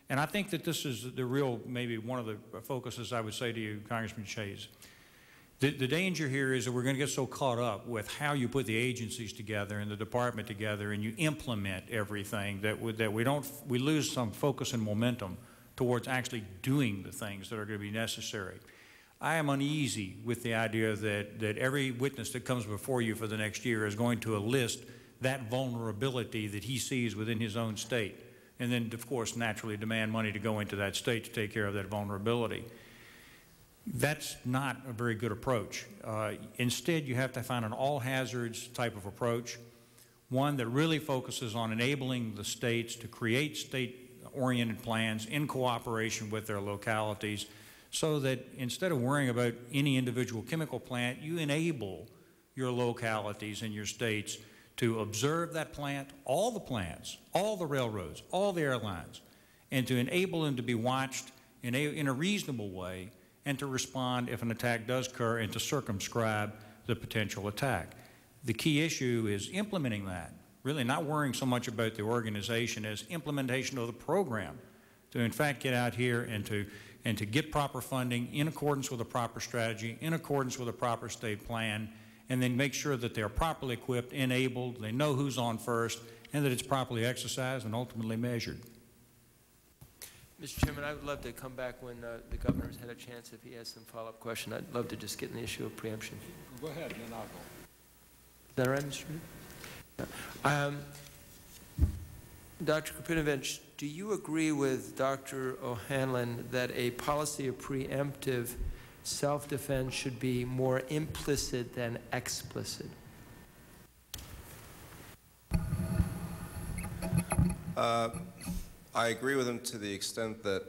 And I think that this is the real, maybe one of the focuses I would say to you, Congressman Shays. The, the danger here is that we're going to get so caught up with how you put the agencies together and the department together and you implement everything that we, that we don't, we lose some focus and momentum towards actually doing the things that are going to be necessary. I am uneasy with the idea that, that every witness that comes before you for the next year is going to enlist that vulnerability that he sees within his own state and then, of course, naturally demand money to go into that state to take care of that vulnerability. That's not a very good approach. Uh, instead, you have to find an all hazards type of approach, one that really focuses on enabling the states to create state oriented plans in cooperation with their localities so that instead of worrying about any individual chemical plant, you enable your localities and your states to observe that plant, all the plants, all the railroads, all the airlines, and to enable them to be watched in a, in a reasonable way and to respond if an attack does occur and to circumscribe the potential attack. The key issue is implementing that, really not worrying so much about the organization as implementation of the program to in fact get out here and to, and to get proper funding in accordance with a proper strategy, in accordance with a proper state plan, and then make sure that they're properly equipped, enabled, they know who's on first, and that it's properly exercised and ultimately measured. Mr. Chairman, I would love to come back when uh, the governor's had a chance if he has some follow-up question. I'd love to just get in the issue of preemption. Go ahead, and then I'll go. Is that all right, Mr. Chairman? Um, Dr. Krepinevich, do you agree with Dr. O'Hanlon that a policy of preemptive self-defense should be more implicit than explicit? Uh, I agree with him to the extent that,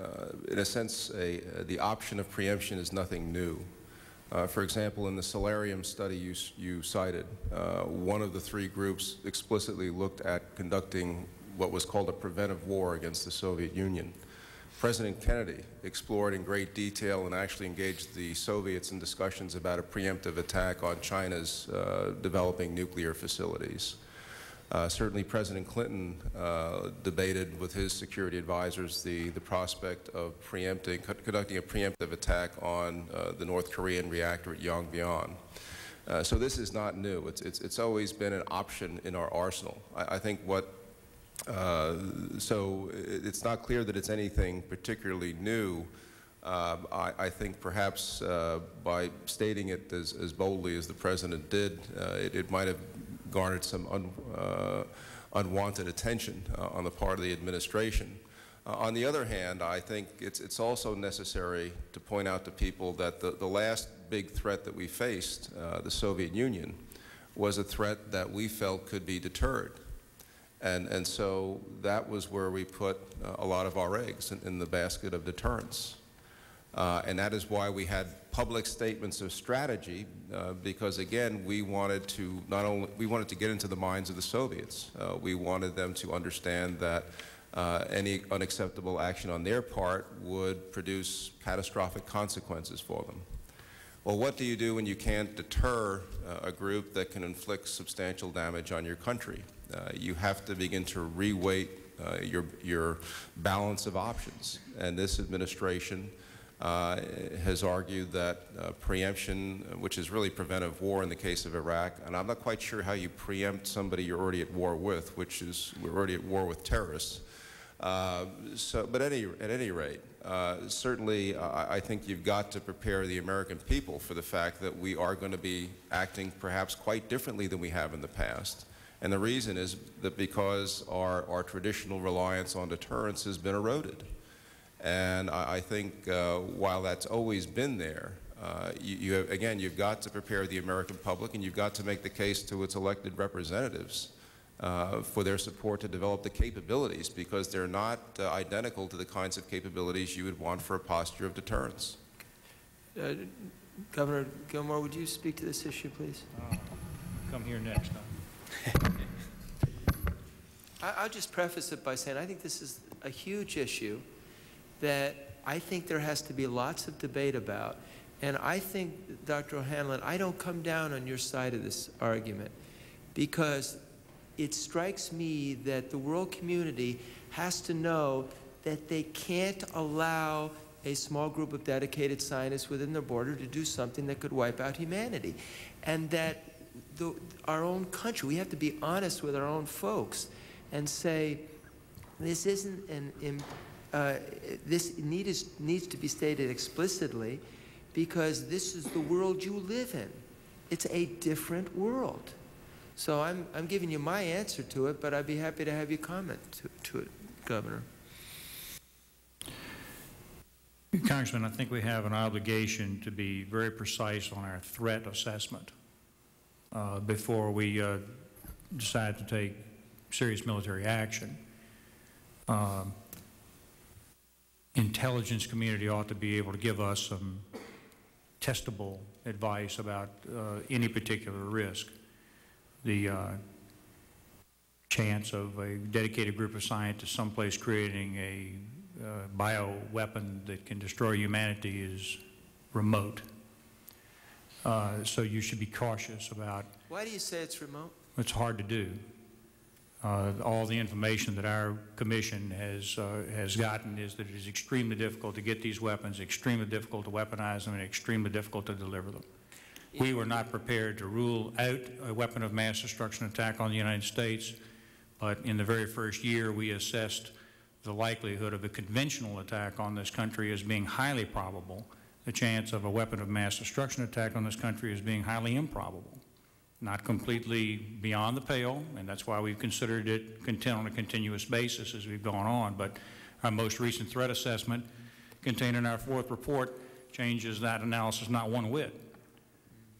uh, in a sense, a, uh, the option of preemption is nothing new. Uh, for example, in the Solarium study you, you cited, uh, one of the three groups explicitly looked at conducting what was called a preventive war against the Soviet Union. President Kennedy explored in great detail and actually engaged the Soviets in discussions about a preemptive attack on China's uh, developing nuclear facilities. Uh, certainly President Clinton uh, debated with his security advisors the, the prospect of preempting, conducting a preemptive attack on uh, the North Korean reactor at Yongbyon. Uh, so this is not new. It's, it's, it's, always been an option in our arsenal. I, I think what, uh, so it's not clear that it's anything particularly new. Uh, I, I, think perhaps by stating it as, as, boldly as the President did, it, it might have garnered some un, uh, unwanted attention uh, on the part of the administration. Uh, on the other hand, I think it's, it's also necessary to point out to people that the, the last big threat that we faced, the Soviet Union, was a threat that we felt could be deterred. And, and so that was where we put uh, a lot of our eggs in, in the basket of deterrence. Uh, and that is why we had public statements of strategy, uh, because again, we wanted to not only, we wanted to get into the minds of the Soviets. Uh, we wanted them to understand that uh, any unacceptable action on their part would produce catastrophic consequences for them. Well, what do you do when you can't deter uh, a group that can inflict substantial damage on your country? Uh, you have to begin to reweight your, your balance of options. And this administration uh, has argued that uh, preemption, which is really preventive war in the case of Iraq, and I'm not quite sure how you preempt somebody you're already at war with, which is we're already at war with terrorists. Uh, so, but any, at any rate, uh, certainly uh, I think you've got to prepare the American people for the fact that we are going to be acting perhaps quite differently than we have in the past. And the reason is that because our, our traditional reliance on deterrence has been eroded. And I, I think uh, while that's always been there, uh, you, you have, again, you've got to prepare the American public and you've got to make the case to its elected representatives uh, for their support to develop the capabilities because they're not uh, identical to the kinds of capabilities you would want for a posture of deterrence. Uh, Governor Gilmore, would you speak to this issue, please? Come here next. [LAUGHS] I, I'll just preface it by saying I think this is a huge issue that I think there has to be lots of debate about. And I think, Dr. O'Hanlon, I don't come down on your side of this argument because it strikes me that the world community has to know that they can't allow a small group of dedicated scientists within their border to do something that could wipe out humanity. And that the, our own country, we have to be honest with our own folks and say, this isn't an, uh, this need is, needs to be stated explicitly because this is the world you live in. It's a different world. So I'm, I'm giving you my answer to it, but I'd be happy to have you comment to, to it, Governor. Congressman, I think we have an obligation to be very precise on our threat assessment uh, before we uh, decide to take serious military action. Um, intelligence community ought to be able to give us some testable advice about uh, any particular risk. The uh, chance of a dedicated group of scientists someplace creating a uh, bioweapon that can destroy humanity is remote. Uh, so you should be cautious about. Why do you say it's remote? It's hard to do. Uh, all the information that our commission has uh, has gotten is that it is extremely difficult to get these weapons, extremely difficult to weaponize them, and extremely difficult to deliver them. We were not prepared to rule out a weapon of mass destruction attack on the United States, but in the very first year we assessed the likelihood of a conventional attack on this country as being highly probable, the chance of a weapon of mass destruction attack on this country as being highly improbable not completely beyond the pale, and that's why we've considered it on a continuous basis as we've gone on. But our most recent threat assessment contained in our fourth report changes that analysis not one whit.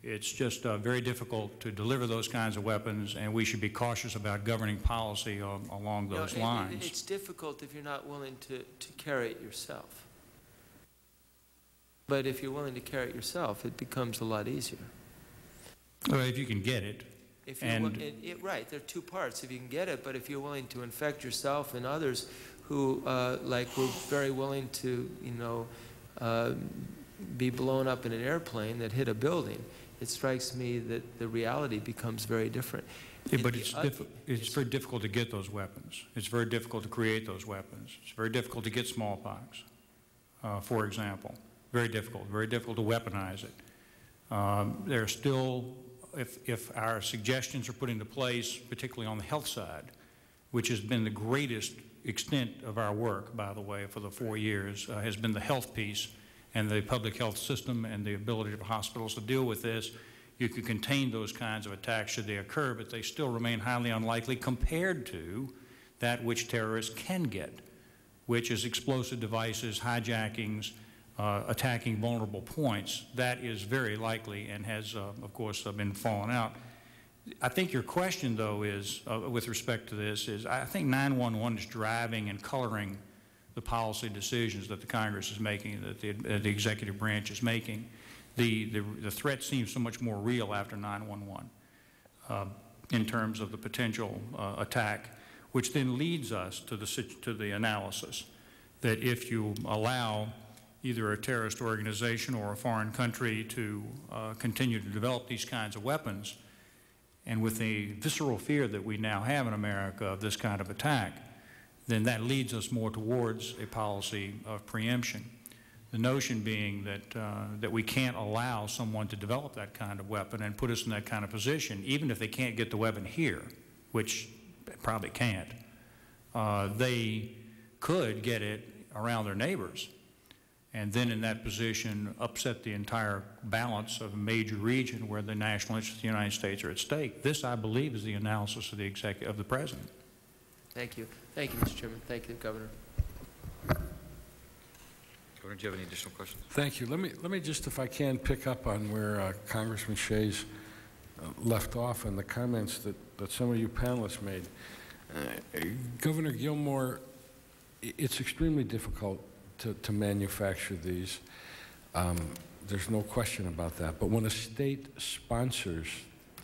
It's just uh, very difficult to deliver those kinds of weapons, and we should be cautious about governing policy uh, along those no, lines. It, it's difficult if you're not willing to, to carry it yourself. But if you're willing to carry it yourself, it becomes a lot easier. Well, if you can get it. If you're, and it, it, right, there are two parts. If you can get it, but if you're willing to infect yourself and others who, uh, like, were very willing to, you know, uh, be blown up in an airplane that hit a building, it strikes me that the reality becomes very different. Yeah, but it's, it's very difficult to get those weapons. It's very difficult to create those weapons. It's very difficult to get smallpox, uh, for example. Very difficult. Very difficult to weaponize it. Um, there are still if, if our suggestions are put into place, particularly on the health side, which has been the greatest extent of our work, by the way, for the four years, uh, has been the health piece and the public health system and the ability of hospitals to deal with this. You could contain those kinds of attacks should they occur, but they still remain highly unlikely compared to that which terrorists can get, which is explosive devices, hijackings, uh, attacking vulnerable points, that is very likely and has, uh, of course, uh, been fallen out. I think your question, though, is, uh, with respect to this, is I think 911 is driving and coloring the policy decisions that the Congress is making, that the, the executive branch is making. The, the, the, threat seems so much more real after 911 uh, in terms of the potential uh, attack, which then leads us to the, to the analysis that if you allow either a terrorist organization or a foreign country to uh, continue to develop these kinds of weapons. And with the visceral fear that we now have in America of this kind of attack, then that leads us more towards a policy of preemption. The notion being that, uh, that we can't allow someone to develop that kind of weapon and put us in that kind of position, even if they can't get the weapon here, which probably can't. Uh, they could get it around their neighbors and then in that position upset the entire balance of a major region where the national interests of the United States are at stake. This, I believe, is the analysis of the executive, of the President. Thank you. Thank you, Mr. Chairman. Thank you, Governor. Governor, do you have any additional questions? Thank you. Let me, let me just, if I can, pick up on where uh, Congressman Shays uh, left off and the comments that, that some of you panelists made. Uh, Governor Gilmore, it's extremely difficult to, to manufacture these. Um, There's no question about that. But when a state sponsors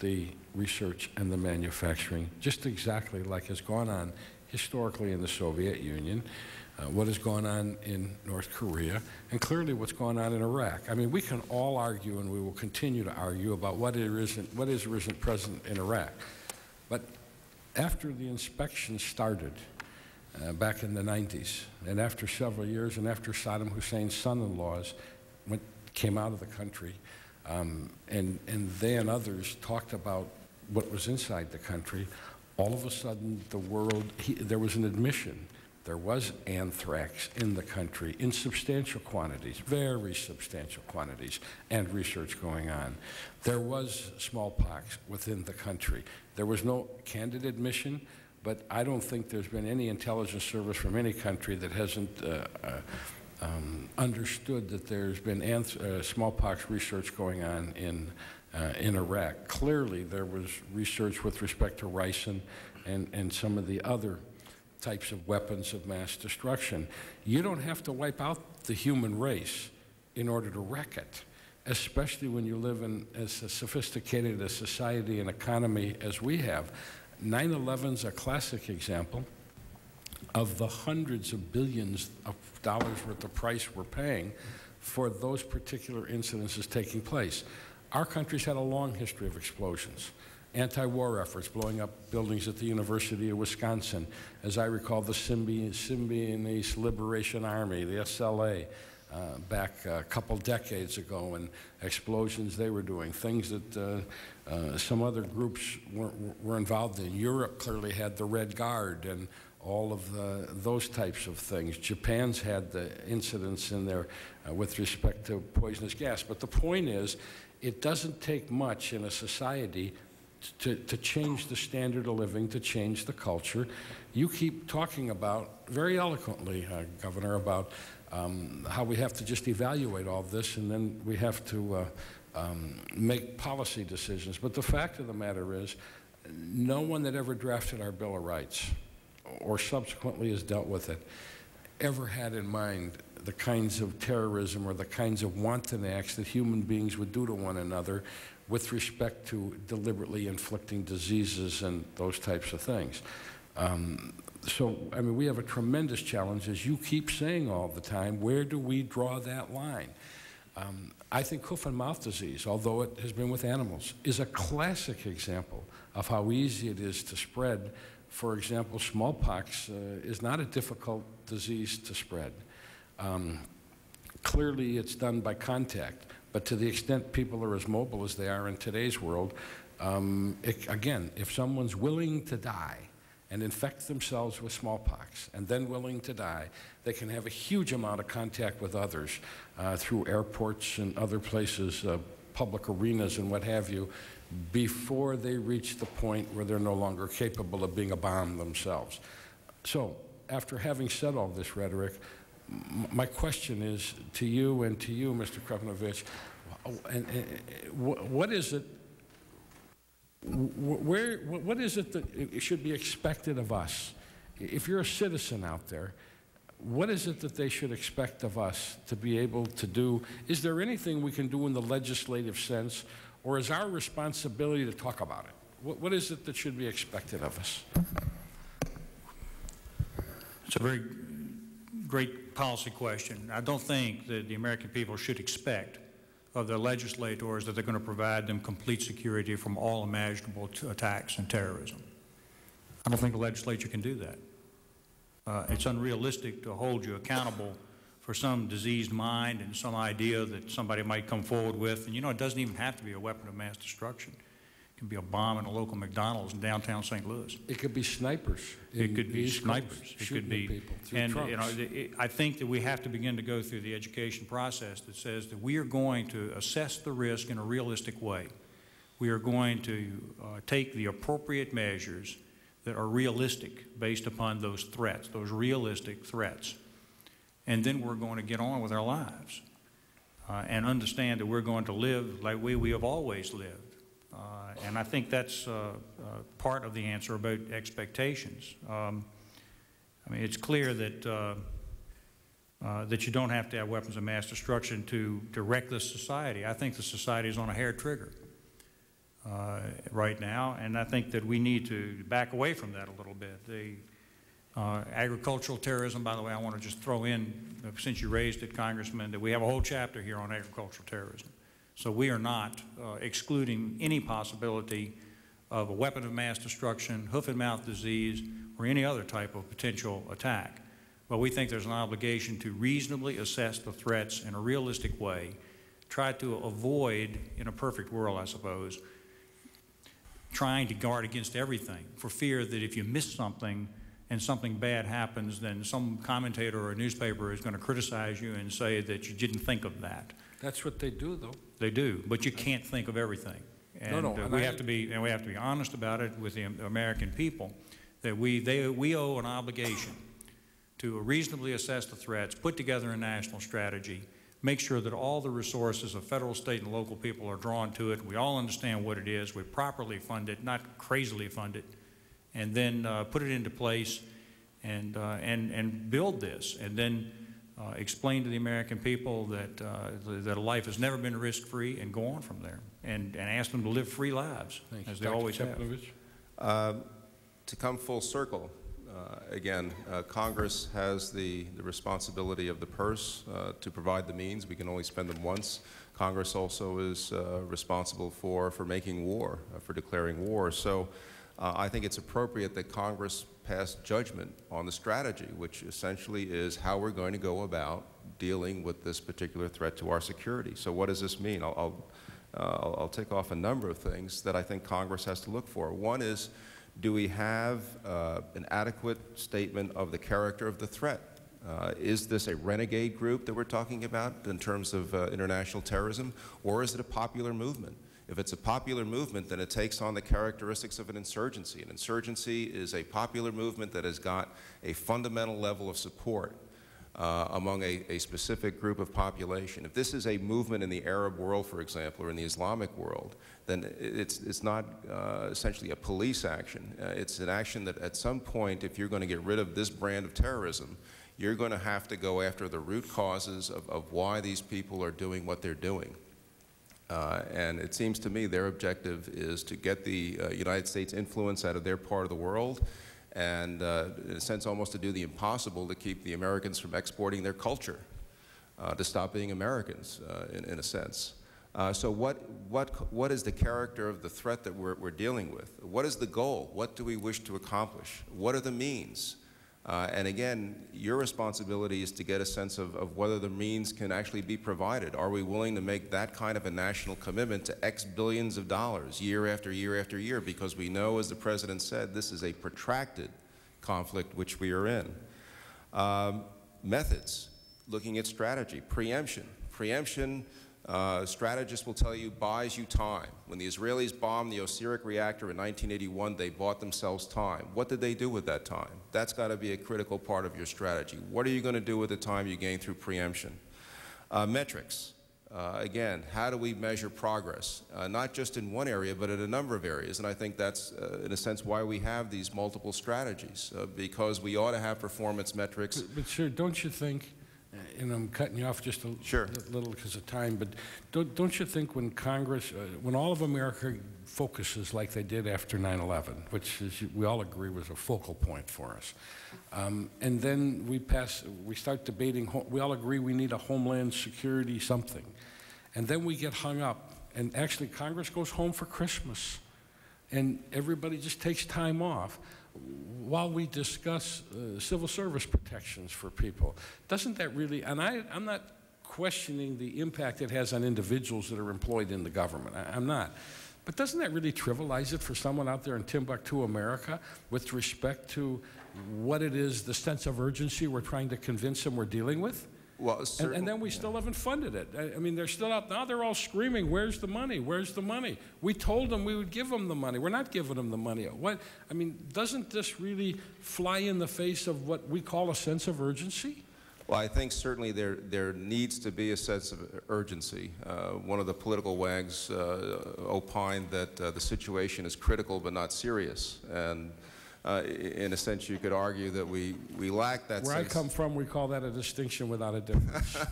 the research and the manufacturing, just exactly like has gone on historically in the Soviet Union, uh, what has gone on in North Korea, and clearly what's going on in Iraq. I mean, we can all argue, and we will continue to argue about what isn't, what is or isn't present in Iraq. But after the inspection started, uh, back in the 90s. And after several years, and after Saddam Hussein's son-in-laws came out of the country, um, and, and they and others talked about what was inside the country, all of a sudden the world, he, there was an admission. There was anthrax in the country in substantial quantities, very substantial quantities, and research going on. There was smallpox within the country. There was no candid admission, but I don't think there's been any intelligence service from any country that hasn't uh, uh, um, understood that there's been uh, smallpox research going on in, uh, in Iraq. Clearly, there was research with respect to ricin and, and some of the other types of weapons of mass destruction. You don't have to wipe out the human race in order to wreck it, especially when you live in as sophisticated a society and economy as we have. 9/11 is a classic example of the hundreds of billions of dollars worth of price we're paying for those particular incidences taking place. Our country's had a long history of explosions. Anti-war efforts, blowing up buildings at the University of Wisconsin. As I recall, the Symbi Symbionese Liberation Army, the SLA, uh, back a couple decades ago, and explosions they were doing, things that uh, uh, some other groups were, were involved in. Europe clearly had the Red Guard and all of the, those types of things. Japan's had the incidents in there uh, with respect to poisonous gas. But the point is, it doesn't take much in a society to, to change the standard of living, to change the culture. You keep talking about, very eloquently, uh, Governor, about um, how we have to just evaluate all this and then we have to uh, um, make policy decisions. But the fact of the matter is, no one that ever drafted our Bill of Rights or subsequently has dealt with it ever had in mind the kinds of terrorism or the kinds of wanton acts that human beings would do to one another with respect to deliberately inflicting diseases and those types of things. Um, so, I mean, we have a tremendous challenge, as you keep saying all the time, where do we draw that line? Um, I think hoof and mouth disease, although it has been with animals, is a classic example of how easy it is to spread. For example, smallpox uh, is not a difficult disease to spread. Um, clearly, it's done by contact, but to the extent people are as mobile as they are in today's world, um, it, again, if someone's willing to die, and infect themselves with smallpox and then willing to die, they can have a huge amount of contact with others uh, through airports and other places, uh, public arenas and what have you, before they reach the point where they're no longer capable of being a bomb themselves. So, after having said all this rhetoric, my question is to you and to you, Mr. Krepinevich, and, and, what is it where, what is it that should be expected of us? If you're a citizen out there, what is it that they should expect of us to be able to do? Is there anything we can do in the legislative sense, or is our responsibility to talk about it? What, what is it that should be expected of us? It's a very great policy question. I don't think that the American people should expect of the legislators that they're going to provide them complete security from all imaginable attacks and terrorism. I don't think the legislature can do that. Uh, it's unrealistic to hold you accountable for some diseased mind and some idea that somebody might come forward with. And you know, it doesn't even have to be a weapon of mass destruction. It can be a bomb in a local McDonald's in downtown St. Louis. It could be snipers. It could be East Coast snipers. It could be, people through and, you know, it- I think that we have to begin to go through the education process that says that we are going to assess the risk in a realistic way. We are going to uh, take the appropriate measures that are realistic based upon those threats, those realistic threats. And then we're going to get on with our lives uh, and understand that we're going to live like we, we have always lived. Uh, and I think that's uh, uh, part of the answer about expectations. Um, I mean, it's clear that, that you don't have to have weapons of mass destruction to, wreck this society. I think the society is on a hair trigger uh, right now, and I think that we need to back away from that a little bit. The uh, agricultural terrorism, by the way, I want to just throw in, since you raised it, Congressman, that we have a whole chapter here on agricultural terrorism. So we are not uh, excluding any possibility of a weapon of mass destruction, hoof and mouth disease, or any other type of potential attack. But we think there's an obligation to reasonably assess the threats in a realistic way, try to avoid, in a perfect world, I suppose, trying to guard against everything for fear that if you miss something and something bad happens, then some commentator or a newspaper is going to criticize you and say that you didn't think of that. That's what they do, though. They do, but you can't think of everything. No, no, And, uh, and we have to be, and we have to be honest about it with the American people, that we, they, we owe an obligation to reasonably assess the threats, put together a national strategy, make sure that all the resources of federal, state, and local people are drawn to it. We all understand what it is. We properly fund it, not crazily fund it, and then uh, put it into place and, uh, and, and build this. And then uh, explain to the American people that, uh, that a life has never been risk-free and go on from there. And, and ask them to live free lives, Thank you. as they Dr. always have. Krepinevich? Um, To come full circle, uh, again, uh, Congress has the, the responsibility of the purse uh, to provide the means. We can only spend them once. Congress also is uh, responsible for, for making war, uh, for declaring war. So uh, I think it's appropriate that Congress pass judgment on the strategy, which essentially is how we're going to go about dealing with this particular threat to our security. So what does this mean? I'll, I'll, uh, I'll, take off a number of things that I think Congress has to look for. One is, do we have uh, an adequate statement of the character of the threat? Uh, is this a renegade group that we're talking about in terms of uh, international terrorism, or is it a popular movement? If it's a popular movement, then it takes on the characteristics of an insurgency. An insurgency is a popular movement that has got a fundamental level of support uh, among a, a specific group of population. If this is a movement in the Arab world, for example, or in the Islamic world, then it's, it's not uh, essentially a police action. Uh, it's an action that at some point, if you're going to get rid of this brand of terrorism, you're going to have to go after the root causes of, of why these people are doing what they're doing. Uh, and it seems to me their objective is to get the uh, United States influence out of their part of the world and, uh, in a sense, almost to do the impossible to keep the Americans from exporting their culture, uh, to stop being Americans, uh, in, in a sense. Uh, so what, what, what is the character of the threat that we're, we're dealing with? What is the goal? What do we wish to accomplish? What are the means? Uh, and again, your responsibility is to get a sense of, of whether the means can actually be provided. Are we willing to make that kind of a national commitment to X billions of dollars year after year after year? Because we know, as the President said, this is a protracted conflict which we are in. Um, methods, looking at strategy, preemption. Preemption, uh, strategists will tell you, buys you time. When the Israelis bombed the Osirak reactor in 1981, they bought themselves time. What did they do with that time? That's got to be a critical part of your strategy. What are you going to do with the time you gain through preemption? Uh, metrics. Uh, again, how do we measure progress? Uh, not just in one area, but in a number of areas. And I think that's, uh, in a sense, why we have these multiple strategies, uh, because we ought to have performance metrics. But, but sir, don't you think, and I'm cutting you off just a Sure. little because of time, but don't, don't you think when Congress, uh, when all of America focuses like they did after 9/11, which is, we all agree was a focal point for us, um, and then we pass, we start debating, we all agree we need a homeland security something, and then we get hung up, and actually Congress goes home for Christmas and everybody just takes time off while we discuss uh, civil service protections for people. Doesn't that really, and I, I'm not questioning the impact it has on individuals that are employed in the government. I, I'm not. But doesn't that really trivialize it for someone out there in Timbuktu, America, with respect to what it is, the sense of urgency we're trying to convince them we're dealing with? Well, And, and then we still haven't funded it. I, I mean, they're still out now. They're all screaming, "Where's the money? Where's the money?" We told them we would give them the money. We're not giving them the money. What? I mean, doesn't this really fly in the face of what we call a sense of urgency? Well, I think certainly there, there needs to be a sense of urgency. Uh, one of the political wags uh, opined that uh, the situation is critical but not serious. And uh, in a sense, you could argue that we, we lack that Where I come from, we call that a distinction without a difference. [LAUGHS]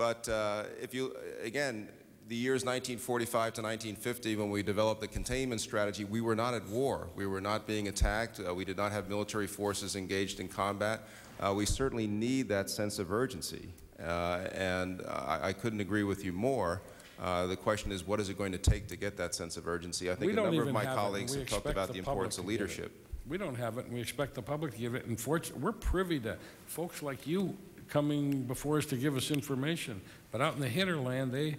But uh, if you, again, the years 1945 to 1950, when we developed the containment strategy, we were not at war. We were not being attacked. Uh, we did not have military forces engaged in combat. Uh, we certainly need that sense of urgency. Uh, and I, I couldn't agree with you more. Uh, the question is, what is it going to take to get that sense of urgency? I think We a number of my have it, and colleagues have talked about the the importance of public to give it. leadership. We don't have it, and we expect the public to give it. And we're privy to folks like you coming before us to give us information. But out in the hinterland, they,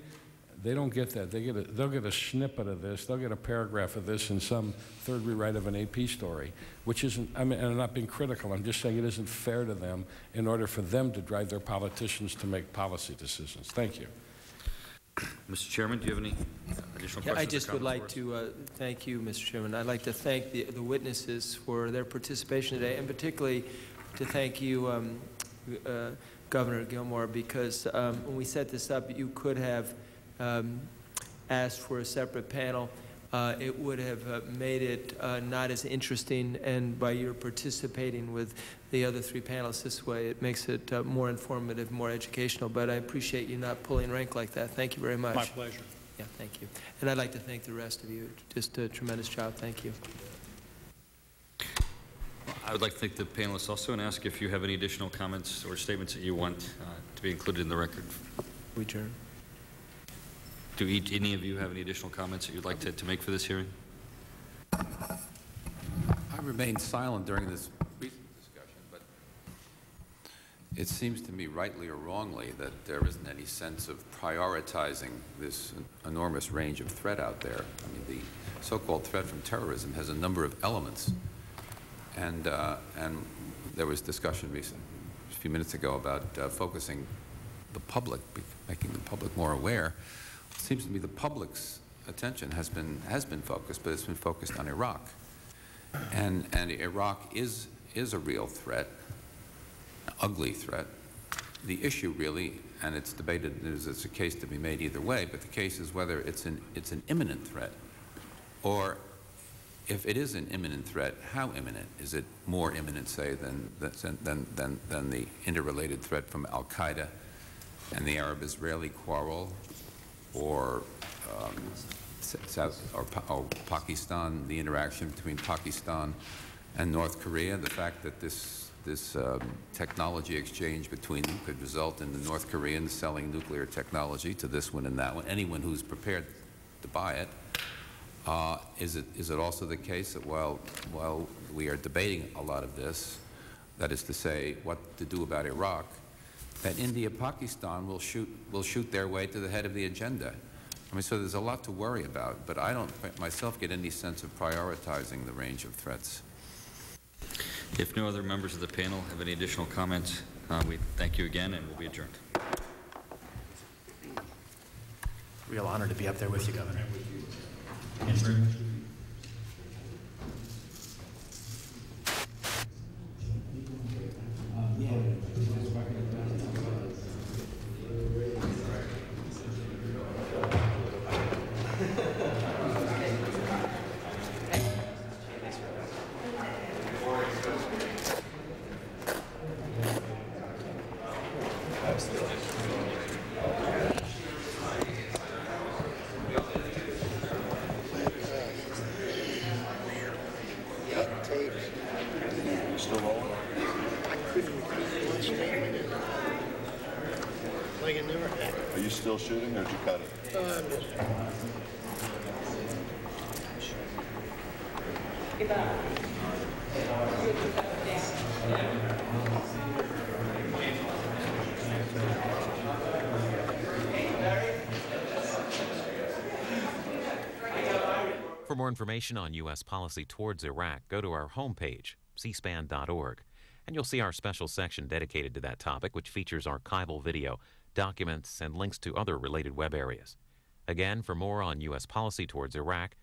they don't get that. They get a, they'll get a snippet of this. They'll get a paragraph of this in some third rewrite of an AP story, which isn't, I mean, and I'm not being critical. I'm just saying it isn't fair to them in order for them to drive their politicians to make policy decisions. Thank you. Mr. Chairman, do you have any additional Yeah, questions I just would like to uh, thank you, Mr. Chairman. I'd like to thank the the witnesses for their participation today, and particularly to thank you, um, uh, Governor Gilmore, because um, when we set this up, you could have um, asked for a separate panel. Uh, It would have uh, made it uh, not as interesting, and by your participating with the other three panelists this way, it makes it uh, more informative, more educational. But I appreciate you not pulling rank like that. Thank you very much. My pleasure. Yeah, thank you. And I'd like to thank the rest of you. Just a tremendous job. Thank you. I would like to thank the panelists also and ask if you have any additional comments or statements that you want uh, to be included in the record. We adjourn. Do each, any of you have any additional comments that you'd like to, to make for this hearing? I remained silent during this recent discussion, but it seems to me, rightly or wrongly, that there isn't any sense of prioritizing this enormous range of threat out there. I mean, the so-called threat from terrorism has a number of elements, and uh, and there was discussion recent, a few minutes ago about uh, focusing the public, making the public more aware. Seems to me the public's attention has been has been focused, but it's been focused on Iraq. And, and Iraq is, is a real threat, an ugly threat. The issue really, and it's debated, there's, it's a case to be made either way, but the case is whether it's an, it's an imminent threat or if it is an imminent threat, how imminent? Is it more imminent, say, than, than, than, than the interrelated threat from al-Qaeda and the Arab-Israeli quarrel or um, South or, or Pakistan, the interaction between Pakistan and North Korea, the fact that this this um, technology exchange between them could result in the North Koreans selling nuclear technology to this one and that one. Anyone who's prepared to buy it. Uh, is it is it also the case that while while we are debating a lot of this, that is to say, what to do about Iraq, that India, Pakistan will shoot will shoot their way to the head of the agenda. I mean, so there's a lot to worry about, but I don't myself get any sense of prioritizing the range of threats. If no other members of the panel have any additional comments, uh, we thank you again and we'll be adjourned. Real honor to be up there with you, Governor. Still information on U.S. policy towards Iraq, go to our homepage, cspan.org, and you'll see our special section dedicated to that topic, which features archival video, documents, and links to other related web areas. Again, for more on U.S. policy towards Iraq,